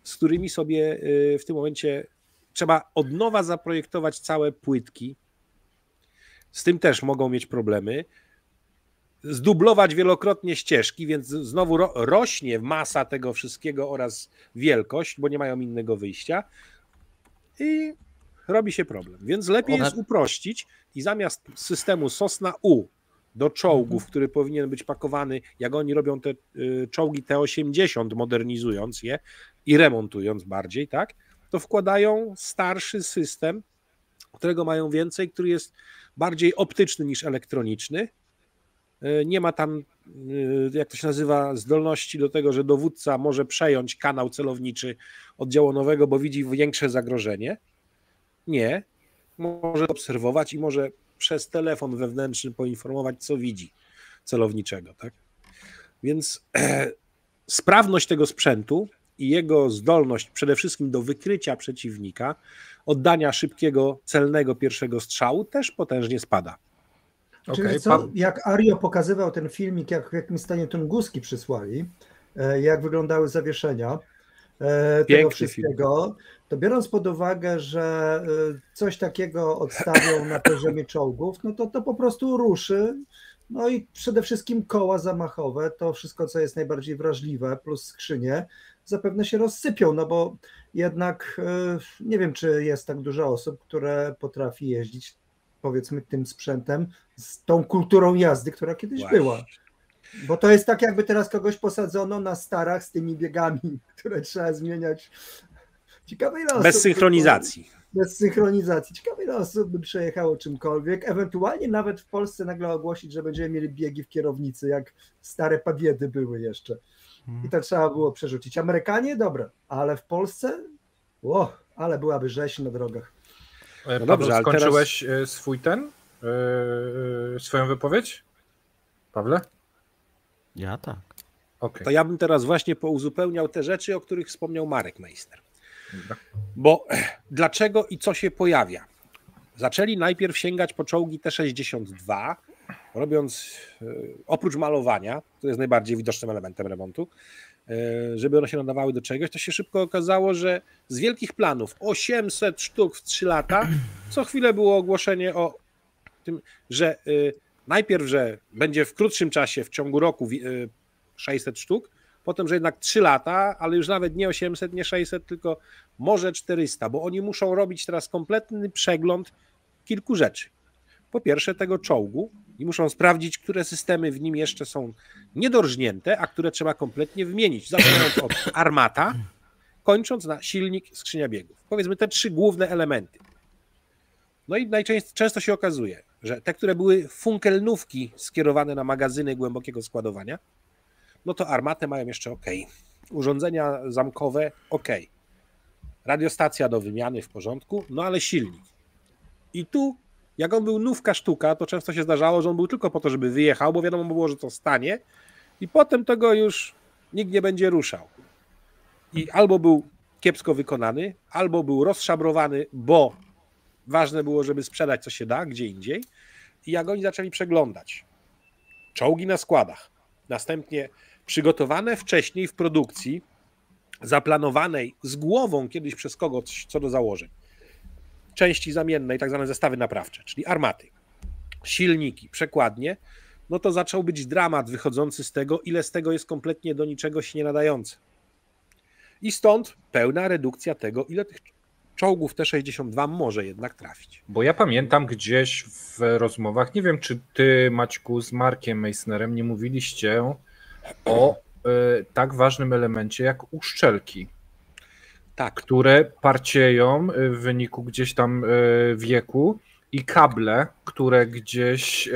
z którymi sobie y, w tym momencie trzeba od nowa zaprojektować całe płytki. Z tym też mogą mieć problemy. Zdublować wielokrotnie ścieżki, więc znowu ro rośnie masa tego wszystkiego oraz wielkość, bo nie mają innego wyjścia. I robi się problem. Więc lepiej Ona- jest uprościć i zamiast systemu Sosna U do czołgów, który powinien być pakowany, jak oni robią te y, czołgi T-80, modernizując je i remontując bardziej, tak, to wkładają starszy system, którego mają więcej, który jest bardziej optyczny niż elektroniczny. Y, Nie ma tam, y, jak to się nazywa, zdolności do tego, że dowódca może przejąć kanał celowniczy oddziału nowego, bo widzi większe zagrożenie. Nie. Może obserwować i może przez telefon wewnętrzny poinformować, co widzi celowniczego. Tak? Więc [CLEARS THROAT] sprawność tego sprzętu i jego zdolność przede wszystkim do wykrycia przeciwnika, oddania szybkiego, celnego pierwszego strzału też potężnie spada. Czyli okej. co, Pa- jak Ario pokazywał ten filmik, jak w jakim stanie Tunguski przysłali, e, jak wyglądały zawieszenia tego Piękny wszystkiego, to biorąc pod uwagę, że e, coś takiego odstawią na poziomie czołgów, no to to po prostu ruszy. No i przede wszystkim koła zamachowe, to wszystko, co jest najbardziej wrażliwe, plus skrzynie, zapewne się rozsypią, no bo jednak e, nie wiem, czy jest tak dużo osób, które potrafi jeździć powiedzmy tym sprzętem, z tą kulturą jazdy, która kiedyś Właśnie. była. Bo to jest tak, jakby teraz kogoś posadzono na starach z tymi biegami, które trzeba zmieniać. Ciekawe ile osób. Bez synchronizacji. Bez synchronizacji. Ciekawe ile osób by przejechało czymkolwiek. Ewentualnie nawet w Polsce nagle ogłosić, że będziemy mieli biegi w kierownicy, jak stare pabiedy były jeszcze. I to trzeba było przerzucić. Amerykanie, dobra, ale w Polsce, o, ale byłaby rzeź na drogach. E, No Paweł, dobrze, ale teraz- skończyłeś e, swój ten, e, swoją wypowiedź? Pawle? Ja tak. Okej. To ja bym teraz właśnie pouzupełniał te rzeczy, o których wspomniał Marek Meister. Bo dlaczego i co się pojawia? Zaczęli najpierw sięgać po czołgi T-62, robiąc e, oprócz malowania, to jest najbardziej widocznym elementem remontu, żeby one się nadawały do czegoś, to się szybko okazało, że z wielkich planów 800 sztuk w 3 lata, co chwilę było ogłoszenie o tym, że najpierw, że będzie w krótszym czasie, w ciągu roku 600 sztuk, potem, że jednak 3 lata, ale już nawet nie 800, nie 600, tylko może 400, bo oni muszą robić teraz kompletny przegląd kilku rzeczy. Po pierwsze, tego czołgu i muszą sprawdzić, które systemy w nim jeszcze są niedorżnięte, a które trzeba kompletnie wymienić. Zaczynając od armata, kończąc na silnik, skrzynia biegów. Powiedzmy te trzy główne elementy. No i najczęściej się okazuje, że te, które były funkelnówki skierowane na magazyny głębokiego składowania, no to armatę mają jeszcze ok. Urządzenia zamkowe ok. Radiostacja do wymiany w porządku, no ale silnik. I tu, jak on był nówka sztuka, to często się zdarzało, że on był tylko po to, żeby wyjechał, bo wiadomo było, że to stanie i potem tego już nikt nie będzie ruszał. I albo był kiepsko wykonany, albo był rozszabrowany, bo ważne było, żeby sprzedać co się da, gdzie indziej. I jak oni zaczęli przeglądać czołgi na składach, następnie przygotowane wcześniej w produkcji, zaplanowanej z głową kiedyś przez kogoś co do założeń. Części zamienne i tak zwane zestawy naprawcze, czyli armaty, silniki, przekładnie, no to zaczął być dramat wychodzący z tego, ile z tego jest kompletnie do niczego się nie nadające. I stąd pełna redukcja tego, ile tych czołgów T-62 może jednak trafić. Bo ja pamiętam gdzieś w rozmowach, nie wiem czy ty Maćku z Markiem Meissnerem nie mówiliście o y, tak ważnym elemencie jak uszczelki. Tak. Które parcieją y, w wyniku gdzieś tam y, wieku i kable, które gdzieś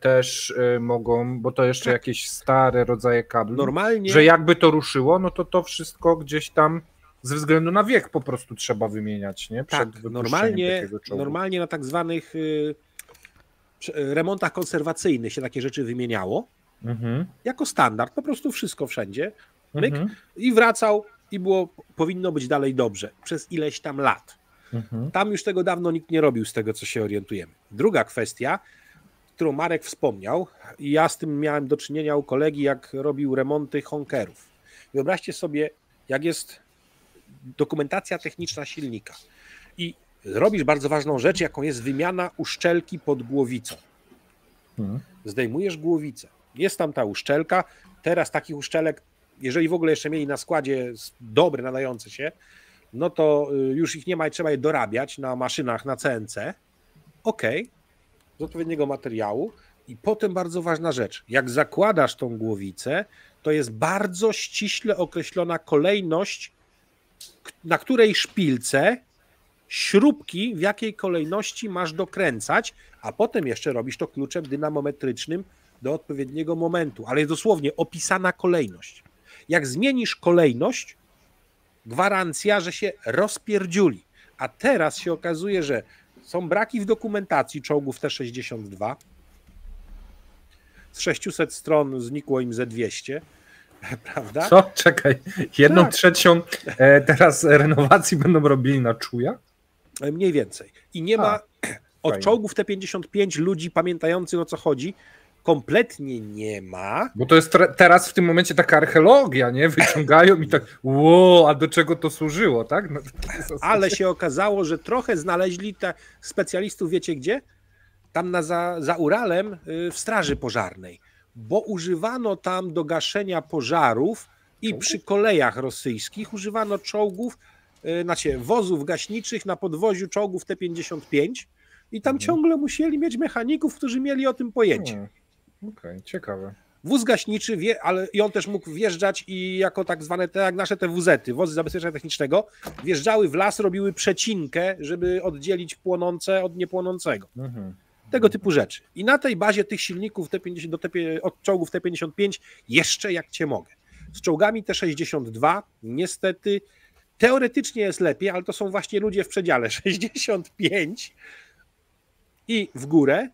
też mogą, bo to jeszcze tak. jakieś stare rodzaje kabli. Normalnie. Że jakby to ruszyło, no to to wszystko gdzieś tam ze względu na wiek po prostu trzeba wymieniać, nie? Przed tak, normalnie, normalnie na tak zwanych y, remontach konserwacyjnych się takie rzeczy wymieniało mhm. jako standard, po prostu wszystko wszędzie, myk, mhm. i wracał i było, powinno być dalej dobrze, przez ileś tam lat. Mhm. Tam już tego dawno nikt nie robił, z tego co się orientujemy. Druga kwestia, którą Marek wspomniał, i ja z tym miałem do czynienia u kolegi, jak robił remonty honkerów. Wyobraźcie sobie, jak jest dokumentacja techniczna silnika i robisz bardzo ważną rzecz, jaką jest wymiana uszczelki pod głowicą. Mhm. Zdejmujesz głowicę, jest tam ta uszczelka. Teraz takich uszczelek, jeżeli w ogóle jeszcze mieli na składzie dobre, nadające się, no to y, już ich nie ma i trzeba je dorabiać na maszynach na CNC. Ok, z odpowiedniego materiału. I potem bardzo ważna rzecz. Jak zakładasz tą głowicę, to jest bardzo ściśle określona kolejność, na której szpilce śrubki w jakiej kolejności masz dokręcać, a potem jeszcze robisz to kluczem dynamometrycznym do odpowiedniego momentu, ale jest dosłownie opisana kolejność. Jak zmienisz kolejność, gwarancja, że się rozpierdziuli. A teraz się okazuje, że są braki w dokumentacji czołgów T-62. Z 600 stron znikło im ze 200. [LAUGHS] Prawda? Co? Czekaj. Jedną tak. trzecią e, teraz renowacji będą robili na czuja? E, mniej więcej. I nie A, ma [CLEARS THROAT] od fajnie. czołgów T-55 ludzi pamiętających o co chodzi, kompletnie nie ma. Bo to jest teraz w tym momencie taka archeologia, nie? Wyciągają i tak, wow, a do czego to służyło, tak? No, Ale się okazało, że trochę znaleźli te specjalistów, wiecie gdzie? Tam na za, za Uralem y, w straży pożarnej, bo używano tam do gaszenia pożarów i przy kolejach rosyjskich używano czołgów, znaczy wozów gaśniczych na podwoziu czołgów T-55 i tam mhm. ciągle musieli mieć mechaników, którzy mieli o tym pojęcie. Hmm. Okej, okay, ciekawe. Wóz gaśniczy, wie, ale i on też mógł wjeżdżać i jako tak zwane, te, jak nasze te WZ-y, wozy zabezpieczenia technicznego, wjeżdżały w las, robiły przecinkę, żeby oddzielić płonące od niepłonącego. Mhm. Tego typu rzeczy. I na tej bazie tych silników T50, do T, od czołgów T55 jeszcze jak cię mogę. Z czołgami T62 niestety teoretycznie jest lepiej, ale to są właśnie ludzie w przedziale [LAUGHS] 65 i w górę,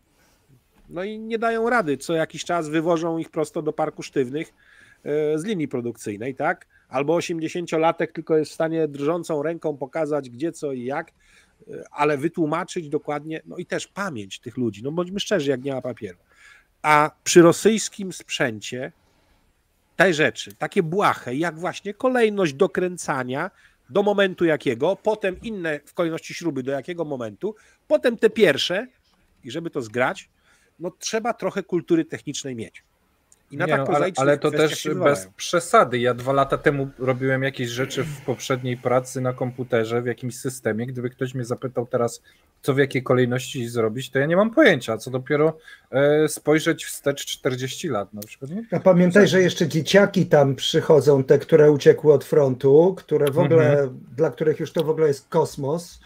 no i nie dają rady. Co jakiś czas wywożą ich prosto do parku sztywnych e, z linii produkcyjnej, tak? Albo 80-latek tylko jest w stanie drżącą ręką pokazać gdzie, co i jak, ale wytłumaczyć dokładnie, no i też pamięć tych ludzi, no bądźmy szczerzy, jak nie ma papieru. A przy rosyjskim sprzęcie te rzeczy, takie błahe, jak właśnie kolejność dokręcania do momentu jakiego, potem inne w kolejności śruby do jakiego momentu, potem te pierwsze i żeby to zgrać, no trzeba trochę kultury technicznej mieć. I na nie, tak no, ale, ale to też bez przesady. Ja dwa lata temu robiłem jakieś rzeczy w poprzedniej pracy na komputerze, w jakimś systemie. Gdyby ktoś mnie zapytał teraz, co w jakiej kolejności zrobić, to ja nie mam pojęcia, co dopiero e, spojrzeć wstecz 40 lat na przykład. Nie? A pamiętaj, że jeszcze dzieciaki tam przychodzą, te, które uciekły od frontu, które w ogóle, mhm. dla których już to w ogóle jest kosmos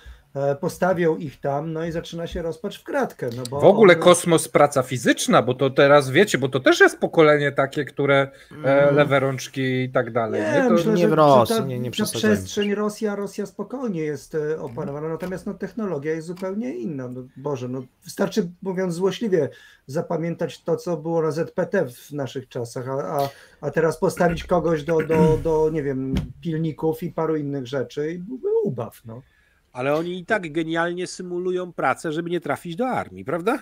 postawią ich tam, no i zaczyna się rozpacz w kratkę. No bo w ogóle on... kosmos, praca fizyczna, bo to teraz wiecie, bo to też jest pokolenie takie, które e, mm. lewe rączki i tak dalej. Nie, nie? To... myślę, nie w Rosji, ta, nie, nie ta przestrzeń Rosja, Rosja spokojnie jest e, opanowana, natomiast no, technologia jest zupełnie inna. No, Boże, no, wystarczy, mówiąc złośliwie, zapamiętać to, co było na ZPT w naszych czasach, a, a, a teraz postawić kogoś do, do, do, nie wiem, pilników i paru innych rzeczy i byłby ubaw, no. Ale oni i tak genialnie symulują pracę, żeby nie trafić do armii, prawda?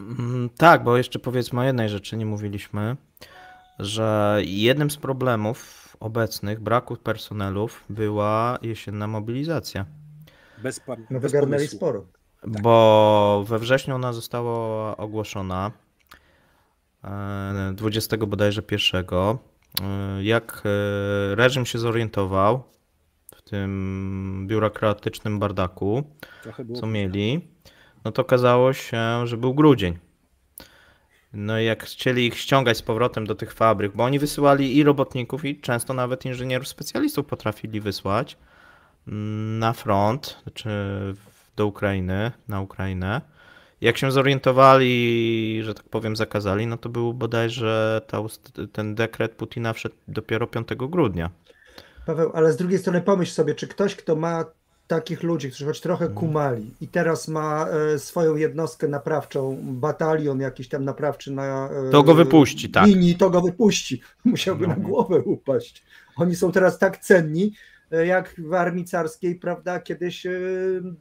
Mm, tak, bo jeszcze powiedzmy o jednej rzeczy nie mówiliśmy, że jednym z problemów obecnych braku personelów była jesienna mobilizacja. Bez, pan, no wygarnęli sporo. Tak. Bo we wrześniu ona została ogłoszona 20 e, bodajże pierwszego. E, jak e, reżim się zorientował, tym biurokratycznym bardaku, co mieli, no to okazało się, że był grudzień. No i jak chcieli ich ściągać z powrotem do tych fabryk, bo oni wysyłali i robotników, i często nawet inżynierów specjalistów potrafili wysłać mm, na front, czy do Ukrainy, na Ukrainę. Jak się zorientowali, że tak powiem, zakazali, no to był bodajże ta, ten dekret Putina wszedł dopiero 5 grudnia. Paweł, ale z drugiej strony pomyśl sobie, czy ktoś, kto ma takich ludzi, którzy choć trochę mm. kumali i teraz ma e, swoją jednostkę naprawczą, batalion jakiś tam naprawczy na e, to go wypuści, tak. linii, to go wypuści. [LAUGHS] Musiałby no. na głowę upaść. Oni są teraz tak cenni, e, jak w armii carskiej, prawda, kiedyś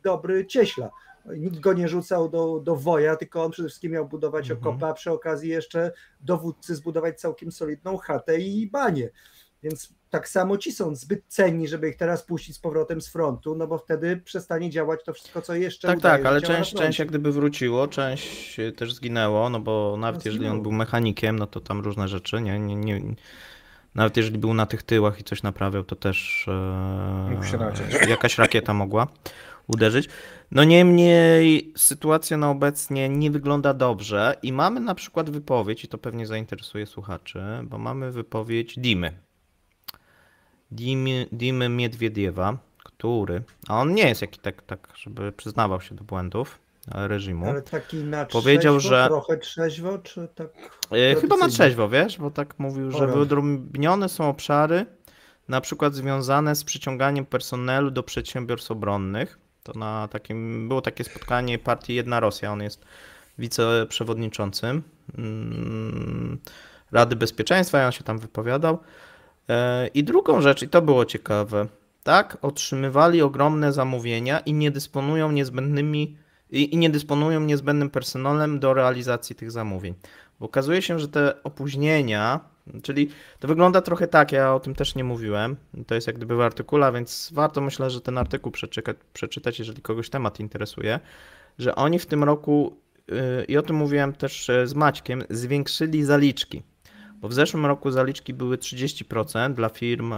dobry cieśla. Nikt go nie rzucał do, do woja, tylko on przede wszystkim miał budować mhm. okopy, a przy okazji jeszcze dowódcy zbudować całkiem solidną chatę i banie. Więc tak samo ci są zbyt cenni, żeby ich teraz puścić z powrotem z frontu, no bo wtedy przestanie działać to wszystko, co jeszcze. Tak, udaje, tak, ale część, część jak gdyby wróciło, część też zginęło, no bo nawet no, jeżeli on był mechanikiem, no to tam różne rzeczy, nie, nie, nie, nawet jeżeli był na tych tyłach i coś naprawiał, to też e, jakaś rakieta mogła uderzyć. No niemniej sytuacja na obecnie nie wygląda dobrze i mamy na przykład wypowiedź, i to pewnie zainteresuje słuchaczy, bo mamy wypowiedź Dimy, Dimy, Dimy Miedwiediewa, który, a on nie jest jaki tak, tak, żeby przyznawał się do błędów reżimu. Ale taki na powiedział, trzeźwo, że trochę trzeźwo, czy tak? E, chyba na trzeźwo, wiesz, bo tak mówił, że wyodrębnione są obszary, na przykład związane z przyciąganiem personelu do przedsiębiorstw obronnych. To na takim, było takie spotkanie partii Jedna Rosja, on jest wiceprzewodniczącym mm, Rady Bezpieczeństwa i on się tam wypowiadał. E, I drugą rzecz, i to było ciekawe, tak, otrzymywali ogromne zamówienia i nie dysponują niezbędnymi i, nie dysponują niezbędnym personelem do realizacji tych zamówień. Bo okazuje się, że te opóźnienia, czyli to wygląda trochę tak, ja o tym też nie mówiłem, to jest jak gdyby w artykule, więc warto myślę, że ten artykuł przeczytać, przeczytać jeżeli kogoś temat interesuje, że oni w tym roku, y, i o tym mówiłem też e, z Maćkiem, zwiększyli zaliczki. Bo w zeszłym roku zaliczki były 30% dla firm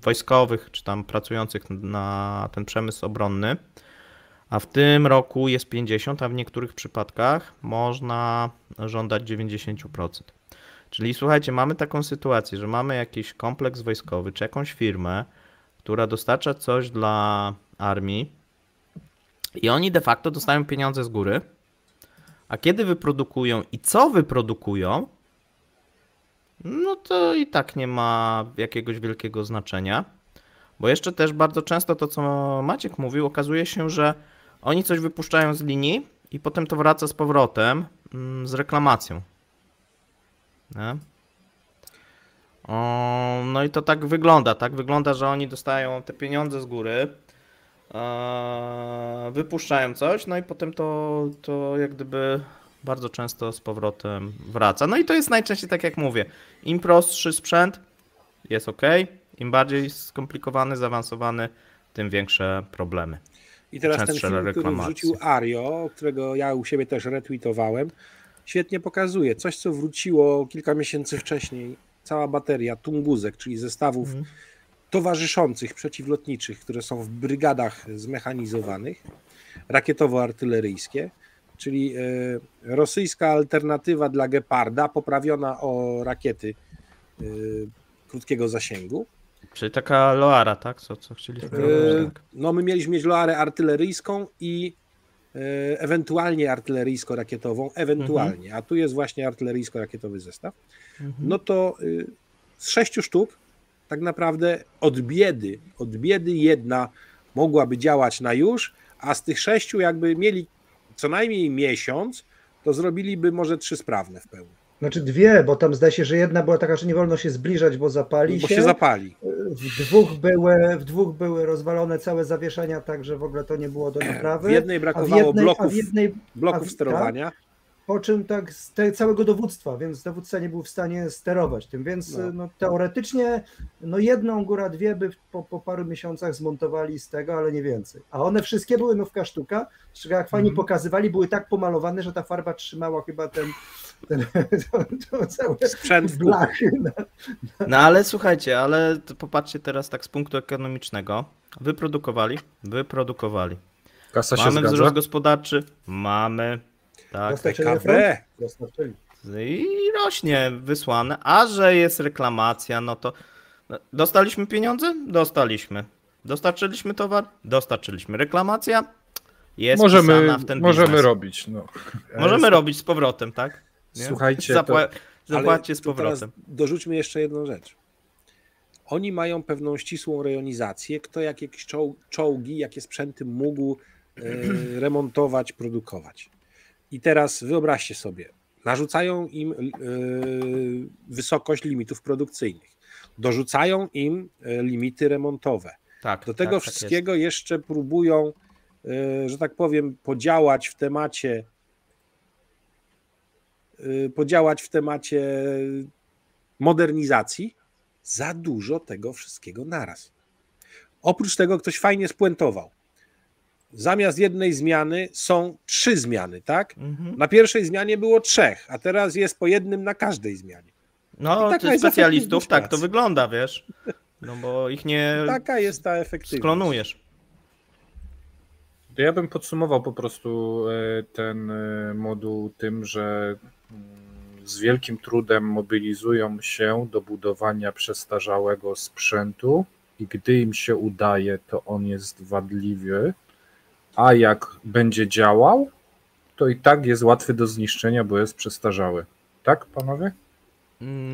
wojskowych czy tam pracujących na ten przemysł obronny, a w tym roku jest 50%, a w niektórych przypadkach można żądać 90%. Czyli słuchajcie, mamy taką sytuację, że mamy jakiś kompleks wojskowy czy jakąś firmę, która dostarcza coś dla armii i oni de facto dostają pieniądze z góry, a kiedy wyprodukują i co wyprodukują, no to i tak nie ma jakiegoś wielkiego znaczenia. Bo jeszcze też bardzo często to, co Maciek mówił, okazuje się, że oni coś wypuszczają z linii i potem to wraca z powrotem mm, z reklamacją. Nie? No i to tak wygląda, tak wygląda, że oni dostają te pieniądze z góry, e, wypuszczają coś, no i potem to, to jak gdyby bardzo często z powrotem wraca. No i to jest najczęściej tak jak mówię. Im prostszy sprzęt jest ok, im bardziej skomplikowany, zaawansowany, tym większe problemy. I teraz ten film, który wrzucił Ario, którego ja u siebie też retweetowałem, świetnie pokazuje. Coś, co wróciło kilka miesięcy wcześniej. Cała bateria tunguzek, czyli zestawów Mhm. towarzyszących, przeciwlotniczych, które są w brygadach zmechanizowanych, rakietowo-artyleryjskie, czyli e, rosyjska alternatywa dla Geparda, poprawiona o rakiety e, krótkiego zasięgu. Czyli taka Loara, tak? Co, co chcieliśmy E, robić, tak. No, my mieliśmy mieć loarę artyleryjską i ewentualnie artyleryjsko-rakietową, ewentualnie, a tu jest właśnie artyleryjsko-rakietowy zestaw. Mhm. No to y, z sześciu sztuk tak naprawdę od biedy, od biedy jedna mogłaby działać na już, a z tych sześciu jakby mieli co najmniej miesiąc, to zrobiliby może trzy sprawne w pełni, Znaczy dwie, bo tam zdaje się, że jedna była taka, że nie wolno się zbliżać, bo zapali bo się. się zapali. W dwóch, były, w dwóch były rozwalone całe zawieszenia, tak że w ogóle to nie było do naprawy. W jednej a w brakowało jednej, a bloków, w jednej bloków a w- sterowania. Po czym tak z te, całego dowództwa, więc dowódca nie był w stanie sterować tym, więc No. no. teoretycznie no jedną góra dwie by po, po paru miesiącach zmontowali z tego, ale nie więcej. A one wszystkie były nówka sztuka, z czego jak fajnie Mhm. pokazywali, były tak pomalowane, że ta farba trzymała chyba ten, ten [LAUGHS] to, to całe Sprzęt blachy. na- No ale słuchajcie, ale popatrzcie teraz tak z punktu ekonomicznego. Wyprodukowali, wyprodukowali. Kasa się Mamy zgadza. wzrost gospodarczy, mamy. Tak, PKB. front? Dostarczyli. I rośnie wysłane, a że jest reklamacja, no to no, dostaliśmy pieniądze? Dostaliśmy. Dostarczyliśmy towar? Dostarczyliśmy. Reklamacja? Jest Możemy, w ten możemy biznes. robić. No. Możemy robić z powrotem, tak? Nie? Słuchajcie, Zapła- to, Zapłaćcie z powrotem. Dorzućmy jeszcze jedną rzecz. Oni mają pewną ścisłą rejonizację, kto jakie czoł- czołgi, jakie sprzęty mógł e, [CLEARS THROAT] remontować, produkować. I teraz wyobraźcie sobie, narzucają im e, wysokość limitów produkcyjnych, dorzucają im e, limity remontowe. Tak, Do tego tak, tak wszystkiego jeszcze próbują, że tak powiem, podziałać w temacie podziałać w temacie modernizacji. Za dużo tego wszystkiego naraz. Oprócz tego ktoś fajnie spuentował. Zamiast jednej zmiany są trzy zmiany, tak? Mhm. Na pierwszej zmianie było trzech, a teraz jest po jednym na każdej zmianie. No, I taka specjalistów tak to wygląda, wiesz. No bo ich nie Taka jest ta efektywność. sklonujesz. to ja bym podsumował po prostu e, ten e, moduł tym, że mm, z wielkim trudem mobilizują się do budowania przestarzałego sprzętu i gdy im się udaje, to on jest wadliwy, a jak będzie działał, to i tak jest łatwy do zniszczenia, bo jest przestarzały. Tak, panowie?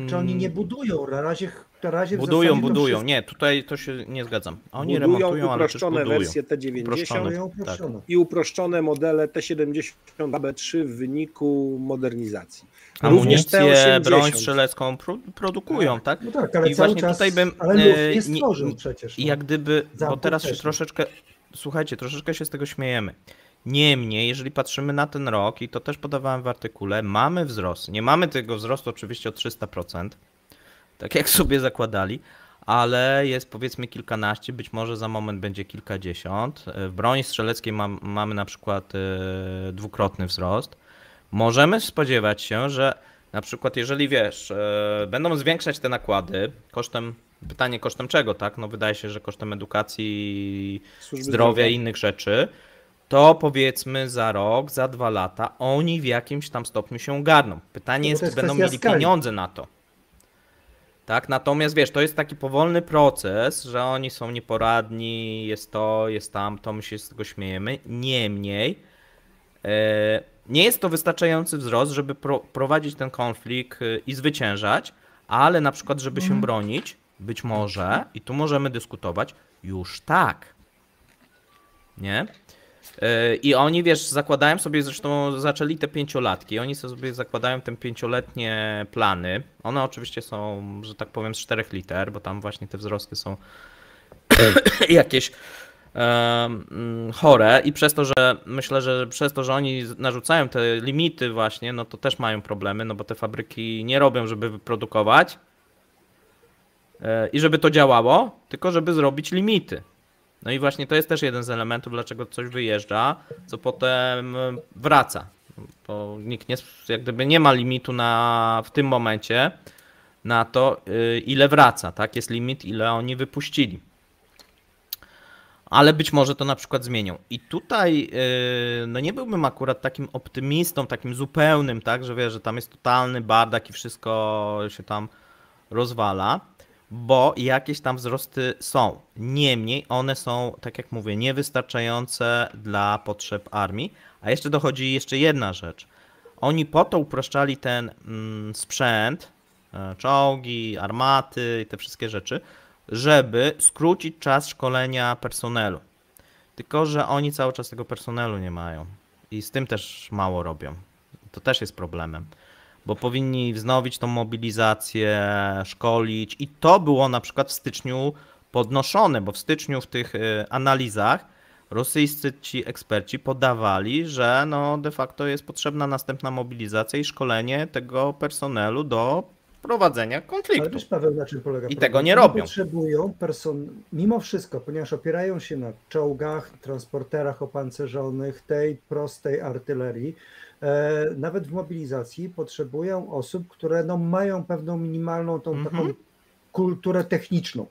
Czy oni Mm, nie budują? Na razie, na razie Budują, budują. wszystko Nie, tutaj to się nie zgadzam. Oni Budują remontują, ale uproszczone budują. wersje T90 Uproszczone. uproszczone. i uproszczone modele T70 AB3 w wyniku modernizacji. Również Amunicję, T80. broń strzelecką pro, produkują, tak? No tak, ale I cały właśnie czas, tutaj bym, ale e, nie nie- stworzył przecież. I no. jak gdyby, bo teraz się troszeczkę, słuchajcie, troszeczkę się z tego śmiejemy. Niemniej, jeżeli patrzymy na ten rok, i to też podawałem w artykule, mamy wzrost. Nie mamy tego wzrostu oczywiście o 300%, tak jak sobie zakładali, ale jest powiedzmy kilkanaście, być może za moment będzie kilkadziesiąt. W broni strzeleckiej mam, mamy na przykład e, dwukrotny wzrost. Możemy spodziewać się, że na przykład jeżeli wiesz, e, będą zwiększać te nakłady kosztem, pytanie kosztem czego, tak? No wydaje się, że kosztem edukacji, Służby zdrowia i innych rzeczy, to powiedzmy za rok, za dwa lata oni w jakimś tam stopniu się ogarną. Pytanie No bo jest, to czy jest będą kwestia mieli skali. pieniądze na to. Tak, natomiast wiesz, to jest taki powolny proces, że oni są nieporadni, jest to, jest tamto, my się z tego śmiejemy. Niemniej, e, nie jest to wystarczający wzrost, żeby pro, prowadzić ten konflikt e, i zwyciężać, ale na przykład, żeby się bronić, być może, i tu możemy dyskutować, już tak. Nie? Yy, I oni, wiesz, zakładają sobie, zresztą zaczęli te pięciolatki, oni sobie zakładają te pięcioletnie plany. One oczywiście są, że tak powiem, z 4 liter, bo tam właśnie te wzrosty są [COUGHS] jakieś mm, chore i przez to, że myślę, że przez to, że oni narzucają te limity właśnie, no to też mają problemy, no bo te fabryki nie robią, żeby wyprodukować i żeby to działało, tylko żeby zrobić limity. No i właśnie to jest też jeden z elementów, dlaczego coś wyjeżdża, co potem wraca. Bo nikt nie, jak gdyby nie ma limitu na, w tym momencie na to, y, ile wraca, tak? Jest limit, ile oni wypuścili. Ale być może to na przykład zmienią. I tutaj y, no nie byłbym akurat takim optymistą, takim zupełnym, tak, że wiesz, że tam jest totalny bardak i wszystko się tam rozwala bo jakieś tam wzrosty są. Niemniej one są, tak jak mówię, niewystarczające dla potrzeb armii. A jeszcze dochodzi jeszcze jedna rzecz. Oni po to upraszczali ten mm, sprzęt, e, czołgi, armaty i te wszystkie rzeczy, żeby skrócić czas szkolenia personelu. Tylko, że oni cały czas tego personelu nie mają i z tym też mało robią. To też jest problemem bo powinni wznowić tą mobilizację, szkolić i to było na przykład w styczniu podnoszone, bo w styczniu w tych y, analizach rosyjscy ci eksperci podawali, że no de facto jest potrzebna następna mobilizacja i szkolenie tego personelu do prowadzenia konfliktu. Ale wiesz Paweł, na czym polega I problem? tego nie robią. Potrzebują person... mimo wszystko, ponieważ opierają się na czołgach, transporterach opancerzonych, tej prostej artylerii, nawet w mobilizacji potrzebują osób, które no, mają pewną minimalną tą taką mhm. kulturę techniczną.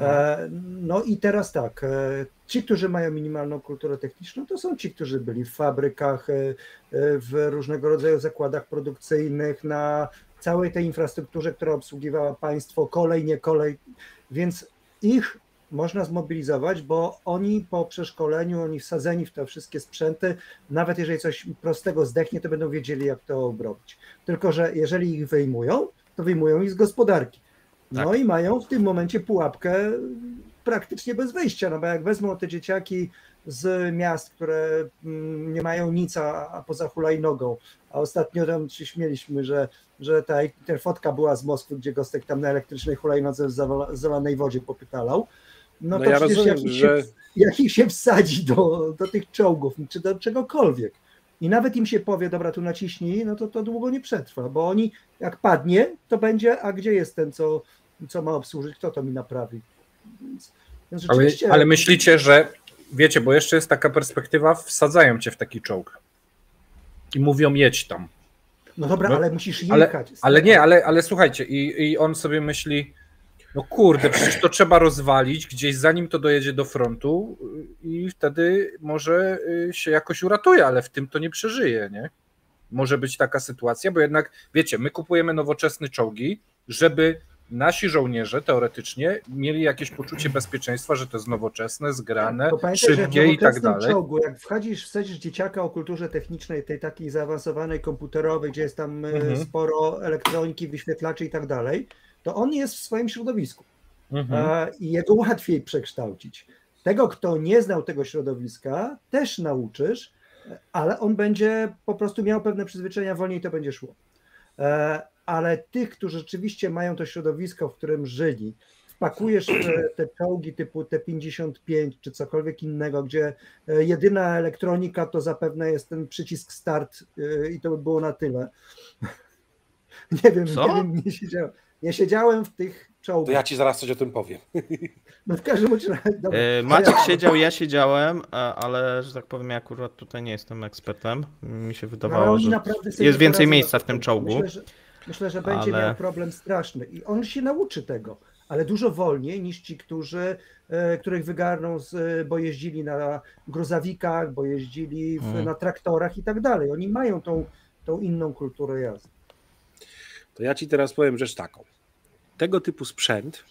E, no. no i teraz tak, e, ci, którzy mają minimalną kulturę techniczną, to są ci, którzy byli w fabrykach, w różnego rodzaju zakładach produkcyjnych, na całej tej infrastrukturze, która obsługiwała państwo, kolej, nie kolej, więc ich można zmobilizować, bo oni po przeszkoleniu, oni wsadzeni w te wszystkie sprzęty, nawet jeżeli coś prostego zdechnie, to będą wiedzieli, jak to obrobić. Tylko, że jeżeli ich wyjmują, to wyjmują ich z gospodarki. No tak. i mają w tym momencie pułapkę praktycznie bez wyjścia, no bo jak wezmą te dzieciaki z miast, które mm, nie mają nic, a, a poza hulajnogą, a ostatnio tam się śmieliśmy, że, że ta, ta fotka była z Moskwy, gdzie Gostek tam na elektrycznej hulajnodze w zalanej wodzie popytalał, no, no to ja przecież rozumiem, jak, ich że... się, jak ich się wsadzi do, do tych czołgów, czy do czegokolwiek, i nawet im się powie, dobra, tu naciśnij, no to to długo nie przetrwa, bo oni, jak padnie, to będzie, a gdzie jest ten, co, co ma obsłużyć, kto to mi naprawi. Więc, więc rzeczywiście... ale, ale myślicie, że, wiecie, bo jeszcze jest taka perspektywa, wsadzają cię w taki czołg i mówią, jedź tam. No dobra, no, ale musisz jechać. Ale, ale nie, ale, ale słuchajcie, i, i on sobie myśli, no kurde, przecież to trzeba rozwalić gdzieś zanim to dojedzie do frontu i wtedy może y, się jakoś uratuje, ale w tym to nie przeżyje, nie? Może być taka sytuacja, bo jednak, wiecie, my kupujemy nowoczesne czołgi, żeby nasi żołnierze teoretycznie mieli jakieś poczucie bezpieczeństwa, że to jest nowoczesne, zgrane, szybkie i tak dalej. Czołgu, jak wchodzisz, wsadzisz dzieciaka o kulturze technicznej, tej takiej zaawansowanej komputerowej, gdzie jest tam y, mhm. sporo elektroniki, wyświetlaczy i tak dalej, to on jest w swoim środowisku mhm. i jego [LAUGHS] łatwiej przekształcić. Tego, kto nie znał tego środowiska, też nauczysz, ale on będzie po prostu miał pewne przyzwyczajenia, wolniej to będzie szło. E, ale tych, którzy rzeczywiście mają to środowisko, w którym żyli, wpakujesz te czołgi typu T55 czy cokolwiek innego, gdzie e, jedyna elektronika to zapewne jest ten przycisk start e, i to by było na tyle. [LAUGHS] Nie wiem, Co? nie wiem, nie siedziałem. Nie siedziałem w tych czołgach. To ja ci zaraz coś o tym powiem. [LAUGHS] No w każdym razie. E, Maciek siedział, ja siedziałem, ale że tak powiem, ja akurat tutaj nie jestem ekspertem. Mi się wydawało, że jest więcej miejsca w tym czołgu. Myślę, że, myślę, że będzie ale... miał problem straszny i on się nauczy tego, ale dużo wolniej niż ci, którzy, e, których wygarną, z, bo jeździli na gruzawikach, bo jeździli w, hmm. na traktorach i tak dalej. Oni mają tą, tą inną kulturę jazdy. To ja ci teraz powiem rzecz taką. Tego typu sprzęt,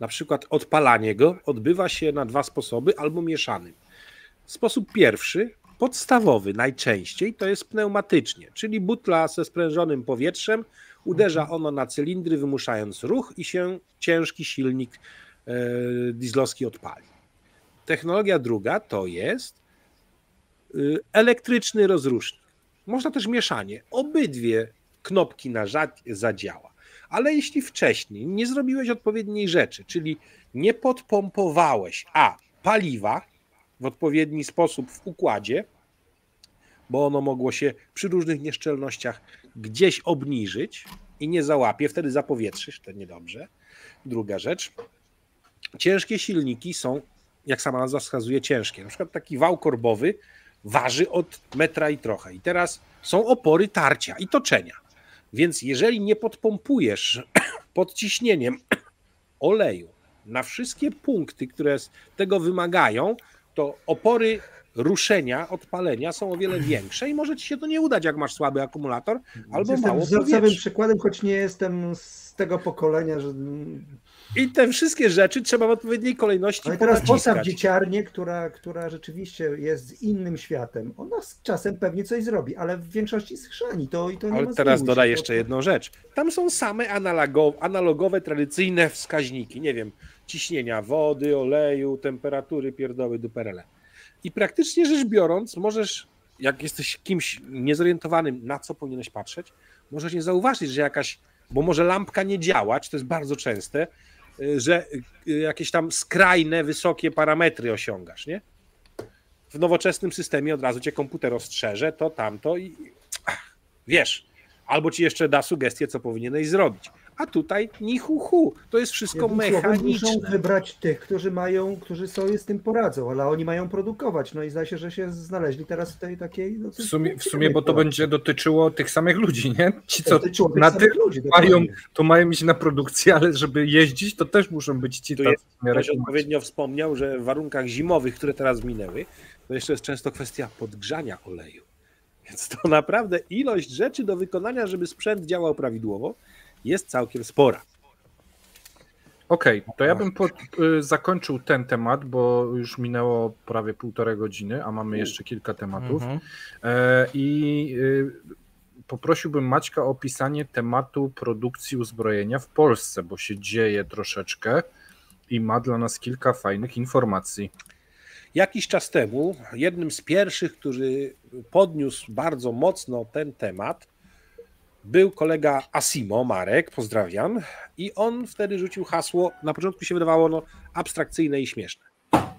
na przykład odpalanie go, odbywa się na dwa sposoby albo mieszanym. Sposób pierwszy, podstawowy najczęściej, to jest pneumatycznie, czyli butla ze sprężonym powietrzem, uderza mhm. ono na cylindry, wymuszając ruch i się ciężki silnik e, dieslowski odpali. Technologia druga to jest y, elektryczny rozrusznik. Można też mieszanie. Obydwie knopki na zadziała. Ale jeśli wcześniej nie zrobiłeś odpowiedniej rzeczy, czyli nie podpompowałeś, a paliwa w odpowiedni sposób w układzie, bo ono mogło się przy różnych nieszczelnościach gdzieś obniżyć i nie załapie, wtedy zapowietrzysz, to niedobrze. Druga rzecz, ciężkie silniki są, jak sama nazwa wskazuje, ciężkie. Na przykład taki wał korbowy waży od metra i trochę. I teraz są opory tarcia i toczenia. Więc jeżeli nie podpompujesz [CLEARS THROAT] pod ciśnieniem [CLEARS THROAT] oleju na wszystkie punkty, które tego wymagają, to opory ruszenia, odpalenia są o wiele większe i może ci się to nie udać, jak masz słaby akumulator albo Jestem mało wzorcowym powietrza. przykładem, choć nie jestem z tego pokolenia, że... I te wszystkie rzeczy trzeba w odpowiedniej kolejności Ale teraz postaw dzieciarnię, która, która rzeczywiście jest z innym światem. Ona z czasem pewnie coś zrobi, ale w większości schrzani to i to nie Ale teraz dodaj jeszcze jedną rzecz. Tam są same analogowe, analogowe, tradycyjne wskaźniki. Nie wiem, ciśnienia wody, oleju, temperatury, pierdoły, duperele. I praktycznie rzecz biorąc, możesz, jak jesteś kimś niezorientowanym, na co powinieneś patrzeć, możesz nie zauważyć, że jakaś, bo może lampka nie działać, to jest bardzo częste, y, że y, jakieś tam skrajne, wysokie parametry osiągasz, nie? W nowoczesnym systemie od razu cię komputer ostrzeże, to tamto i ach, wiesz, albo ci jeszcze da sugestię, co powinieneś zrobić. A tutaj ni hu hu, to jest wszystko Jednym słowem, Muszą mechaniczne. wybrać tych, którzy mają, którzy sobie z tym poradzą, ale oni mają produkować. No i zdaje się, że się znaleźli teraz w tej takiej. No, W sumie, w sumie, bo to będzie dotyczyło tych samych ludzi, nie? Ci, co Dotyczyło na tych ludzi, mają, to mają iść na produkcję, ale żeby jeździć, to też muszą być ci Tu tacy Ktoś odpowiednio wspomniał, że w warunkach zimowych, które teraz minęły, to jeszcze jest często kwestia podgrzania oleju. Więc to naprawdę ilość rzeczy do wykonania, żeby sprzęt działał prawidłowo, jest całkiem spora. Okej, to ja bym po, y, zakończył ten temat, bo już minęło prawie półtorej godziny, a mamy jeszcze kilka tematów. Mhm. E, I y, poprosiłbym Maćka o opisanie tematu produkcji uzbrojenia w Polsce, bo się dzieje troszeczkę i ma dla nas kilka fajnych informacji. Jakiś czas temu jednym z pierwszych, który podniósł bardzo mocno ten temat, był kolega Asimo, Marek, pozdrawiam, i on wtedy rzucił hasło, na początku się wydawało no, abstrakcyjne i śmieszne.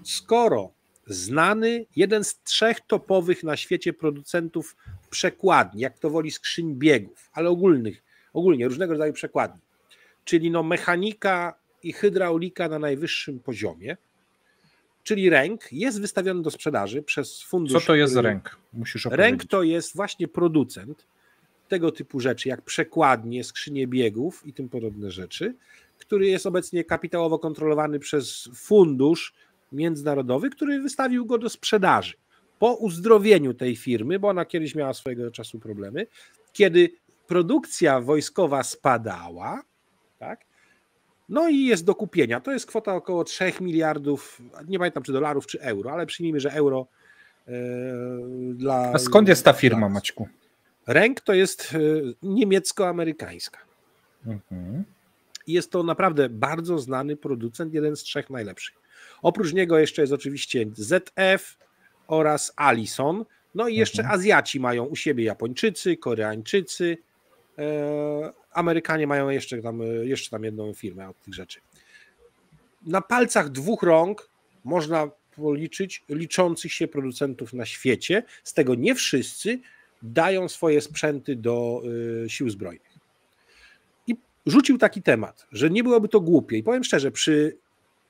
Skoro znany, jeden z trzech topowych na świecie producentów przekładni, jak to woli skrzyń biegów, ale ogólnych, ogólnie różnego rodzaju przekładni, czyli no mechanika i hydraulika na najwyższym poziomie, czyli ręk, jest wystawiony do sprzedaży przez fundusz. Co to jest który- ręk? Musisz opowiedzieć. Ręk to jest właśnie producent tego typu rzeczy, jak przekładnie, skrzynie biegów i tym podobne rzeczy, który jest obecnie kapitałowo kontrolowany przez fundusz międzynarodowy, który wystawił go do sprzedaży. Po uzdrowieniu tej firmy, bo ona kiedyś miała swojego czasu problemy, kiedy produkcja wojskowa spadała, tak? No i jest do kupienia. To jest kwota około 3 miliardów, nie pamiętam czy dolarów, czy euro, ale przyjmijmy, że euro e, dla. A skąd jest ta firma, Maćku? Ręk to jest e, niemiecko-amerykańska. Mhm. Jest to naprawdę bardzo znany producent, jeden z trzech najlepszych. Oprócz niego jeszcze jest oczywiście ZF oraz Alison. No i jeszcze Mhm. Azjaci mają u siebie Japończycy, Koreańczycy. E, Amerykanie mają jeszcze tam, e, jeszcze tam jedną firmę od tych rzeczy. Na palcach dwóch rąk można policzyć liczących się producentów na świecie. Z tego nie wszyscy dają swoje sprzęty do e, sił zbrojnych. I rzucił taki temat, że nie byłoby to głupie. I powiem szczerze, przy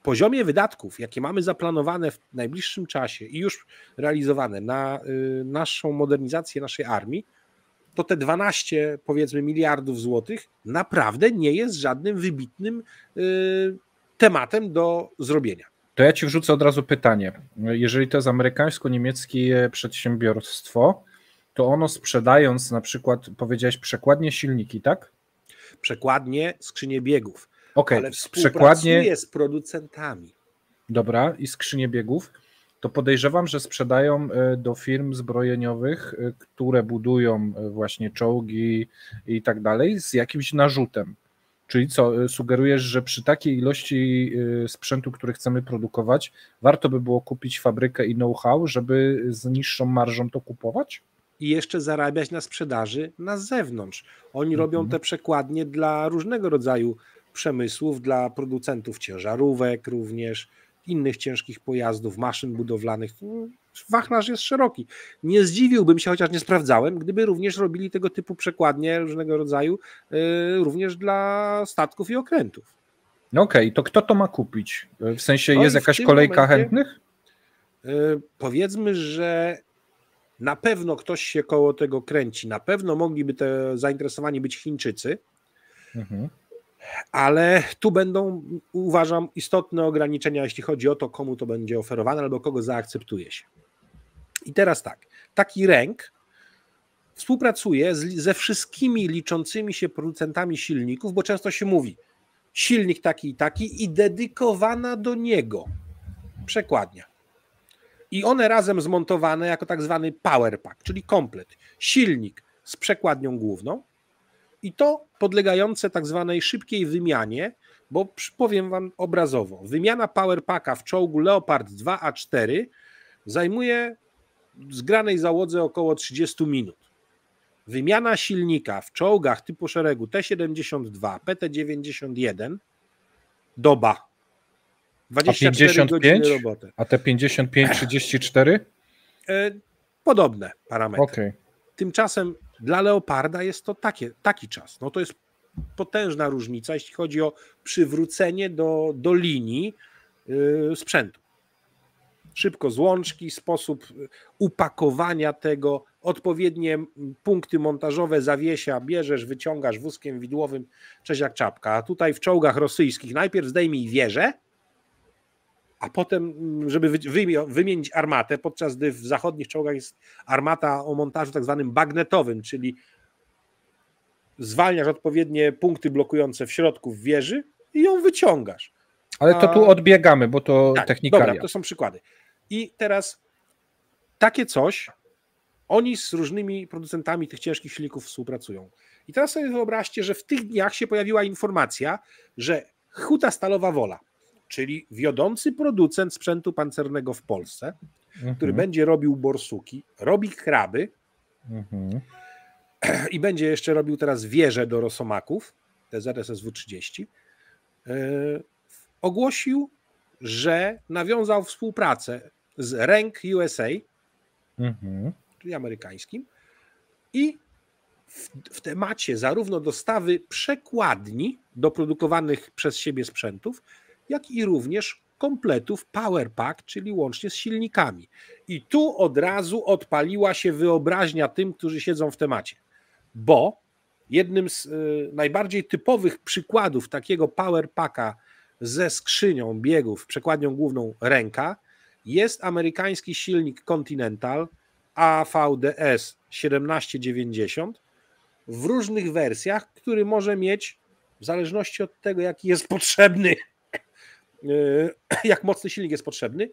poziomie wydatków, jakie mamy zaplanowane w najbliższym czasie i już realizowane na y, naszą modernizację naszej armii, to te 12 powiedzmy miliardów złotych naprawdę nie jest żadnym wybitnym y, tematem do zrobienia. To ja ci wrzucę od razu pytanie. Jeżeli to jest amerykańsko-niemieckie przedsiębiorstwo, to ono sprzedając na przykład, powiedziałeś przekładnie silniki, tak? Przekładnie skrzynie biegów, Okej, ale przekładnie, z producentami. dobra, i skrzynie biegów, to podejrzewam, że sprzedają e, do firm zbrojeniowych, e, które budują e, właśnie czołgi i tak dalej, z jakimś narzutem. Czyli co, sugerujesz, że przy takiej ilości sprzętu, który chcemy produkować, warto by było kupić fabrykę i know-how, żeby z niższą marżą to kupować? I jeszcze zarabiać na sprzedaży na zewnątrz. Oni Mhm. robią te przekładnie dla różnego rodzaju przemysłów, dla producentów ciężarówek również, innych ciężkich pojazdów, maszyn budowlanych. Wachlarz jest szeroki. Nie zdziwiłbym się, chociaż nie sprawdzałem, gdyby również robili tego typu przekładnie różnego rodzaju, yy, również dla statków i okrętów. No okej, okay, to kto to ma kupić? W sensie no jest jakaś kolejka momencie, chętnych? Yy, powiedzmy, że na pewno ktoś się koło tego kręci. Na pewno mogliby te zainteresowani być Chińczycy. Mhm ale tu będą, uważam, istotne ograniczenia, jeśli chodzi o to, komu to będzie oferowane albo kogo zaakceptuje się. I teraz tak, taki ręk współpracuje z, ze wszystkimi liczącymi się producentami silników, bo często się mówi silnik taki i taki i dedykowana do niego przekładnia. I one razem zmontowane jako tak zwany power pack, czyli komplet. Silnik z przekładnią główną, i to podlegające tak zwanej szybkiej wymianie, bo powiem Wam obrazowo, wymiana Powerpacka w czołgu Leopard 2A4 zajmuje zgranej załodze około 30 minut. Wymiana silnika w czołgach typu szeregu T-72, PT-91 doba. 24 a 55? godziny roboty. A te 55, 34? E, podobne parametry. Okay. Tymczasem dla Leoparda jest to takie, taki czas. No to jest potężna różnica, jeśli chodzi o przywrócenie do, do linii yy, sprzętu. Szybko złączki, sposób upakowania tego, odpowiednie punkty montażowe zawiesia, bierzesz, wyciągasz wózkiem widłowym, cześć jak czapka. A tutaj w czołgach rosyjskich najpierw zdejmij wieżę, a potem, żeby wymienić armatę, podczas gdy w zachodnich czołgach jest armata o montażu tak zwanym bagnetowym, czyli zwalniasz odpowiednie punkty blokujące w środku w wieży i ją wyciągasz. Ale to tu odbiegamy, bo to tak, technikalia. Dobra, to są przykłady. I teraz takie coś, oni z różnymi producentami tych ciężkich silników współpracują. I teraz sobie wyobraźcie, że w tych dniach się pojawiła informacja, że Huta Stalowa Wola, czyli wiodący producent sprzętu pancernego w Polsce, mhm. który będzie robił borsuki, robi kraby mhm. i będzie jeszcze robił teraz wieże do rosomaków, te ZSSW-30, yy, ogłosił, że nawiązał współpracę z Rank USA, mhm. czyli amerykańskim, i w, w, temacie zarówno dostawy przekładni do produkowanych przez siebie sprzętów, jak i również kompletów Power Pack, czyli łącznie z silnikami. I tu od razu odpaliła się wyobraźnia tym, którzy siedzą w temacie, bo jednym z y, najbardziej typowych przykładów takiego Power Packa ze skrzynią biegów, przekładnią główną ręka, jest amerykański silnik Continental AVDS 1790 w różnych wersjach, który może mieć, w zależności od tego, jaki jest potrzebny [CLEARS THROAT] jak mocny silnik jest potrzebny,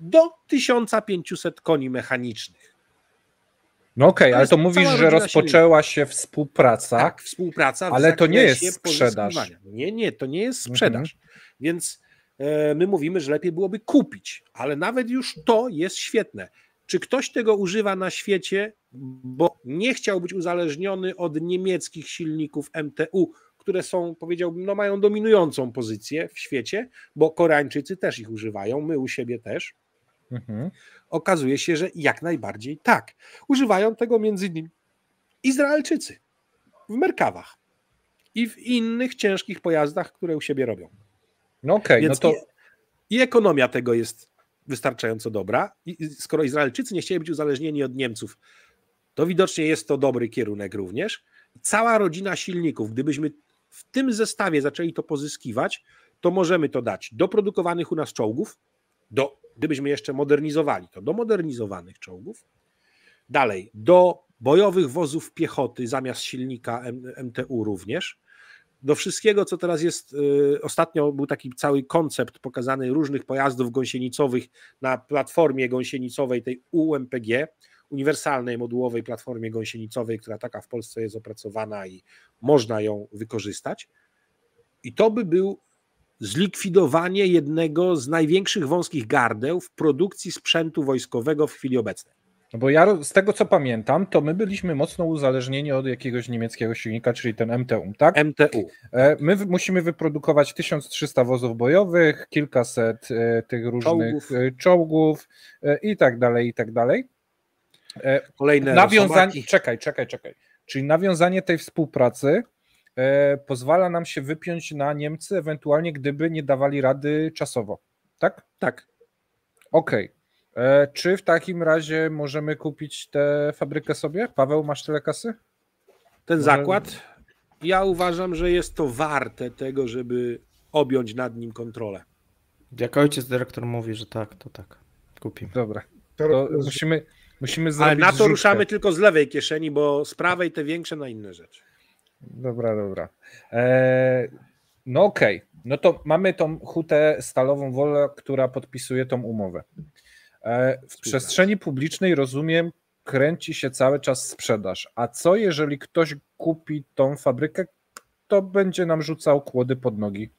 do 1500 koni mechanicznych. No okej, okay, ale to mówisz, że rozpoczęła się współpraca. Tak, współpraca. ale to nie jest sprzedaż. Nie, nie, to nie jest sprzedaż. Mhm. Więc e, my mówimy, że lepiej byłoby kupić, ale nawet już to jest świetne. Czy ktoś tego używa na świecie, bo nie chciał być uzależniony od niemieckich silników MTU, które są, powiedziałbym, no mają dominującą pozycję w świecie, bo Koreańczycy też ich używają, my u siebie też. Mhm. Okazuje się, że jak najbardziej tak. Używają tego między innymi Izraelczycy w Merkawach i w innych ciężkich pojazdach, które u siebie robią. No okej, okay, no to... I, I ekonomia tego jest wystarczająco dobra. I skoro Izraelczycy nie chcieli być uzależnieni od Niemców, to widocznie jest to dobry kierunek również. Cała rodzina silników, gdybyśmy w tym zestawie zaczęli to pozyskiwać, to możemy to dać do produkowanych u nas czołgów, do, gdybyśmy jeszcze modernizowali to, do modernizowanych czołgów, dalej do bojowych wozów piechoty zamiast silnika MTU również, do wszystkiego, co teraz jest. Y, ostatnio był taki cały koncept pokazany różnych pojazdów gąsienicowych na platformie gąsienicowej tej UMPG, uniwersalnej modułowej platformie gąsienicowej, która taka w Polsce jest opracowana i można ją wykorzystać. I to by był zlikwidowanie jednego z największych wąskich gardeł w produkcji sprzętu wojskowego w chwili obecnej. No bo ja z tego co pamiętam, to my byliśmy mocno uzależnieni od jakiegoś niemieckiego silnika, czyli ten MTU, tak? MTU. E, my musimy wyprodukować 1300 wozów bojowych, kilkaset e, tych różnych czołgów, czołgów i tak dalej, i tak dalej. Kolejne nawiązanie. Czekaj, czekaj, czekaj. Czyli nawiązanie tej współpracy e, pozwala nam się wypiąć na Niemcy, ewentualnie gdyby nie dawali rady czasowo. Tak? Tak. Okej. Okay. E, czy w takim razie możemy kupić tę fabrykę sobie? Paweł, masz tyle kasy? Ten Może... zakład? Ja uważam, że jest to warte tego, żeby objąć nad nim kontrolę. Jak ojciec dyrektor mówi, że tak, to tak. Kupimy. Dobra. To musimy, musimy zrobić. Ale na to zrzutkę. ruszamy tylko z lewej kieszeni, bo z prawej te większe na inne rzeczy. Dobra, dobra. Eee, no okej. Okay. No to mamy tą hutę stalową wolę, która podpisuje tą umowę. Eee, w przestrzeni publicznej rozumiem, kręci się cały czas sprzedaż. A co jeżeli ktoś kupi tą fabrykę, to będzie nam rzucał kłody pod nogi?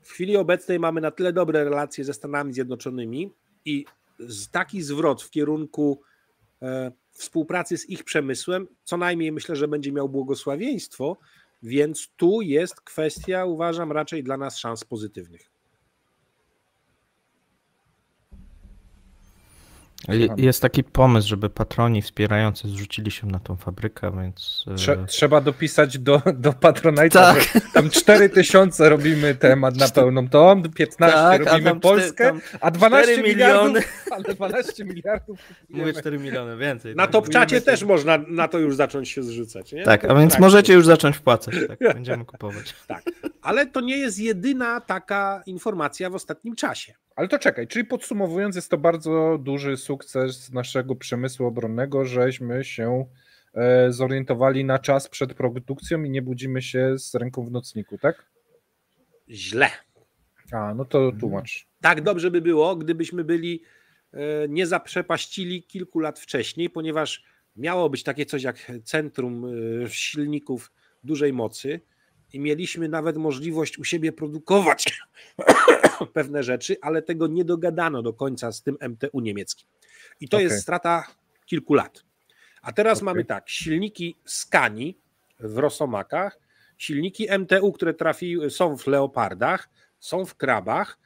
W chwili obecnej mamy na tyle dobre relacje ze Stanami Zjednoczonymi i taki zwrot w kierunku e, współpracy z ich przemysłem, co najmniej myślę, że będzie miał błogosławieństwo, więc tu jest kwestia, uważam, raczej dla nas szans pozytywnych. Jest taki pomysł, żeby patroni wspierający zrzucili się na tą fabrykę, więc. E, trzeba dopisać do, do Patronite'a, tak. tam 4000 robimy temat na pełną tą, 15 tak, robimy Polskę, a 12 miliony. Ale 12 miliardów. Mówię 4 miliony, więcej. Na tak. top czacie też można na to już zacząć się zrzucać. Nie? Tak, a więc tak. możecie już zacząć wpłacać. Tak, będziemy kupować. Tak, ale to nie jest jedyna taka informacja w ostatnim czasie. Ale to czekaj, czyli podsumowując, jest to bardzo duży sukces naszego przemysłu obronnego, żeśmy się e, zorientowali na czas przed produkcją i nie budzimy się z ręką w nocniku, tak? Źle. A, no to tłumacz. Tak dobrze by było, gdybyśmy byli e, nie zaprzepaścili kilku lat wcześniej, ponieważ miało być takie coś jak centrum e, silników dużej mocy i mieliśmy nawet możliwość u siebie produkować [COUGHS] pewne rzeczy, ale tego nie dogadano do końca z tym MTU niemieckim. I to okay. jest strata kilku lat. A teraz okay. mamy tak, silniki Skani w Rosomakach, silniki MTU, które trafiły, są w Leopardach, są w Krabach,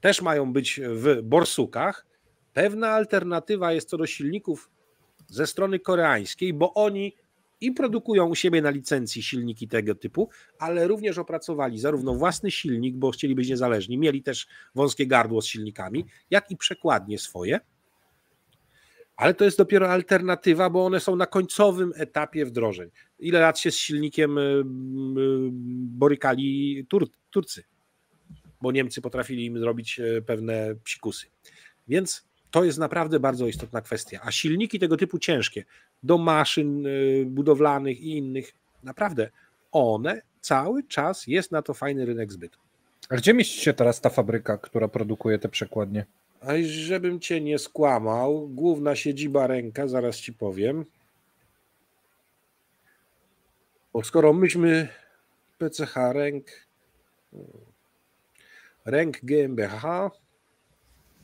też mają być w Borsukach. Pewna alternatywa jest co do silników ze strony koreańskiej, bo oni i produkują u siebie na licencji silniki tego typu, ale również opracowali zarówno własny silnik, bo chcieli być niezależni, mieli też wąskie gardło z silnikami, jak i przekładnie swoje. Ale to jest dopiero alternatywa, bo one są na końcowym etapie wdrożeń. Ile lat się z silnikiem y, y, borykali Tur Turcy, bo Niemcy potrafili im zrobić y, pewne psikusy. Więc to jest naprawdę bardzo istotna kwestia. A silniki tego typu ciężkie, do maszyn y, budowlanych i innych, naprawdę one cały czas jest na to fajny rynek zbytu. A gdzie mieści się teraz ta fabryka, która produkuje te przekładnie? A żebym cię nie skłamał, główna siedziba ręka, zaraz ci powiem. Bo skoro myśmy PCH ręk, ręk GmbH,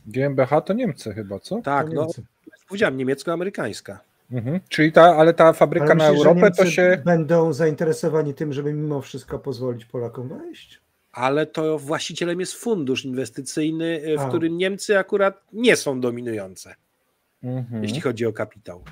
GmbH to Niemcy chyba, co? Tak, no powiedziałem niemiecko-amerykańska. Mhm. Czyli ta, ale ta fabryka ale na myślisz, Europę to się. Będą zainteresowani tym, żeby mimo wszystko pozwolić Polakom wejść? Ale to właścicielem jest fundusz inwestycyjny, w A. którym Niemcy akurat nie są dominujące, mhm. jeśli chodzi o kapitał.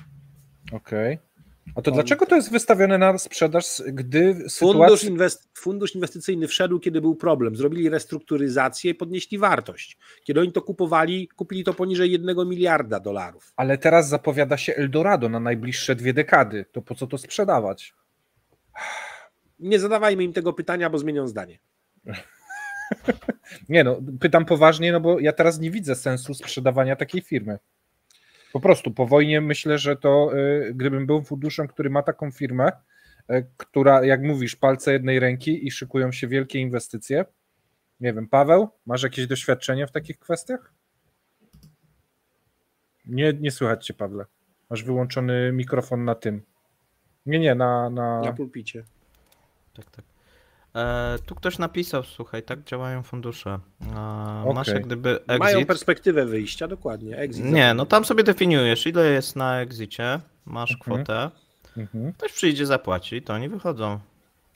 Okej. Okay. A to dlaczego to jest wystawione na sprzedaż, gdy fundusz, inwest, fundusz inwestycyjny wszedł, kiedy był problem. Zrobili restrukturyzację i podnieśli wartość. Kiedy oni to kupowali, kupili to poniżej jednego miliarda dolarów. Ale teraz zapowiada się Eldorado na najbliższe dwie dekady. To po co to sprzedawać? [SIGHS] Nie zadawajmy im tego pytania, bo zmienią zdanie. [LAUGHS] nie no, pytam poważnie, no bo ja teraz nie widzę sensu sprzedawania takiej firmy. Po prostu po wojnie myślę, że to y, gdybym był funduszem, który ma taką firmę, y, która, jak mówisz, palce jednej ręki i szykują się wielkie inwestycje. Nie wiem, Paweł, masz jakieś doświadczenie w takich kwestiach? Nie, nie słychać cię, Pawle. Masz wyłączony mikrofon na tym. Nie, nie, na. Na, na pulpicie. Tak, tak. E, tu ktoś napisał, słuchaj, tak działają fundusze. E, Masz Okej. jak gdyby exit. Mają perspektywę wyjścia, dokładnie. Exit Nie, no tam sobie definiujesz, ile jest na exicie, masz Mhm. kwotę, Mhm. ktoś przyjdzie, zapłaci, to oni wychodzą.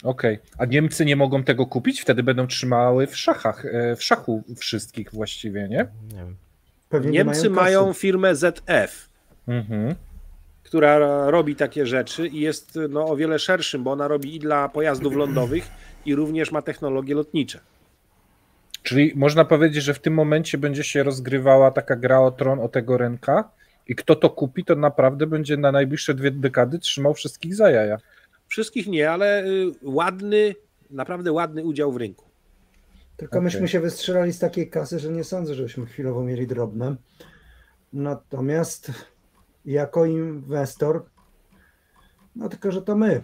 Okej. A Niemcy nie mogą tego kupić? Wtedy będą trzymały w szachach, e, w szachu wszystkich właściwie, nie? Nie wiem. Pewnie nie Niemcy mają, mają firmę ZF, Mhm. która robi takie rzeczy i jest no, o wiele szerszym, bo ona robi i dla pojazdów lądowych, i również ma technologie lotnicze. Czyli można powiedzieć, że w tym momencie będzie się rozgrywała taka gra o tron o tego rynka i kto to kupi, to naprawdę będzie na najbliższe dwie dekady trzymał wszystkich za jaja. Wszystkich nie, ale y, ładny, naprawdę ładny udział w rynku. Tylko Okej. myśmy się wystrzelali z takiej kasy, że nie sądzę, żebyśmy chwilowo mieli drobne. Natomiast jako inwestor, no tylko, że to my.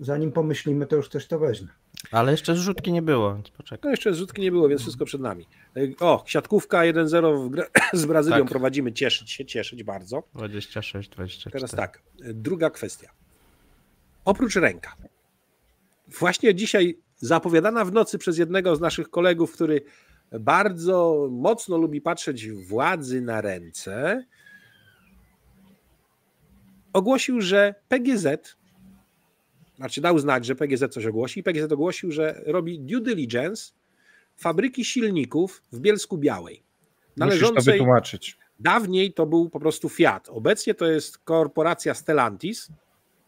Zanim pomyślimy, to już ktoś to weźmie. Ale jeszcze zrzutki nie było, więc poczekaj. No jeszcze zrzutki nie było, więc wszystko przed nami. Y, O, siatkówka 1-0 w grę [CLEARS THROAT] z Brazylią Tak. prowadzimy, cieszyć się, cieszyć bardzo. 26, 24. Teraz tak, y, druga kwestia. Oprócz ręka. Właśnie dzisiaj zapowiadana w nocy przez jednego z naszych kolegów, który bardzo mocno lubi patrzeć władzy na ręce, ogłosił, że PGZ, znaczy dał znać, że PGZ coś ogłosi, i PGZ ogłosił, że robi due diligence fabryki silników w Bielsku Białej. Musisz to Należącej wytłumaczyć. Dawniej to był po prostu Fiat. Obecnie to jest korporacja Stellantis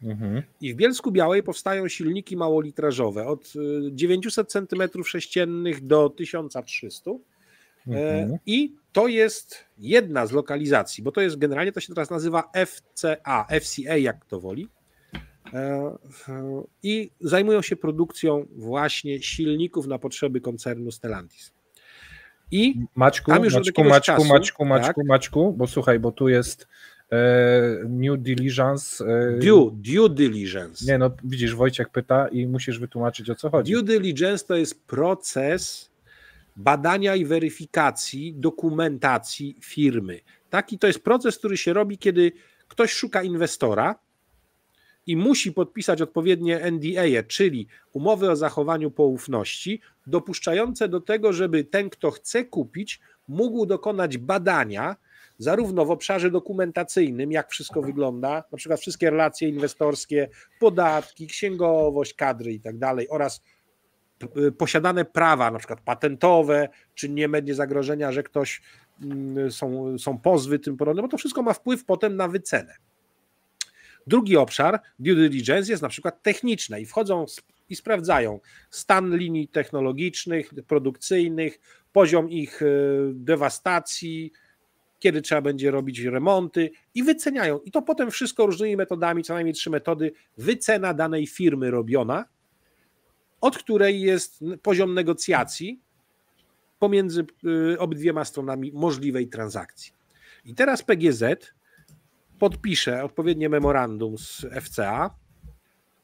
Mhm. i w Bielsku Białej powstają silniki małolitrażowe od y, 900 cm3 do 1300 Mhm. E, I to jest jedna z lokalizacji, bo to jest generalnie to się teraz nazywa FCA, FCA jak to woli. E, w- I zajmują się produkcją właśnie silników na potrzeby koncernu Stellantis. I Maćku, Tam już od Maćku, Maćku, czasu, Maćku, Maćku, tak. Maćku, bo słuchaj, bo tu jest e, New Diligence. E, due, due diligence. Nie, no widzisz, Wojciech pyta i musisz wytłumaczyć o co chodzi. Due diligence to jest proces badania i weryfikacji dokumentacji firmy. Taki to jest proces, który się robi, kiedy ktoś szuka inwestora i musi podpisać odpowiednie NDA, czyli umowy o zachowaniu poufności, dopuszczające do tego, żeby ten, kto chce kupić, mógł dokonać badania, zarówno w obszarze dokumentacyjnym, jak wszystko wygląda, na przykład wszystkie relacje inwestorskie, podatki, księgowość, kadry i tak dalej, oraz p- posiadane prawa, na przykład patentowe, czy nie będzie zagrożenia, że ktoś mm, są, są pozwy tym podobne, bo to wszystko ma wpływ potem na wycenę. Drugi obszar due diligence jest na przykład techniczny i wchodzą i sprawdzają stan linii technologicznych, produkcyjnych, poziom ich e, dewastacji, kiedy trzeba będzie robić remonty i wyceniają. I to potem wszystko różnymi metodami, co najmniej trzy metody, wycena danej firmy robiona, od której jest poziom negocjacji pomiędzy y, obydwiema stronami możliwej transakcji. I teraz PGZ podpisze odpowiednie memorandum z FCA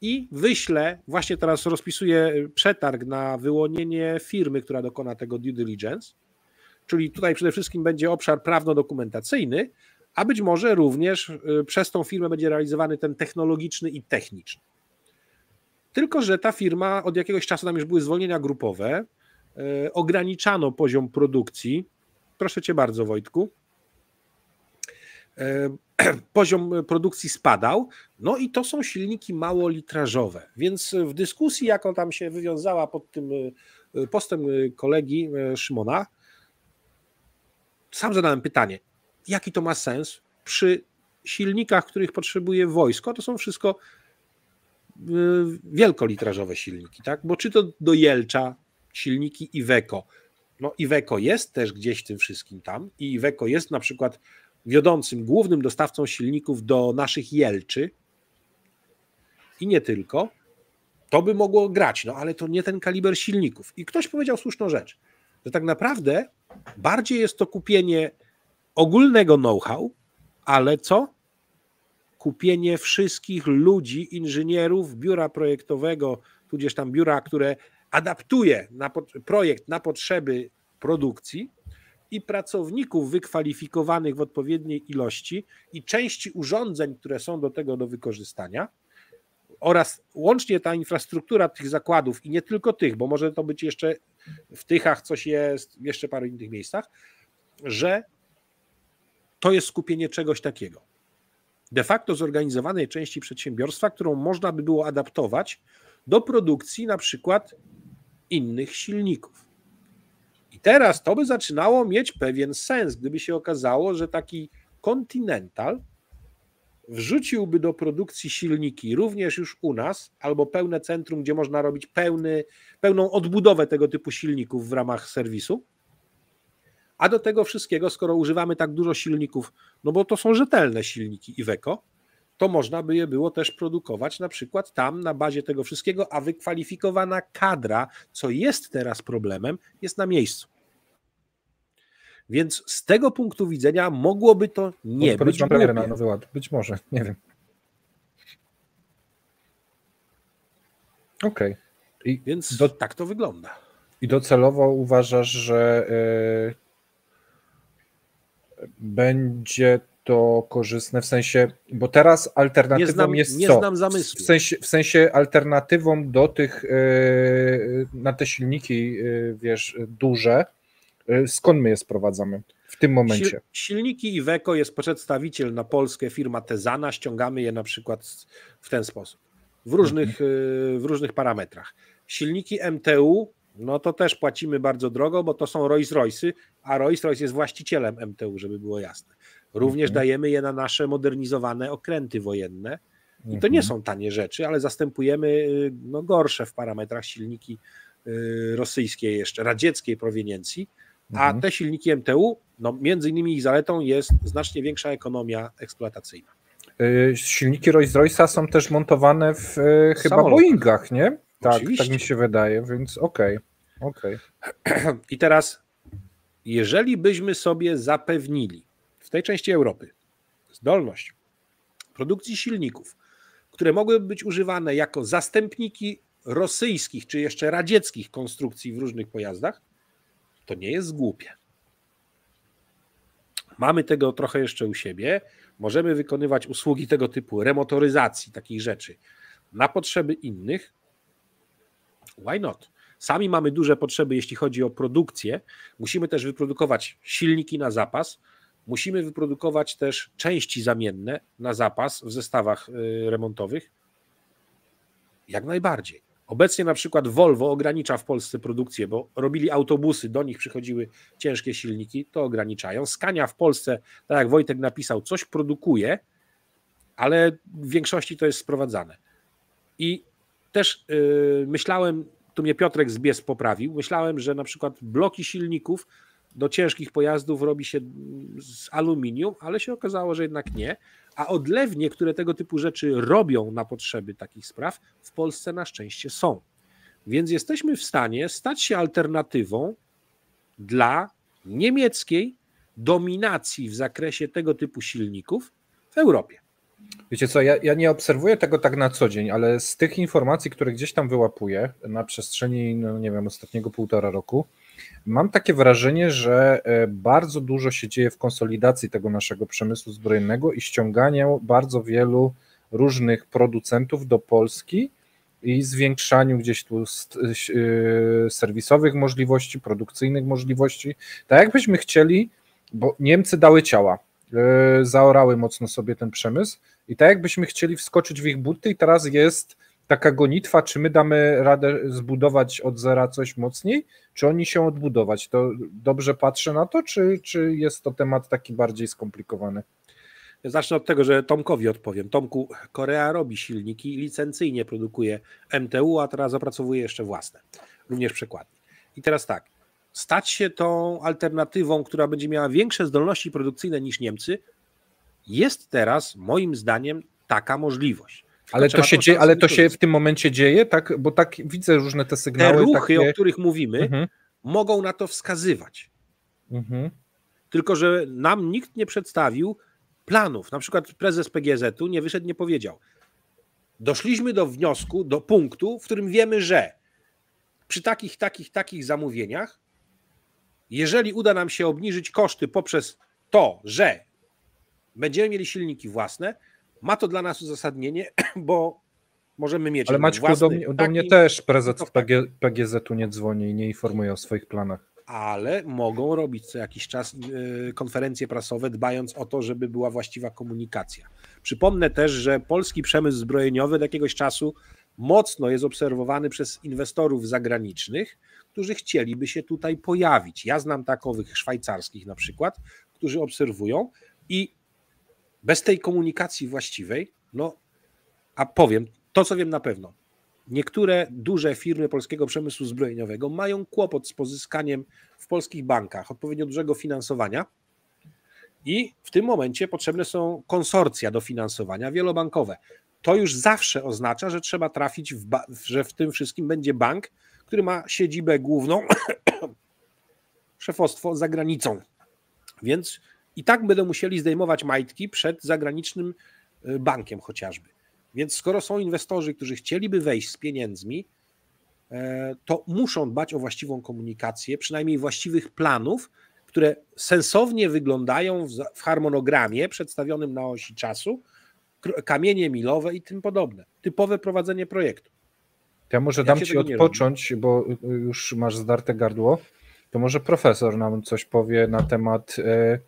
i wyśle, właśnie teraz rozpisuje przetarg na wyłonienie firmy, która dokona tego due diligence, czyli tutaj przede wszystkim będzie obszar prawno-dokumentacyjny, a być może również y, przez tą firmę będzie realizowany ten technologiczny i techniczny. Tylko, że ta firma od jakiegoś czasu tam już były zwolnienia grupowe, e, ograniczano poziom produkcji. Proszę cię bardzo, Wojtku. E, [CLEARS THROAT] Poziom produkcji spadał, no i to są silniki małolitrażowe. Więc w dyskusji, jaką tam się wywiązała pod tym e, postem e, kolegi Szymona, sam zadałem pytanie, jaki to ma sens przy silnikach, których potrzebuje wojsko? To są wszystko wielkolitrażowe silniki, tak? Bo czy to do Jelcza silniki Iveco, no Iveco jest też gdzieś w tym wszystkim tam i Iveco jest na przykład wiodącym, głównym dostawcą silników do naszych Jelczy i nie tylko, to by mogło grać, no ale to nie ten kaliber silników. I ktoś powiedział słuszną rzecz, że tak naprawdę bardziej jest to kupienie ogólnego know-how, ale co? Kupienie wszystkich ludzi, inżynierów, biura projektowego, tudzież tam biura, które adaptuje na projekt na potrzeby produkcji i pracowników wykwalifikowanych w odpowiedniej ilości i części urządzeń, które są do tego do wykorzystania, oraz łącznie ta infrastruktura tych zakładów i nie tylko tych, bo może to być jeszcze w Tychach coś jest, jeszcze paru innych miejscach, że to jest skupienie czegoś takiego. De facto zorganizowanej części przedsiębiorstwa, którą można by było adaptować do produkcji na przykład innych silników. I teraz to by zaczynało mieć pewien sens, gdyby się okazało, że taki Continental wrzuciłby do produkcji silniki również już u nas, albo pełne centrum, gdzie można robić pełny, pełną odbudowę tego typu silników w ramach serwisu. A do tego wszystkiego, skoro używamy tak dużo silników, no bo to są rzetelne silniki Iveco, to można by je było też produkować na przykład tam na bazie tego wszystkiego, a wykwalifikowana kadra, co jest teraz problemem, jest na miejscu. Więc z tego punktu widzenia mogłoby to nie Odpowiedź być głupie. na nowy ład. Być może, nie wiem. Okej. Okay. Więc do, tak to wygląda. I docelowo uważasz, że yy, będzie to korzystne w sensie, bo teraz alternatywą nie znam, jest nie co? Znam zamysłu. W sensie, w sensie alternatywą do tych yy, na te silniki, yy, wiesz, duże, E, skąd my je sprowadzamy w tym momencie? Silniki Iveco jest przedstawiciel na Polskę, firma Tezana, ściągamy je na przykład w ten sposób, w różnych, mhm. E, w różnych parametrach. Silniki MTU, no to też płacimy bardzo drogo, bo to są Rolls-Royce'y, a Rolls-Royce jest właścicielem MTU, żeby było jasne. Również mhm. dajemy je na nasze modernizowane okręty wojenne. I to nie mhm. są tanie rzeczy, ale zastępujemy y, no, gorsze w parametrach silniki y, rosyjskie jeszcze, radzieckiej proweniencji, a mhm. te silniki MTU, no między innymi ich zaletą jest znacznie większa ekonomia eksploatacyjna. Y, silniki Rolls-Royce'a są też montowane w chyba Boeingach, nie? Tak, tak mi się wydaje, więc okej. Okay. [CLEARS THROAT] okay. I teraz, jeżeli byśmy sobie zapewnili w tej części Europy zdolność produkcji silników, które mogłyby być używane jako zastępniki rosyjskich czy jeszcze radzieckich konstrukcji w różnych pojazdach, to nie jest głupie. Mamy tego trochę jeszcze u siebie. Możemy wykonywać usługi tego typu, remotoryzacji takich rzeczy na potrzeby innych. Why not? Sami mamy duże potrzeby, jeśli chodzi o produkcję. Musimy też wyprodukować silniki na zapas. Musimy wyprodukować też części zamienne na zapas w zestawach y, remontowych. Jak najbardziej. Obecnie na przykład Volvo ogranicza w Polsce produkcję, bo robili autobusy, do nich przychodziły ciężkie silniki, to ograniczają. Skania w Polsce, tak jak Wojtek napisał, coś produkuje, ale w większości to jest sprowadzane. I też yy, myślałem, tu mnie Piotrek z Bies poprawił, myślałem, że na przykład bloki silników do ciężkich pojazdów robi się z aluminium, ale się okazało, że jednak nie a odlewnie, które tego typu rzeczy robią na potrzeby takich spraw, w Polsce na szczęście są. Więc jesteśmy w stanie stać się alternatywą dla niemieckiej dominacji w zakresie tego typu silników w Europie. Wiecie co, ja, ja, nie obserwuję tego tak na co dzień, ale z tych informacji, które gdzieś tam wyłapuję na przestrzeni, no nie wiem, ostatniego półtora roku, Mam takie wrażenie, że e, bardzo dużo się dzieje w konsolidacji tego naszego przemysłu zbrojnego i ściąganiu bardzo wielu różnych producentów do Polski i zwiększaniu gdzieś tu e, serwisowych możliwości, produkcyjnych możliwości. Tak jakbyśmy chcieli, bo Niemcy dały ciała, e, zaorały mocno sobie ten przemysł i tak jakbyśmy chcieli wskoczyć w ich buty i teraz jest taka gonitwa, czy my damy radę zbudować od zera coś mocniej, czy oni się odbudować? To dobrze patrzę na to, czy, czy jest to temat taki bardziej skomplikowany? Zacznę od tego, że Tomkowi odpowiem. Tomku, Korea robi silniki, licencyjnie produkuje MTU, a teraz opracowuje jeszcze własne, również przekładnie. I teraz tak, stać się tą alternatywą, która będzie miała większe zdolności produkcyjne niż Niemcy, jest teraz moim zdaniem taka możliwość. Ale to się dzieje, ale to się w tym momencie dzieje, tak? Bo tak widzę różne te sygnały. Te ruchy, takie... o których mówimy, mhm. mogą na to wskazywać. Mhm. Tylko, że nam nikt nie przedstawił planów. Na przykład prezes PGZ-u nie wyszedł, nie powiedział. Doszliśmy do wniosku, do punktu, w którym wiemy, że przy takich, takich, takich zamówieniach, jeżeli uda nam się obniżyć koszty poprzez to, że będziemy mieli silniki własne, ma to dla nas uzasadnienie, [CLEARS THROAT] bo możemy mieć. Ale Maćku, do mnie, do mnie też prezes PG, PGZ-u nie dzwoni i nie informuje o swoich planach. Ale mogą robić co jakiś czas y, konferencje prasowe, dbając o to, żeby była właściwa komunikacja. Przypomnę też, że polski przemysł zbrojeniowy od jakiegoś czasu mocno jest obserwowany przez inwestorów zagranicznych, którzy chcieliby się tutaj pojawić. Ja znam takowych szwajcarskich na przykład, którzy obserwują i bez tej komunikacji właściwej, no a powiem, to co wiem na pewno, niektóre duże firmy polskiego przemysłu zbrojeniowego mają kłopot z pozyskaniem w polskich bankach odpowiednio dużego finansowania i w tym momencie potrzebne są konsorcja dofinansowania wielobankowe. To już zawsze oznacza, że trzeba trafić, w że w tym wszystkim będzie bank, który ma siedzibę główną, [COUGHS] szefostwo za granicą. Więc i tak będą musieli zdejmować majtki przed zagranicznym y, bankiem chociażby. Więc skoro są inwestorzy, którzy chcieliby wejść z pieniędzmi, e, to muszą dbać o właściwą komunikację, przynajmniej właściwych planów, które sensownie wyglądają w harmonogramie przedstawionym na osi czasu, kamienie milowe i tym podobne. Typowe prowadzenie projektu. Ja może dam ci odpocząć, bo już masz zdarte gardło. To może profesor nam coś powie na temat e,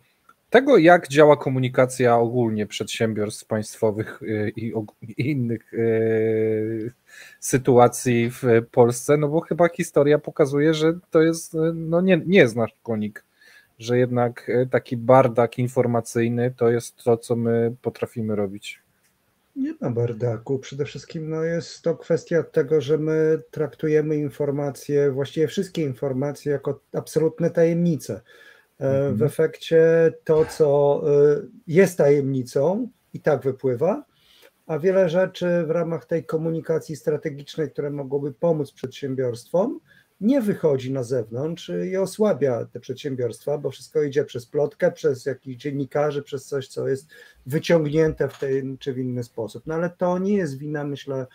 tego, jak działa komunikacja ogólnie przedsiębiorstw państwowych e, i, innych e, sytuacji w Polsce, no bo chyba historia pokazuje, że to jest, no nie, nie jest nasz konik, że jednak taki bardak informacyjny to jest to, co my potrafimy robić. Nie ma bardaku. Przede wszystkim no, jest to kwestia tego, że my traktujemy informacje, właściwie wszystkie informacje, jako absolutne tajemnice. Mhm. W efekcie to, co e, jest tajemnicą, i tak wypływa, a wiele rzeczy w ramach tej komunikacji strategicznej, które mogłyby pomóc przedsiębiorstwom, nie wychodzi na zewnątrz i osłabia te przedsiębiorstwa, bo wszystko idzie przez plotkę, przez jakichś dziennikarzy, przez coś, co jest wyciągnięte w ten czy w inny sposób. No ale to nie jest wina, myślę, e,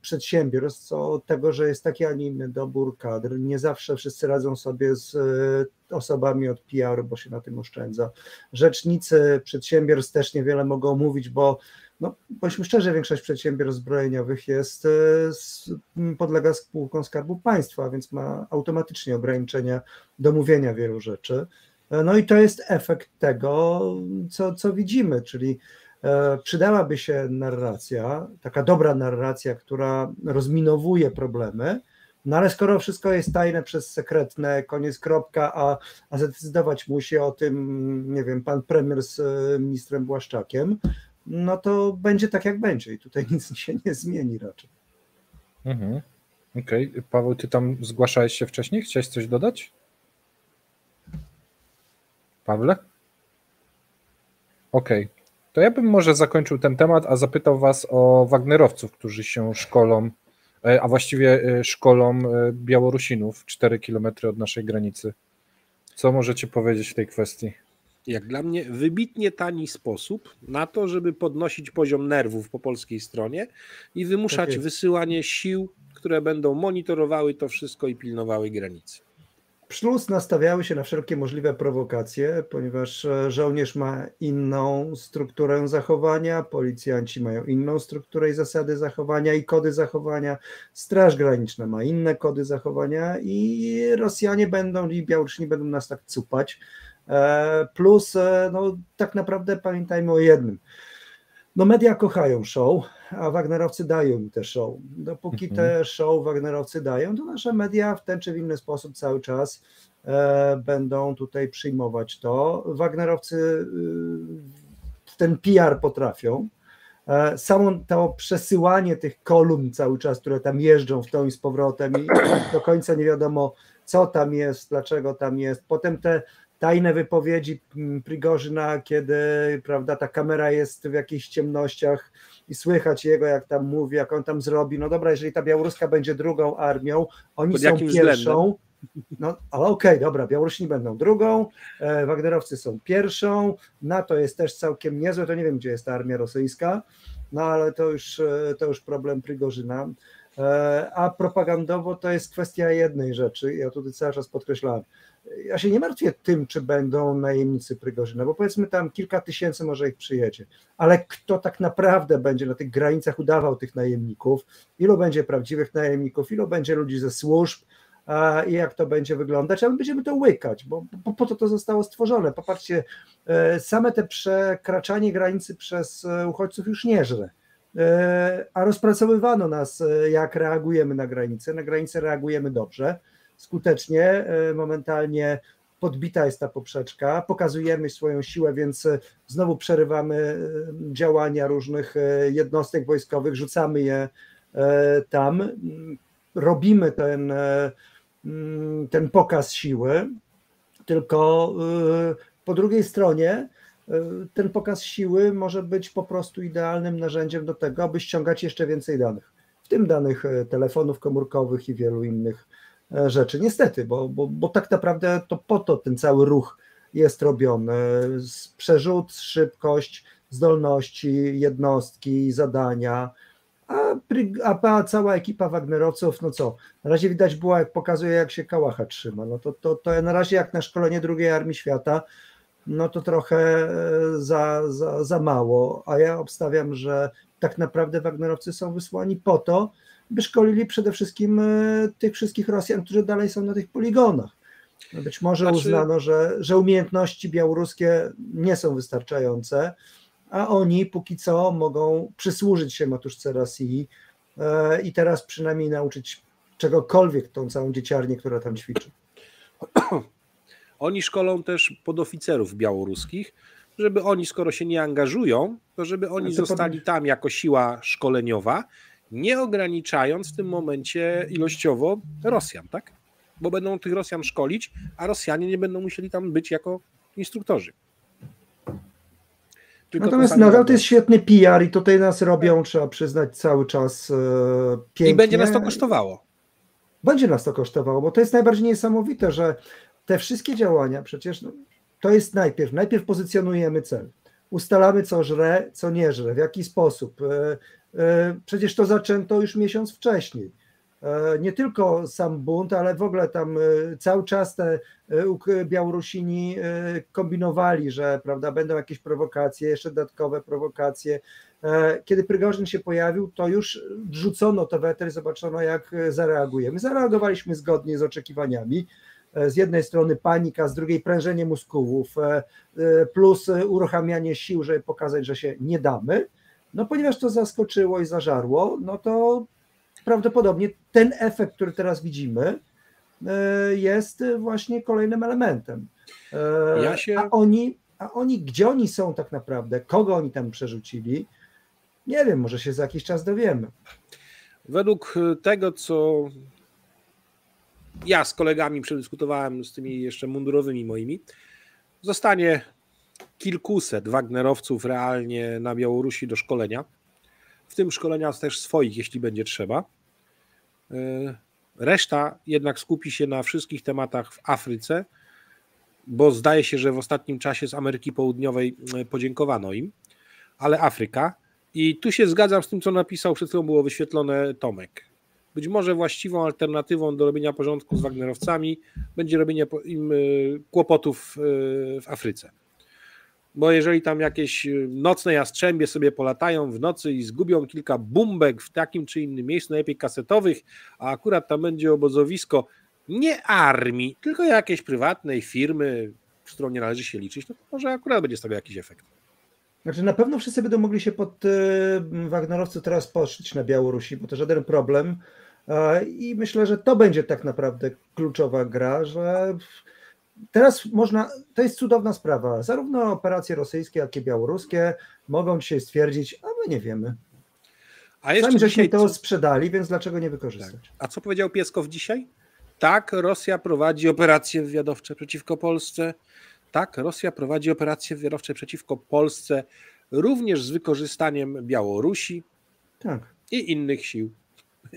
przedsiębiorstw, co tego, że jest taki, a nie inny dobór kadr. Nie zawsze wszyscy radzą sobie z e, osobami od PR, bo się na tym oszczędza. Rzecznicy przedsiębiorstw też niewiele mogą mówić, bo no, bądźmy szczerzy, większość przedsiębiorstw zbrojeniowych jest, e, podlega spółkom Skarbu Państwa, więc ma automatycznie ograniczenia do mówienia wielu rzeczy. E, no i to jest efekt tego, co, co widzimy, czyli e, przydałaby się narracja, taka dobra narracja, która rozminowuje problemy, no ale skoro wszystko jest tajne przez sekretne, koniec kropka, a, a zdecydować musi o tym, nie wiem, pan premier z ministrem Błaszczakiem, no to będzie tak, jak będzie i tutaj [LAUGHS] nic się nie zmieni raczej. Mhm. Okej, okay. Paweł, ty tam zgłaszałeś się wcześniej? Chciałeś coś dodać? Pawle? Okej, okay. To ja bym może zakończył ten temat, a zapytał was o Wagnerowców, którzy się szkolą, e, a właściwie e, szkolą e, Białorusinów 4 km od naszej granicy. Co możecie powiedzieć w tej kwestii? jak dla mnie, wybitnie tani sposób na to, żeby podnosić poziom nerwów po polskiej stronie i wymuszać tak wysyłanie sił, które będą monitorowały to wszystko i pilnowały granicy. Plus nastawiały się na wszelkie możliwe prowokacje, ponieważ e, żołnierz ma inną strukturę zachowania, policjanci mają inną strukturę i zasady zachowania i kody zachowania, Straż Graniczna ma inne kody zachowania i Rosjanie będą i Białorusini będą nas tak cupać, E, plus, e, no, tak naprawdę pamiętajmy o jednym. No, media kochają show, a Wagnerowcy dają im te show. Dopóki mhm. te show Wagnerowcy dają, to nasze media w ten czy w inny sposób cały czas e, będą tutaj przyjmować to. Wagnerowcy y, ten PR potrafią. E, samo to przesyłanie tych kolumn cały czas, które tam jeżdżą w tą i z powrotem i do końca nie wiadomo, co tam jest, dlaczego tam jest. Potem te tajne wypowiedzi mm, Prigorzyna, kiedy prawda, ta kamera jest w jakichś ciemnościach i słychać jego, jak tam mówi, jak on tam zrobi. No dobra, jeżeli ta białoruska będzie drugą armią, oni Pod są pierwszą. No, okej, okay, dobra, Białorusini będą drugą, e, Wagnerowcy są pierwszą, NATO jest też całkiem niezłe, to nie wiem, gdzie jest ta armia rosyjska, no ale to już, e, to już problem Prigorzyna. E, a propagandowo to jest kwestia jednej rzeczy, ja tutaj cały czas podkreślałem, ja się nie martwię tym, czy będą najemnicy Prygorzyna, bo powiedzmy tam kilka tysięcy może ich przyjedzie, ale kto tak naprawdę będzie na tych granicach udawał tych najemników, ilu będzie prawdziwych najemników, ilu będzie ludzi ze służb, i jak to będzie wyglądać, a my będziemy to łykać, bo po, po to to zostało stworzone. Popatrzcie, e, same te przekraczanie granicy przez e, uchodźców już nie żre. E, a rozpracowywano nas, jak reagujemy na granicę. Na granicę reagujemy dobrze, skutecznie, momentalnie podbita jest ta poprzeczka, pokazujemy swoją siłę, więc znowu przerywamy działania różnych jednostek wojskowych, rzucamy je tam, robimy ten Mm, ten pokaz siły, tylko po drugiej stronie ten pokaz siły może być po prostu idealnym narzędziem do tego, aby ściągać jeszcze więcej danych, w tym danych telefonów komórkowych i wielu innych e, rzeczy. Niestety, bo, bo, bo tak naprawdę to po to ten cały ruch jest robiony. Przerzut, szybkość, zdolności, jednostki, zadania, a, a, cała ekipa Wagnerowców, no co, na razie widać było, jak pokazuje, jak się Kałacha trzyma. No to, to, to na razie jak na szkolenie drugiej armii świata, no to trochę e, za, za, za mało, a ja obstawiam, że tak naprawdę Wagnerowcy są wysłani po to, by szkolili przede wszystkim e, tych wszystkich Rosjan, którzy dalej są na tych poligonach. No być może znaczy... uznano, że, że umiejętności białoruskie nie są wystarczające, a oni póki co mogą przysłużyć się matuszce Rosji e, i teraz przynajmniej nauczyć czegokolwiek tą całą dzieciarnię, która tam ćwiczy. [CLEARS THROAT] Oni szkolą też podoficerów białoruskich, żeby oni, skoro się nie angażują, to żeby oni to zostali tam jako siła szkoleniowa, nie ograniczając w tym momencie ilościowo Rosjan, tak? Bo będą tych Rosjan szkolić, a Rosjanie nie będą musieli tam być jako instruktorzy. Tylko Natomiast nadal to jest świetny PR i tutaj nas robią, trzeba przyznać, cały czas e, pięknie. I będzie nas to kosztowało. Będzie nas to kosztowało, bo to jest najbardziej niesamowite, że te wszystkie działania przecież no, to jest najpierw, najpierw pozycjonujemy cel, ustalamy co żre, co nie żre, w jaki sposób. E, e, przecież to zaczęto już miesiąc wcześniej. E, nie tylko sam bunt, ale w ogóle tam cały czas te Białorusini kombinowali, że prawda, będą jakieś prowokacje, jeszcze dodatkowe prowokacje. Kiedy Prygorzyn się pojawił, to już wrzucono to weter i zobaczono, jak zareagujemy. Zareagowaliśmy zgodnie z oczekiwaniami. Z jednej strony panika, z drugiej prężenie muskułów, plus uruchamianie sił, żeby pokazać, że się nie damy. No ponieważ to zaskoczyło i zażarło, no to prawdopodobnie ten efekt, który teraz widzimy, e, jest właśnie kolejnym elementem. E, ja się... A oni, a oni, gdzie oni są tak naprawdę, kogo oni tam przerzucili, nie wiem, może się za jakiś czas dowiemy. Według tego, co ja z kolegami przedyskutowałem, z tymi jeszcze mundurowymi moimi, zostanie kilkuset Wagnerowców realnie na Białorusi do szkolenia w tym szkolenia też swoich, jeśli będzie trzeba. E, reszta jednak skupi się na wszystkich tematach w Afryce, bo zdaje się, że w ostatnim czasie z Ameryki Południowej e, podziękowano im, ale Afryka. I tu się zgadzam z tym, co napisał, przed chwilą było wyświetlone Tomek. Być może właściwą alternatywą do robienia porządku z Wagnerowcami będzie robienie im e, kłopotów w Afryce bo jeżeli tam jakieś y, nocne jastrzębie sobie polatają w nocy i zgubią kilka bumbek w takim czy innym miejscu, najlepiej kasetowych, a akurat tam będzie obozowisko nie armii, tylko jakiejś prywatnej firmy, z którą nie należy się liczyć, to może akurat będzie z tego jakiś efekt. Znaczy na pewno wszyscy będą mogli się pod y, Wagnerowców teraz poszyć na Białorusi, bo to żaden problem. I myślę, że to będzie tak naprawdę kluczowa gra, że teraz można, to jest cudowna sprawa. Zarówno operacje rosyjskie, jak i białoruskie mogą dzisiaj stwierdzić, a my nie wiemy. A jeszcze Sami żeśmy to co... sprzedali, więc dlaczego nie wykorzystać? Tak. A co powiedział Pieskow dzisiaj? Tak, Rosja prowadzi operacje wywiadowcze przeciwko Polsce. Tak, Rosja prowadzi operacje wywiadowcze przeciwko Polsce, również z wykorzystaniem Białorusi tak. i innych sił.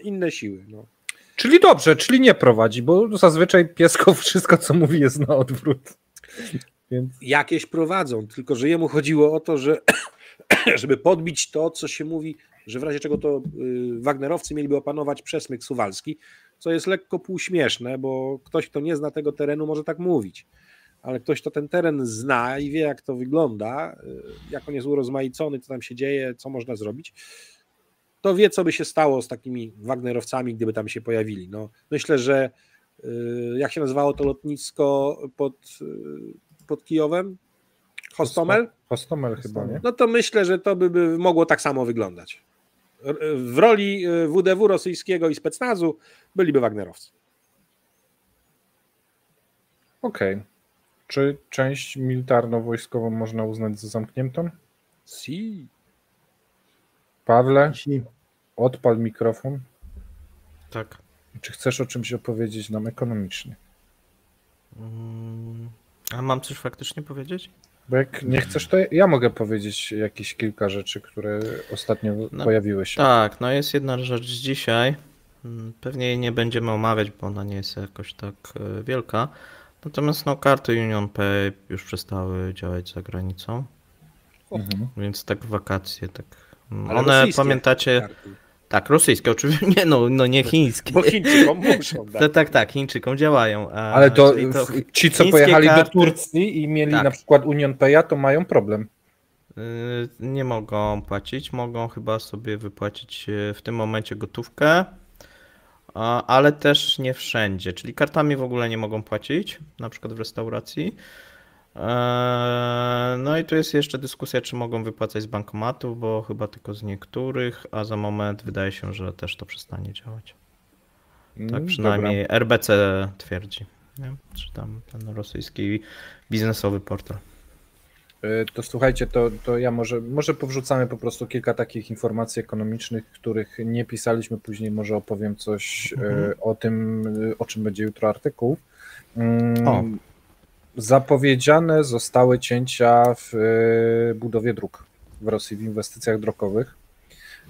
Inne siły. No. Czyli dobrze, czyli nie prowadzi, bo zazwyczaj piesko wszystko, co mówi, jest na odwrót. Więc... Jakieś prowadzą, tylko że jemu chodziło o to, że [CLEARS THROAT] żeby podbić to, co się mówi, że w razie czego to y, Wagnerowcy mieliby opanować przesmyk suwalski, co jest lekko półśmieszne, bo ktoś, kto nie zna tego terenu, może tak mówić. Ale ktoś, kto ten teren zna i wie, jak to wygląda, y, jak on jest urozmaicony, co tam się dzieje, co można zrobić, to wie, co by się stało z takimi Wagnerowcami, gdyby tam się pojawili. No, myślę, że y, jak się nazywało to lotnisko pod, y, pod Kijowem? Hostomel? Hostomel chyba, nie? No to myślę, że to by, by mogło tak samo wyglądać. W roli WDW rosyjskiego i specnazu byliby Wagnerowcy. Okej. Okay. Czy część militarno-wojskową można uznać za zamkniętą? Si. Pawle, odpal mikrofon. Tak. Czy chcesz o czymś opowiedzieć nam ekonomicznie? Mm, a mam coś faktycznie powiedzieć? Bo jak nie chcesz, to ja mogę powiedzieć jakieś kilka rzeczy, które ostatnio no, pojawiły się. Tak, no jest jedna rzecz dzisiaj. Mm, pewnie jej nie będziemy omawiać, bo ona nie jest jakoś tak e, wielka. Natomiast no, karty Union Pay już przestały działać za granicą. Mhm. Więc tak wakacje, tak. Mm, Ale One pamiętacie. Karty. Tak, rosyjskie oczywiście, nie no, no nie chińskie. Bo Chińczykom muszą. [LAUGHS] Tak, tak, tak, Chińczykom działają. Ale to, to ci, co pojechali karty... do Turcji i mieli tak. na przykład Union Pay'a, to mają problem. Yy, nie mogą płacić, mogą chyba sobie wypłacić w tym momencie gotówkę, ale też nie wszędzie, czyli kartami w ogóle nie mogą płacić, na przykład w restauracji. Eee, no i tu jest jeszcze dyskusja, czy mogą wypłacać z bankomatów, bo chyba tylko z niektórych, a za moment wydaje się, że też to przestanie działać. Tak mm, przynajmniej Dobra. RBC twierdzi, nie? czy tam ten rosyjski biznesowy portal. E, to słuchajcie, to, to ja może, może powrzucamy po prostu kilka takich informacji ekonomicznych, których nie pisaliśmy, później może opowiem coś e, mhm. o tym, o czym będzie jutro artykuł. Mm, o. Zapowiedziane zostały cięcia w e, budowie dróg w Rosji, w inwestycjach drogowych.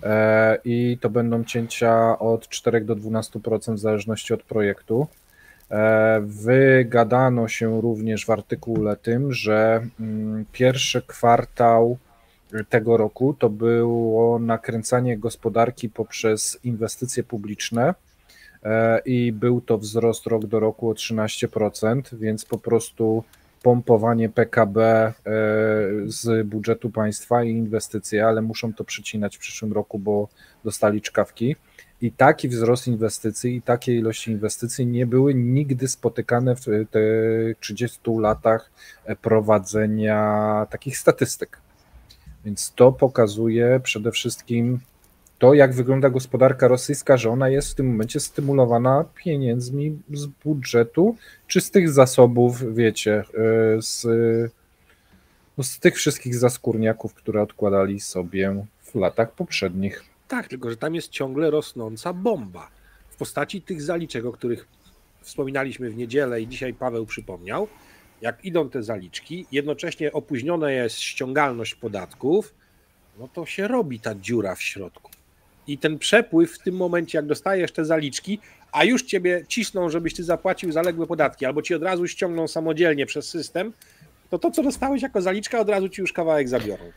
E, I to będą cięcia od 4 do 12% w zależności od projektu. E, wygadano się również w artykule tym, że mm, pierwszy kwartał tego roku to było nakręcanie gospodarki poprzez inwestycje publiczne E, i był to wzrost rok do roku o 13%, więc po prostu pompowanie PKB e, z budżetu państwa i inwestycje, ale muszą to przycinać w przyszłym roku, bo dostali czkawki. I taki wzrost inwestycji i takie ilości inwestycji nie były nigdy spotykane w tych 30 latach prowadzenia takich statystyk. Więc to pokazuje przede wszystkim to, jak wygląda gospodarka rosyjska, że ona jest w tym momencie stymulowana pieniędzmi z budżetu, czy z tych zasobów, wiecie, z, no z tych wszystkich zaskórniaków, które odkładali sobie w latach poprzednich. Tak, tylko że tam jest ciągle rosnąca bomba w postaci tych zaliczek, o których wspominaliśmy w niedzielę i dzisiaj Paweł przypomniał. Jak idą te zaliczki, jednocześnie opóźniona jest ściągalność podatków, no to się robi ta dziura w środku i ten przepływ w tym momencie, jak dostajesz te zaliczki, a już ciebie cisną, żebyś ty zapłacił zaległe podatki, albo ci od razu ściągną samodzielnie przez system, to to, co dostałeś jako zaliczka, od razu ci już kawałek zabiorą.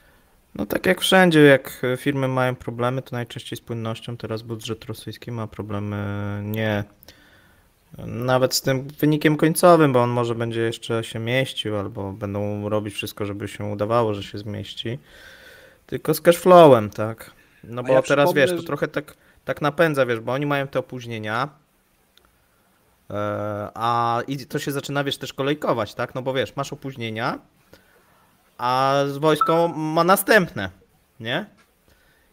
No tak jak wszędzie, jak firmy mają problemy, to najczęściej z płynnością. Teraz budżet rosyjski ma problemy nie nawet z tym wynikiem końcowym, bo on może będzie jeszcze się mieścił, albo będą robić wszystko, żeby się udawało, że się zmieści, tylko z cashflowem, tak. No bo ja teraz wiesz, to że... trochę tak, tak napędza, wiesz, bo oni mają te opóźnienia. E, a i to się zaczyna, wiesz, też kolejkować, tak? No bo wiesz, masz opóźnienia, a wojsko ma następne, nie?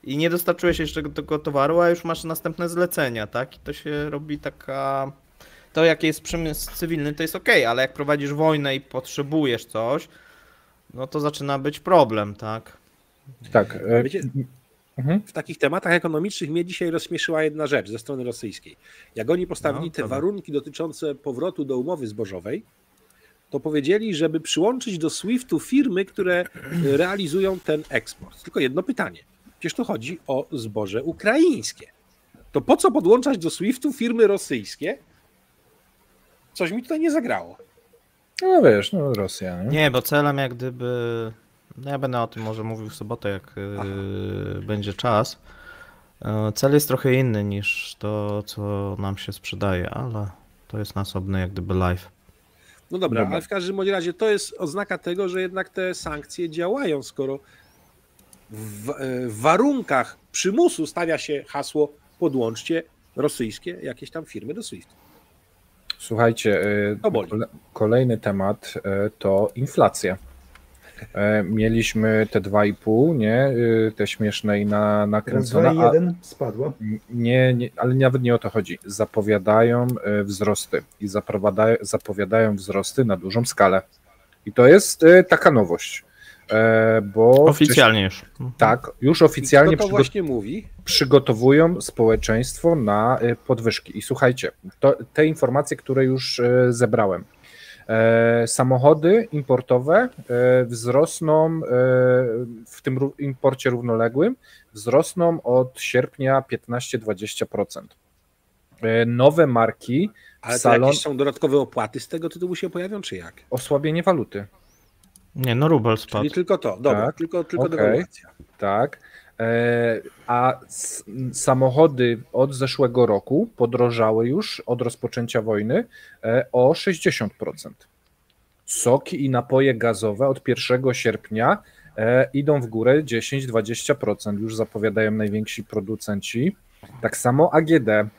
I nie dostarczyłeś jeszcze tego towaru, a już masz następne zlecenia, tak? I to się robi taka. To, jaki jest przemysł cywilny, to jest ok, ale jak prowadzisz wojnę i potrzebujesz coś, no to zaczyna być problem, tak? Tak. E, Wiecie, Mhm. W takich tematach ekonomicznych mnie dzisiaj rozśmieszyła jedna rzecz ze strony rosyjskiej. Jak oni postawili no, te warunki dotyczące powrotu do umowy zbożowej, to powiedzieli, żeby przyłączyć do SWIFT-u firmy, które realizują ten eksport. Tylko jedno pytanie. Przecież tu chodzi o zboże ukraińskie. To po co podłączać do SWIFT-u firmy rosyjskie? Coś mi tutaj nie zagrało. No wiesz, no Rosja. Nie, nie bo celem jak gdyby no ja będę o tym może mówił w sobotę, jak yy, będzie czas. E, cel jest trochę inny niż to, co nam się sprzedaje, ale to jest na osobny jak gdyby live. No dobra, dobra, ale w każdym razie to jest oznaka tego, że jednak te sankcje działają, skoro w, e, w warunkach przymusu stawia się hasło podłączcie rosyjskie jakieś tam firmy do SWIFT. Słuchajcie, e, kolejny temat to inflacja. E, mieliśmy te 2,5, nie? E, te śmieszne i na, nakręcone. 2,1 spadło. Nie, nie, ale nawet nie o to chodzi. Zapowiadają e, wzrosty i zapowiadają, zapowiadają wzrosty na dużą skalę. I to jest taka nowość. Bo oficjalnie już. Mhm. Tak, już oficjalnie to właśnie mówi? przygotowują społeczeństwo na podwyżki. I słuchajcie, to, te informacje, które już zebrałem, samochody importowe e, wzrosną e, w tym imporcie równoległym wzrosną od sierpnia 15-20%. Nowe marki. Ale salon... jakieś są dodatkowe opłaty z tego tytułu się pojawią, czy jak? Osłabienie waluty. Nie, no rubel spadł. Czyli tylko to, dobra, tak, tylko, tylko okay, dewaluacja. Tak. A samochody od zeszłego roku podrożały już od rozpoczęcia wojny e, o 60%. Soki i napoje gazowe od 1 sierpnia e, idą w górę 10-20%, już zapowiadają najwięksi producenci. Tak samo AGD. E,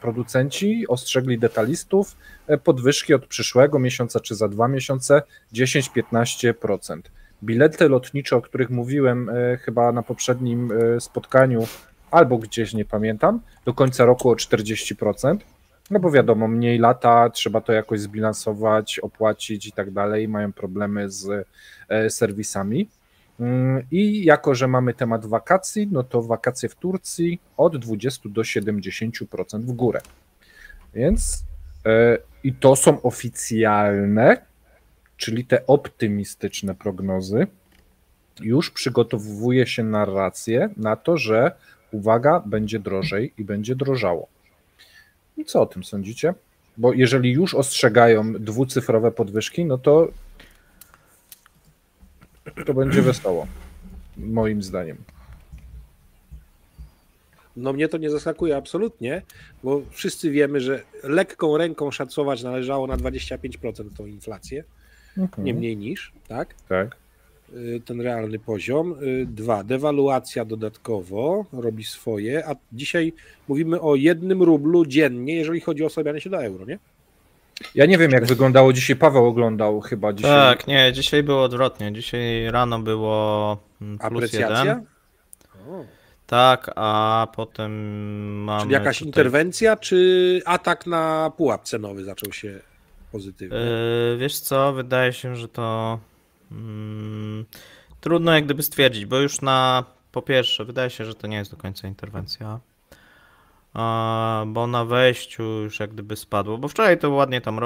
producenci ostrzegli detalistów podwyżki od przyszłego miesiąca czy za dwa miesiące 10-15% bilety lotnicze, o których mówiłem e, chyba na poprzednim e, spotkaniu, albo gdzieś nie pamiętam, do końca roku o 40%. No bo wiadomo, mniej lata, trzeba to jakoś zbilansować, opłacić i tak dalej, mają problemy z e, serwisami. Mm, I jako, że mamy temat wakacji, no to wakacje w Turcji od 20 do 70% w górę. Więc i to są oficjalne czyli te optymistyczne prognozy, już przygotowuje się narrację na to, że uwaga, będzie drożej i będzie drożało. I co o tym sądzicie? Bo jeżeli już ostrzegają dwucyfrowe podwyżki, no to to będzie wesoło, moim zdaniem. No mnie to nie zaskakuje absolutnie, bo wszyscy wiemy, że lekką ręką szacować należało na 25% tą inflację okay. nie mniej niż, tak? Tak. Y, ten realny poziom. Y, dwa, dewaluacja dodatkowo robi swoje, a dzisiaj mówimy o jednym rublu dziennie, jeżeli chodzi o osłabianie się do euro, nie? Ja nie wiem, jak wyglądało dzisiaj. Paweł oglądał chyba dzisiaj. Tak, nie, dzisiaj było odwrotnie. Dzisiaj rano było mm, plus Aprecjacja? jeden. Tak, a potem mamy. Czyli jakaś tutaj... interwencja, czy atak na pułap cenowy zaczął się pozytywnie? Yy, wiesz co, wydaje się, że to hmm, trudno jak gdyby stwierdzić, bo już na po pierwsze, wydaje się, że to nie jest do końca interwencja. Bo na wejściu już jak gdyby spadło, bo wczoraj to ładnie tam y,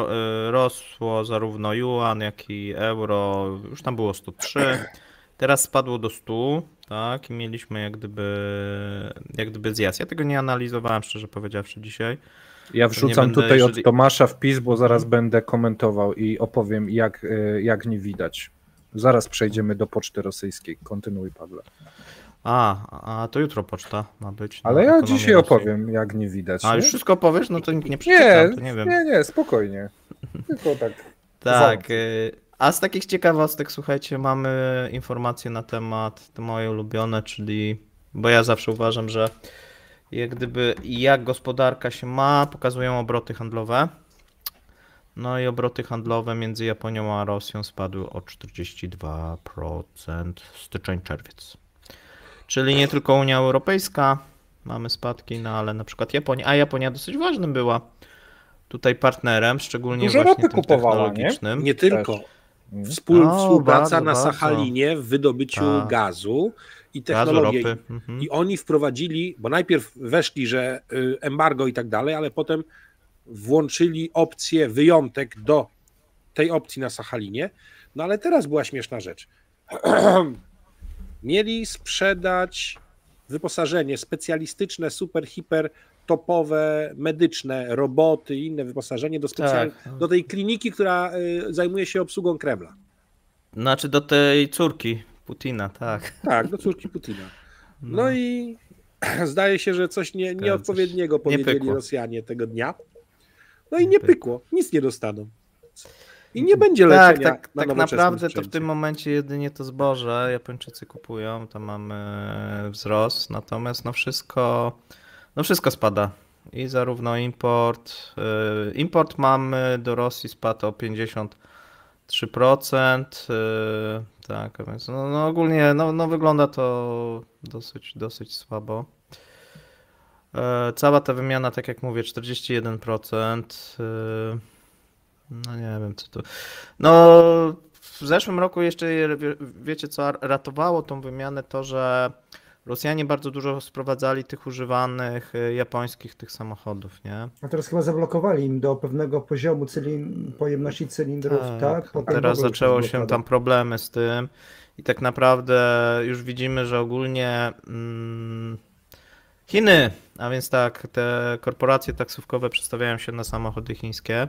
rosło zarówno yuan, jak i euro, już tam było 103, teraz spadło do 100, tak, i mieliśmy jak gdyby, jak gdyby zjazd. Ja tego nie analizowałem, szczerze powiedziawszy, dzisiaj. Ja wrzucam będę, tutaj jeżeli... od Tomasza wpis, bo zaraz będę komentował i opowiem, jak, e, jak nie widać. Zaraz przejdziemy do poczty rosyjskiej. Kontynuuj, Pawle. A, a to jutro poczta ma być. Ale ja dzisiaj opowiem, jak nie widać. A nie? już wszystko powiesz? No to nie przeczytam, nie, to nie wiem. Nie, nie, spokojnie. Tylko tak. [LAUGHS] tak. Y, a z takich ciekawostek, słuchajcie, mamy informacje na temat te moje ulubione, czyli, bo ja zawsze uważam, że jak gdyby jak gospodarka się ma, pokazują obroty handlowe. No i obroty handlowe między Japonią a Rosją spadły o 42% styczeń-czerwiec. Czyli nie tylko Unia Europejska mamy spadki, no ale na przykład Japonia, a Japonia dosyć ważnym była tutaj partnerem, szczególnie Dużo właśnie tym technologicznym. Nie, nie tylko. Współ, no, współpraca bardzo, na Sachalinie w wydobyciu Ta. gazu i technologię. Mhm. I oni wprowadzili, bo najpierw weszli, że y, embargo i tak dalej, ale potem włączyli opcję wyjątek do tej opcji na Sachalinie. No ale teraz była śmieszna rzecz. [CLEARS THROAT] Mieli sprzedać wyposażenie specjalistyczne, super, hiper topowe, medyczne, roboty i inne wyposażenie do, specjal... tak. do tej kliniki, która y, zajmuje się obsługą Kremla. Znaczy do tej córki Putina, tak. Tak, do córki Putina. No, no i [CLEARS THROAT] zdaje się, że coś nie, nieodpowiedniego Nie powiedzieli pykło. Rosjanie tego dnia. No i Nie nie pykło. nic nie dostaną. I nie będzie leczenia Tak, tak, na tak naprawdę to w sprzęcie. tym momencie jedynie to zboże Japończycy kupują, tam mamy wzrost, natomiast no wszystko, no wszystko spada. I zarówno import, y, import mamy do Rosji spadł o 53%, y, tak, więc no, no ogólnie no, no wygląda to dosyć, dosyć słabo. E, Cała ta wymiana, tak jak mówię, 41%. y, No nie wiem, co to. No, w zeszłym roku jeszcze, wie- wiecie co, ratowało tą wymianę to, że Rosjanie bardzo dużo sprowadzali tych używanych y, japońskich tych samochodów, nie? A teraz chyba zablokowali im do pewnego poziomu cylin- pojemności cylindrów, tak? Potem Teraz zaczęło się blokada. tam problemy z tym i tak naprawdę już widzimy, że ogólnie mm, Chiny, a więc tak, te korporacje taksówkowe przedstawiają się na samochody chińskie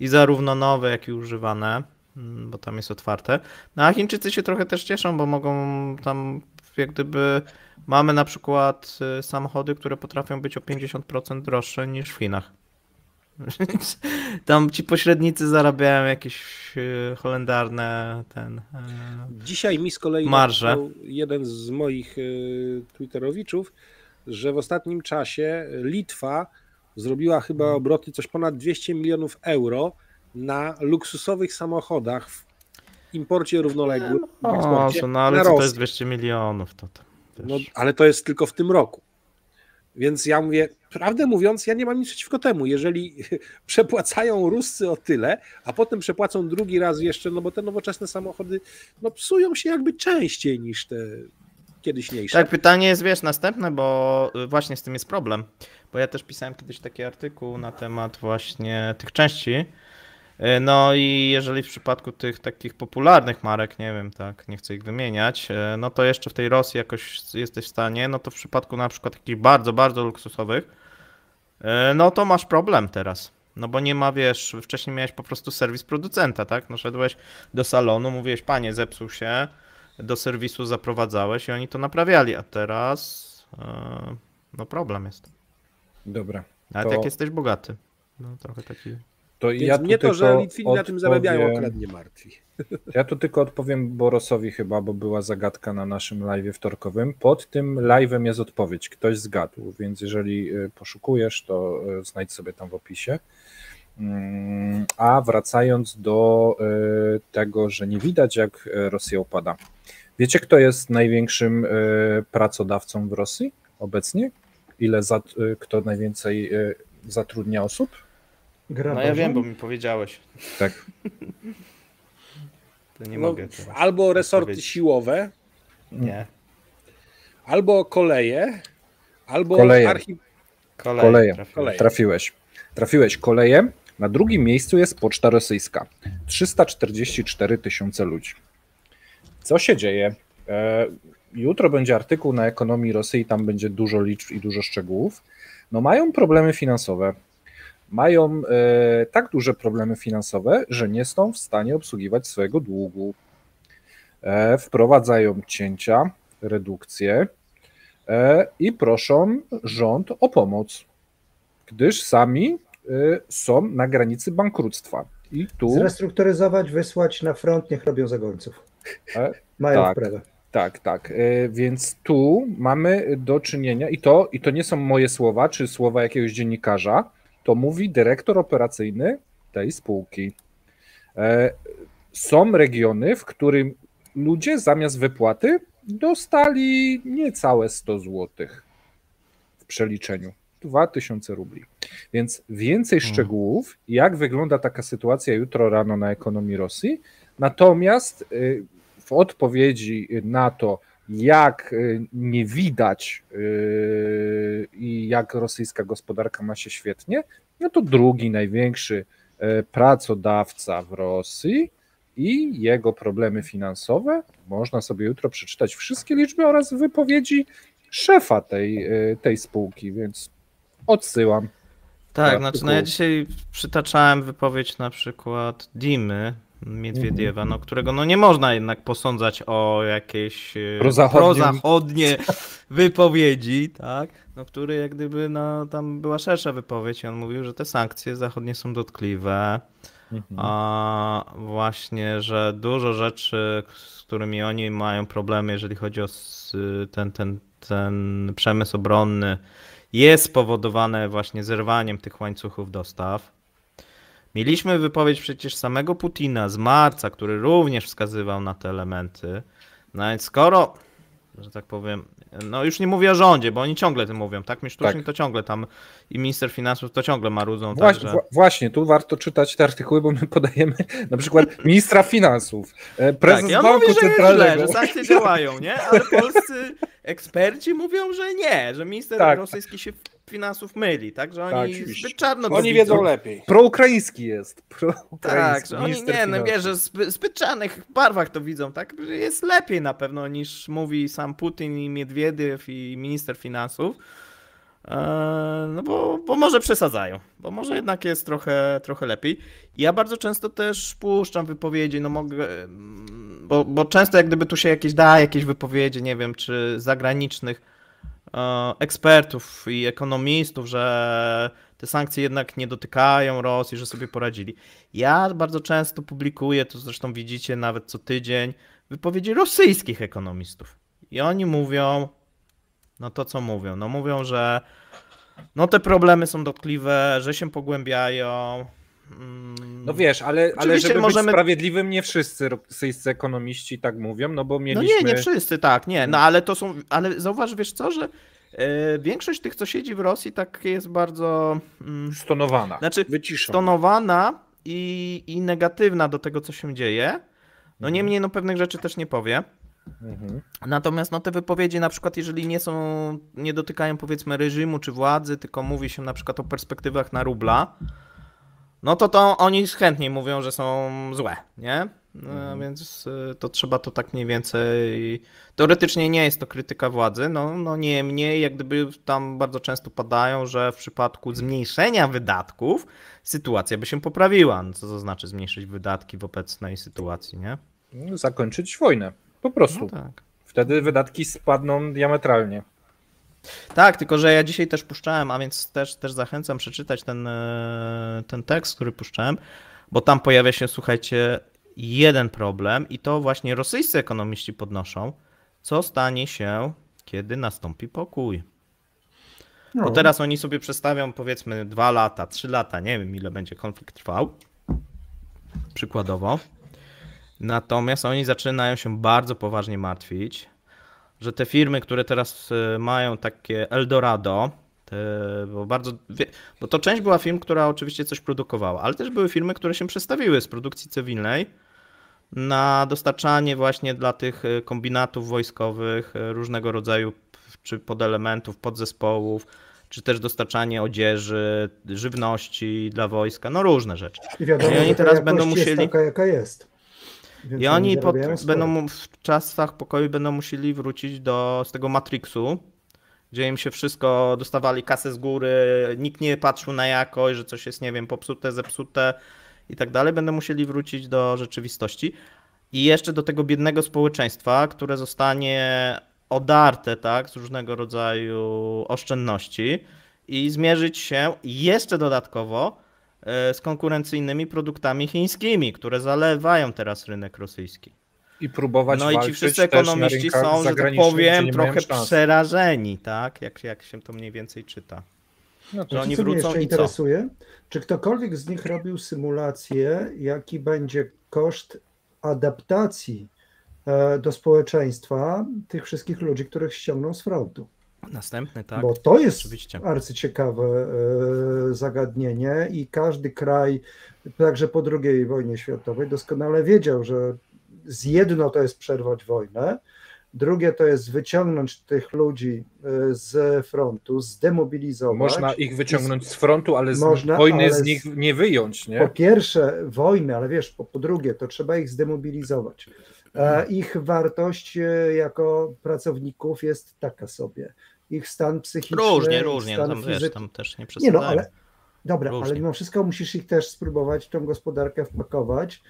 i zarówno nowe, jak i używane, mm, bo tam jest otwarte. No a Chińczycy się trochę też cieszą, bo mogą tam jak gdyby mamy na przykład y, samochody, które potrafią być o 50% droższe niż w Chinach. [LAUGHS] Tam ci pośrednicy zarabiają jakieś y, holendarne ten. y, Dzisiaj mi z kolei Marże. jeden z moich y, twitterowiczów, że w ostatnim czasie Litwa zrobiła chyba Mhm. obroty coś ponad 200 milionów euro na luksusowych samochodach w imporcie równoległym. w O, eksporcie co, no ale to jest 200 milionów? To, to. No, ale to jest tylko w tym roku. Więc ja mówię, prawdę mówiąc, ja nie mam nic przeciwko temu. Jeżeli [LAUGHS] przepłacają Ruscy o tyle, a potem przepłacą drugi raz jeszcze, no bo te nowoczesne samochody no, psują się jakby częściej niż te kiedyśniejsze. Tak, pytanie jest, wiesz, następne, bo y, właśnie z tym jest problem. Bo ja też pisałem kiedyś taki artykuł na temat właśnie tych części. Y, No i jeżeli w przypadku tych takich popularnych marek, nie wiem, tak, nie chcę ich wymieniać, y, no to jeszcze w tej Rosji jakoś jesteś w stanie, no to w przypadku na przykład takich bardzo, bardzo luksusowych, y, no to masz problem teraz. No bo nie ma, wiesz, wcześniej miałeś po prostu serwis producenta, tak? No szedłeś do salonu, mówiłeś, panie, zepsuł się, do serwisu zaprowadzałeś i oni to naprawiali, a teraz e, no problem jest. Dobra. Nawet To- jak jesteś bogaty. No trochę taki. To Więc ja tu mnie to, że Litwini na tym zarabiają, odpowiem- akurat nie martwi. [LAUGHS] Ja tu tylko odpowiem Borosowi chyba, bo była zagadka na naszym live wtorkowym. Pod tym live'em jest odpowiedź. Ktoś zgadł, więc jeżeli y, poszukujesz, to y, znajdź sobie tam w opisie. Mm, A wracając do y, tego, że nie widać jak Rosja upada. Wiecie, kto jest największym pracodawcą w Rosji obecnie? Ile za, kto najwięcej zatrudnia osób? Gra No ja wiem, bo mi powiedziałeś. Tak. [LAUGHS] To nie No, mogę albo resorty siłowe, Nie. albo koleje, albo Koleje. archi... Koleje. Koleje. trafiłeś. Trafiłeś. Trafiłeś koleje. Na drugim miejscu jest Poczta Rosyjska. 344 tysiące ludzi. Co się dzieje? E, Jutro będzie artykuł na ekonomii Rosji, tam będzie dużo liczb i dużo szczegółów. No mają problemy finansowe. Mają e, tak duże problemy finansowe, że nie są w stanie obsługiwać swojego długu. E, wprowadzają cięcia, redukcje e, i proszą rząd o pomoc gdyż sami są na granicy bankructwa. I tu, Zrestrukturyzować, wysłać na front, niech robią zagońców. Mają tak. wprawę. tak, tak, więc tu mamy do czynienia, i to, i to nie są moje słowa, czy słowa jakiegoś dziennikarza, to mówi dyrektor operacyjny tej spółki. E, Są regiony, w którym ludzie zamiast wypłaty dostali niecałe 100 złotych w przeliczeniu. 2000 rubli. Więc więcej Hmm. szczegółów, jak wygląda taka sytuacja jutro rano na ekonomii Rosji. Natomiast y, w odpowiedzi na to, jak y, nie widać y, i jak rosyjska gospodarka ma się świetnie, no to drugi największy y, pracodawca w Rosji i jego problemy finansowe. Można sobie jutro przeczytać wszystkie liczby oraz wypowiedzi szefa tej, tej spółki, więc odsyłam. Tak, znaczy no ja dzisiaj przytaczałem wypowiedź na przykład Dimy, Miedwiediewa, no, którego no nie można jednak posądzać o jakieś e, Prozachodnie. prozachodnie wypowiedzi, tak? No, który jak gdyby no, tam była szersza wypowiedź i on mówił, że te sankcje zachodnie są dotkliwe, a właśnie, że dużo rzeczy, z którymi oni mają problemy, jeżeli chodzi o ten, ten, ten przemysł obronny, jest spowodowane właśnie zerwaniem tych łańcuchów dostaw. Mieliśmy wypowiedź przecież samego Putina z marca, który również wskazywał na te elementy. No więc skoro, że tak powiem, no już nie mówię o rządzie, bo oni ciągle tym mówią, tak? My sztucznie Tak. to ciągle tam i minister finansów to ciągle marudzą, Właśnie, że... wła- właśnie, tu warto czytać te artykuły, bo my [LAUGHS] podajemy na przykład ministra finansów, e, prezes tak, on Banku mówi, że Centralnego. źle, że sankcje działają, nie? Ale polscy eksperci mówią, że nie, że minister Tak. rosyjski się finansów myli, tak? Że Tak, oni oczywiście. zbyt czarno to Oni widzą. wiedzą lepiej. Proukraiński jest. Proukraiński Tak, że oni nie, no wiesz, że zbyt, zbyt czarnych barwach to widzą, tak? Że jest lepiej na pewno niż mówi sam Putin i Miedwiediew i minister finansów. Eee, No bo, bo może przesadzają, bo może jednak jest trochę, trochę lepiej. Ja bardzo często też puszczam wypowiedzi, no mogę, bo, bo często jak gdyby tu się jakieś da, jakieś wypowiedzi, nie wiem, czy zagranicznych e, ekspertów i ekonomistów, że te sankcje jednak nie dotykają Rosji, że sobie poradzili. Ja bardzo często publikuję, to zresztą widzicie nawet co tydzień, wypowiedzi rosyjskich ekonomistów. I oni mówią, no to co mówią? No mówią, że no te problemy są dotkliwe, że się pogłębiają. Mm, No wiesz, ale, ale żeby możemy- być sprawiedliwym, nie wszyscy rosyjscy ekonomiści tak mówią, no bo No mieliśmy... nie, nie wszyscy, tak, nie. No ale to są, ale zauważ, wiesz co, że e, większość tych, co siedzi w Rosji, tak jest bardzo, mm, Stonowana. znaczy Wyciszą. stonowana i, i negatywna do tego, co się dzieje. Mhm. No niemniej, no pewnych rzeczy też nie powie. Mhm. Natomiast no te wypowiedzi na przykład, jeżeli nie są, nie dotykają powiedzmy reżimu czy władzy, tylko mówi się na przykład o perspektywach na rubla, no to to oni chętniej mówią, że są złe, nie? No, Więc y, to trzeba to tak mniej więcej. Teoretycznie nie jest to krytyka władzy, no, no niemniej, jak gdyby tam bardzo często padają, że w przypadku zmniejszenia wydatków sytuacja by się poprawiła. No, co to znaczy zmniejszyć wydatki w obecnej sytuacji, nie? No, Zakończyć wojnę. Po prostu. No tak. Wtedy wydatki spadną diametralnie. Tak, tylko że ja dzisiaj też puszczałem, a więc też, też zachęcam przeczytać ten, e, ten tekst, który puszczałem, bo tam pojawia się, słuchajcie, jeden problem i to właśnie rosyjscy ekonomiści podnoszą, co stanie się, kiedy nastąpi pokój. No, Bo teraz oni sobie przestawią powiedzmy dwa lata, trzy lata, nie wiem ile będzie konflikt trwał, przykładowo. Natomiast oni zaczynają się bardzo poważnie martwić, że te firmy, które teraz e, mają takie Eldorado, te, bo bardzo, bo to część była firm, która oczywiście coś produkowała, ale też były firmy, które się przestawiły z produkcji cywilnej na dostarczanie właśnie dla tych e, kombinatów wojskowych e, różnego rodzaju czy podelementów, podzespołów, czy też dostarczanie odzieży, żywności dla wojska, no różne rzeczy. I wiadomo, i oni teraz będą jakość jest musieli- taka, jaka jest. Więc I oni będą w czasach pokoju będą musieli wrócić do z tego Matrixu, gdzie im się wszystko dostawali kasę z góry, nikt nie patrzył na jakość, że coś jest, nie wiem, popsute, zepsute i tak dalej. Będą musieli wrócić do rzeczywistości. I jeszcze do tego biednego społeczeństwa, które zostanie odarte tak, z różnego rodzaju oszczędności i zmierzyć się jeszcze dodatkowo z konkurencyjnymi produktami chińskimi, które zalewają teraz rynek rosyjski. I próbować No i ci wszyscy ekonomiści są, że tak powiem, trochę przerażeni, tak? Jak, jak się to mniej więcej czyta. No to Że oni co mnie wrócą jeszcze i co? interesuje, czy ktokolwiek z nich robił symulację, jaki będzie koszt adaptacji e, do społeczeństwa tych wszystkich ludzi, których ściągną z frontu. Następny, tak? Bo to jest Oczywiście. arcyciekawe e, zagadnienie i każdy kraj, także po II wojnie światowej, doskonale wiedział, że z jedno to jest przerwać wojnę, drugie to jest wyciągnąć tych ludzi e, z frontu, zdemobilizować. Można ich wyciągnąć z frontu, ale z Można, wojny ale z nich nie wyjąć, Po nie? pierwsze wojny, ale wiesz, po, po drugie, to trzeba ich zdemobilizować. E, Ich wartość jako pracowników jest taka sobie. Ich stan psychiczny, Różnie, różnie. stan Tam, wiesz, tam też nie Nie przesadzają. no, ale Dobra, Różnie. ale mimo wszystko musisz ich też spróbować w tą gospodarkę wpakować.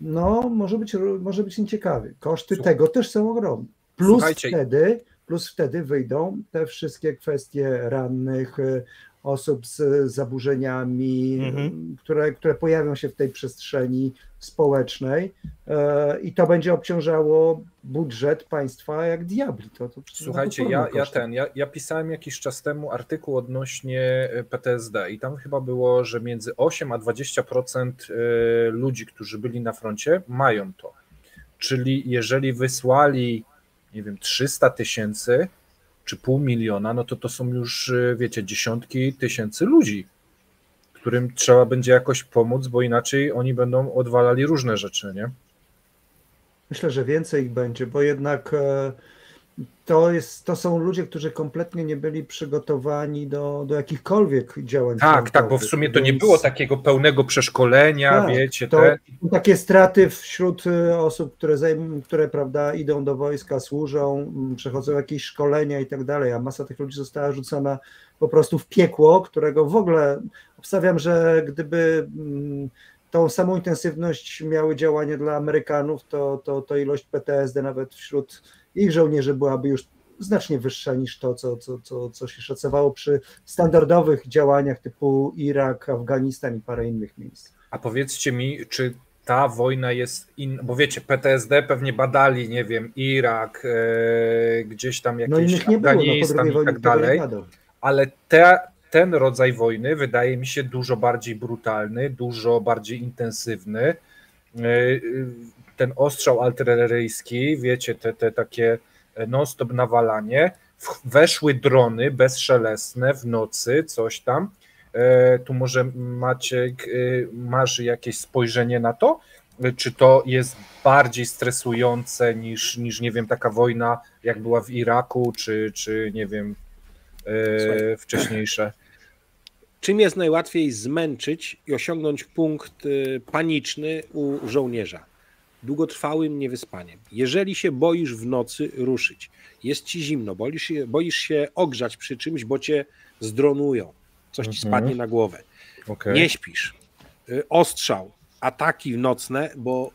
No, może być, może być nieciekawy. Koszty Słuchaj- tego też są ogromne. Plus Słuchajcie- wtedy, plus wtedy wyjdą te wszystkie kwestie rannych, y, osób z zaburzeniami, Mhm. które, które pojawią się w tej przestrzeni społecznej e, i to będzie obciążało budżet państwa jak diabli. To, to Słuchajcie, ja, ja ten, ja, ja pisałem jakiś czas temu artykuł odnośnie e, PTSD i tam chyba było, że między 8 a 20% e, ludzi, którzy byli na froncie, mają to. Czyli jeżeli wysłali, nie wiem, 300 tysięcy czy pół miliona, no to to są już, e, wiecie, dziesiątki tysięcy ludzi, którym trzeba będzie jakoś pomóc, bo inaczej oni będą odwalali różne rzeczy, nie? Myślę, że więcej ich będzie, bo jednak e, to, jest, to są ludzie, którzy kompletnie nie byli przygotowani do, do jakichkolwiek działań. Tak, tak, bo w sumie to nie było takiego pełnego przeszkolenia, Tak, wiecie, To, te, takie straty wśród e, osób, które, zajm, które prawda, idą do wojska, służą, m, przechodzą jakieś szkolenia i tak dalej, a masa tych ludzi została rzucona po prostu w piekło, którego w ogóle obstawiam, że gdyby mm, tą samą intensywność miały działania dla Amerykanów, to, to, to ilość PTSD nawet wśród ich żołnierzy byłaby już znacznie wyższa niż to, co, co, co, co się szacowało przy standardowych działaniach typu Irak, Afganistan i parę innych miejsc. A powiedzcie mi, czy ta wojna jest inna, bo wiecie, PTSD pewnie badali, nie wiem, Irak, e, gdzieś tam No jakiś innych nie było, no Afganistan i tak dalej, ale te, ten rodzaj wojny wydaje mi się dużo bardziej brutalny, dużo bardziej intensywny. E, Ten ostrzał artyleryjski, wiecie, te, te takie non-stop nawalanie, weszły drony bezszelestne w nocy, coś tam. E, Tu może Maciek, e, masz jakieś spojrzenie na to? E, Czy to jest bardziej stresujące niż, niż nie wiem, taka wojna, jak była w Iraku, czy, czy nie wiem, e, Słuchaj. wcześniejsze? Czym jest najłatwiej zmęczyć i osiągnąć punkt y, paniczny u żołnierza? Długotrwałym niewyspaniem. Jeżeli się boisz w nocy ruszyć, jest ci zimno, boisz się, boisz się ogrzać przy czymś, bo cię zdronują, coś ci Mhm. spadnie na głowę, Okej. nie śpisz, y, ostrzał, ataki nocne, bo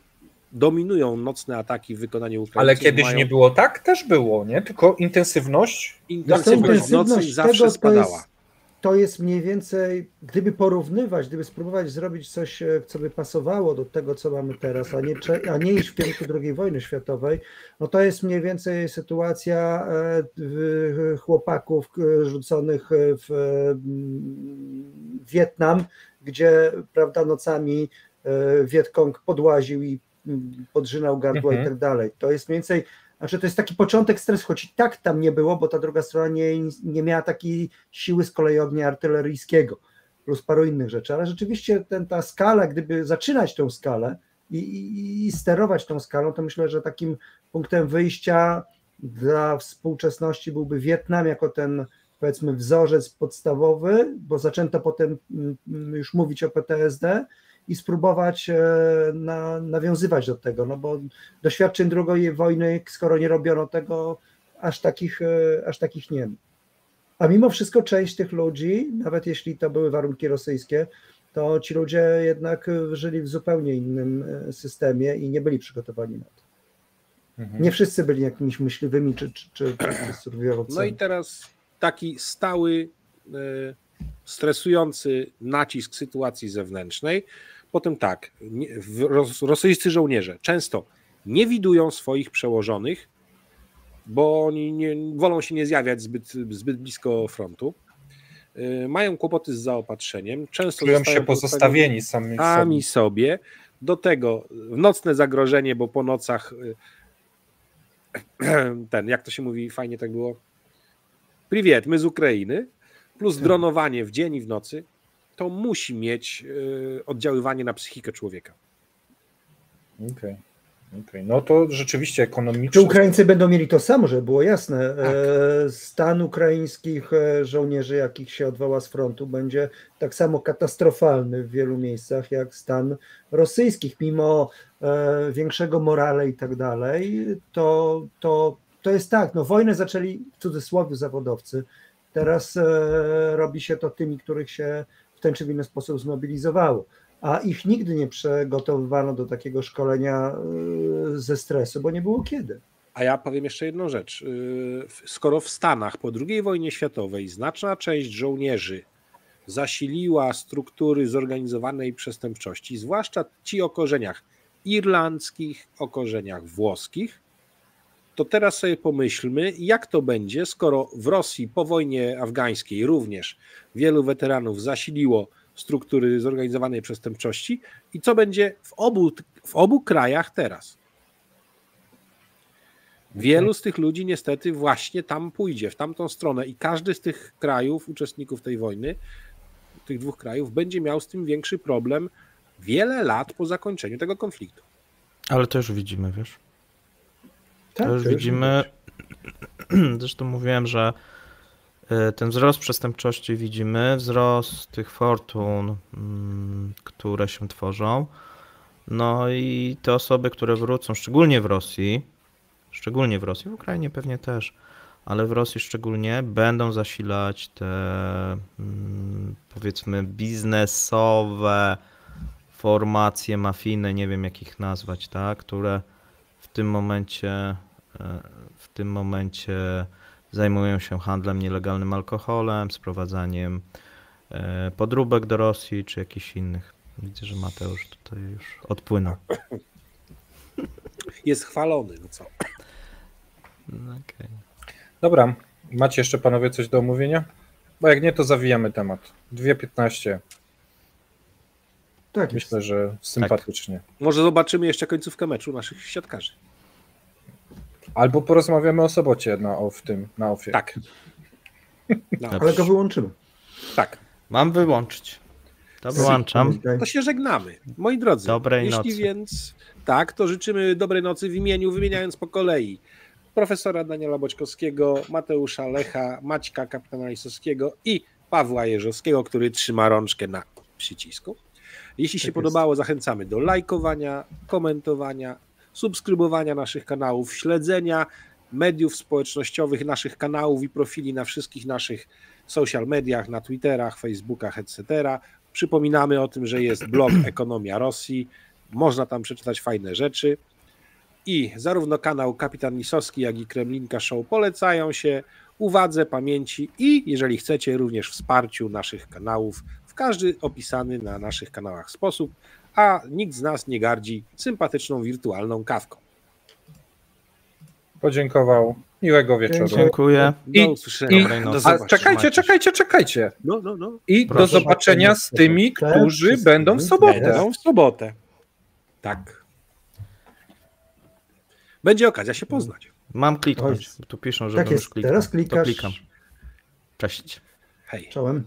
dominują nocne ataki w wykonaniu Ukraińców. Ale kiedyś mają nie było tak? Też było, nie? Tylko intensywność? Intensywność w nocy intensywność zawsze spadała. To jest mniej więcej, gdyby porównywać, gdyby spróbować zrobić coś, e, co by pasowało do tego, co mamy teraz, a nie, a nie iść w kierunku II wojny światowej, no to jest mniej więcej sytuacja e, chłopaków e, rzuconych w mm, Wietnam, gdzie prawda, nocami Wietkong podłaził i mm, podrzynał gardło Mhm. i tak dalej. To jest mniej więcej znaczy to jest taki początek stresu, choć i tak tam nie było, bo ta druga strona nie, nie miała takiej siły z kolei ognia artyleryjskiego, plus paru innych rzeczy, ale rzeczywiście ten, ta skala, gdyby zaczynać tą skalę i, i, i sterować tą skalą, to myślę, że takim punktem wyjścia dla współczesności byłby Wietnam jako ten powiedzmy wzorzec podstawowy, bo zaczęto potem mm, już mówić o PTSD i spróbować e, na, nawiązywać do tego, no bo doświadczeń II wojny, skoro nie robiono tego, aż takich, e, aż takich nie ma. A mimo wszystko część tych ludzi, nawet jeśli to były warunki rosyjskie, to ci ludzie jednak żyli w zupełnie innym e, systemie i nie byli przygotowani na to. Mhm. Nie wszyscy byli jakimiś myśliwymi czy, czy, czy, czy. No i teraz taki stały, stresujący nacisk sytuacji zewnętrznej. Potem tak, rosyjscy żołnierze często nie widują swoich przełożonych, bo oni nie, wolą się nie zjawiać zbyt, zbyt blisko frontu. E, Mają kłopoty z zaopatrzeniem, często Czują się pozostawieni sami sami sobie. Do tego nocne zagrożenie, bo po nocach y, [CLEARS THROAT] ten, jak to się mówi, fajnie tak było. Priwiet, my z Ukrainy, plus dronowanie w dzień i w nocy, to musi mieć y, oddziaływanie na psychikę człowieka. Okej. okej. No to rzeczywiście Czy ekonomicznie. Ukraińcy będą mieli to samo, żeby było jasne? Tak. E, Stan ukraińskich e, żołnierzy, jakich się odwoła z frontu, będzie tak samo katastrofalny w wielu miejscach, jak stan rosyjskich, mimo e, większego morale i tak dalej. To, to, to jest tak, no wojnę zaczęli w cudzysłowie zawodowcy. Teraz robi się to tymi, których się ten czy w inny sposób zmobilizowało. A ich nigdy nie przygotowywano do takiego szkolenia y, ze stresu, bo nie było kiedy. A ja powiem jeszcze jedną rzecz. Y, skoro w Stanach po II wojnie światowej znaczna część żołnierzy zasiliła struktury zorganizowanej przestępczości, zwłaszcza ci o korzeniach irlandzkich, o korzeniach włoskich, to teraz sobie pomyślmy, jak to będzie, skoro w Rosji po wojnie afgańskiej również wielu weteranów zasiliło struktury zorganizowanej przestępczości i co będzie w obu, w obu krajach teraz. Wielu z tych ludzi niestety właśnie tam pójdzie, w tamtą stronę i każdy z tych krajów, uczestników tej wojny, tych dwóch krajów, będzie miał z tym większy problem wiele lat po zakończeniu tego konfliktu. Ale już widzimy, wiesz? Tak, już widzimy. [CLEARS THROAT] Zresztą mówiłem, że y, ten wzrost przestępczości widzimy, wzrost tych fortun, mm, które się tworzą. No i te osoby, które wrócą, szczególnie w Rosji, szczególnie w Rosji, w Ukrainie pewnie też, ale w Rosji szczególnie będą zasilać te mm, powiedzmy biznesowe formacje mafijne, nie wiem jak ich nazwać, tak, które tym momencie e, w tym momencie zajmują się handlem nielegalnym alkoholem, sprowadzaniem e, podróbek do Rosji czy jakichś innych. Widzę, że Mateusz tutaj już odpłynął. [LAUGHS] Jest chwalony, no co? No, okay. Dobra, macie jeszcze panowie coś do omówienia? Bo jak nie, to zawijamy temat. 2.15. Tak Myślę, że sympatycznie. Tak. Może zobaczymy jeszcze końcówkę meczu naszych siatkarzy. Albo porozmawiamy o sobocie na, w tym, na ofie. Tak. [LAUGHS] No. Ale go wyłączymy. Tak. Mam wyłączyć. To wyłączam. To się żegnamy. Moi drodzy, dobrej jeśli nocy. więc tak, to życzymy dobrej nocy w imieniu, wymieniając po kolei profesora Daniela Boćkowskiego, Mateusza Lecha, Maćka Kapitana Lisowskiego i Pawła Jerzowskiego, który trzyma rączkę na przycisku. Jeśli tak się jest. podobało, zachęcamy do lajkowania, komentowania, subskrybowania naszych kanałów, śledzenia mediów społecznościowych, naszych kanałów i profili na wszystkich naszych social mediach, na Twitterach, Facebookach, etc. Przypominamy o tym, że jest blog [CLEARS THROAT] Ekonomia Rosji, można tam przeczytać fajne rzeczy. I zarówno kanał Kapitan Lisowski, jak i Kremlinka Show polecają się uwadze, pamięci i, jeżeli chcecie, również wsparciu naszych kanałów w każdy opisany na naszych kanałach sposób, a nikt z nas nie gardzi sympatyczną wirtualną kawką. Podziękował. Miłego wieczoru. Dziękuję. Do I, usłyszenia. I, do a, czekajcie, czekajcie, czekajcie. No, no, no. I Proszę do zobaczenia z tymi, którzy będą w sobotę. Będą w sobotę. Tak. Będzie okazja się poznać. Mam kliknąć. Tu piszą, że tak już kliknąć. Teraz klikasz. To klikam. Cześć. Hej. Czołem.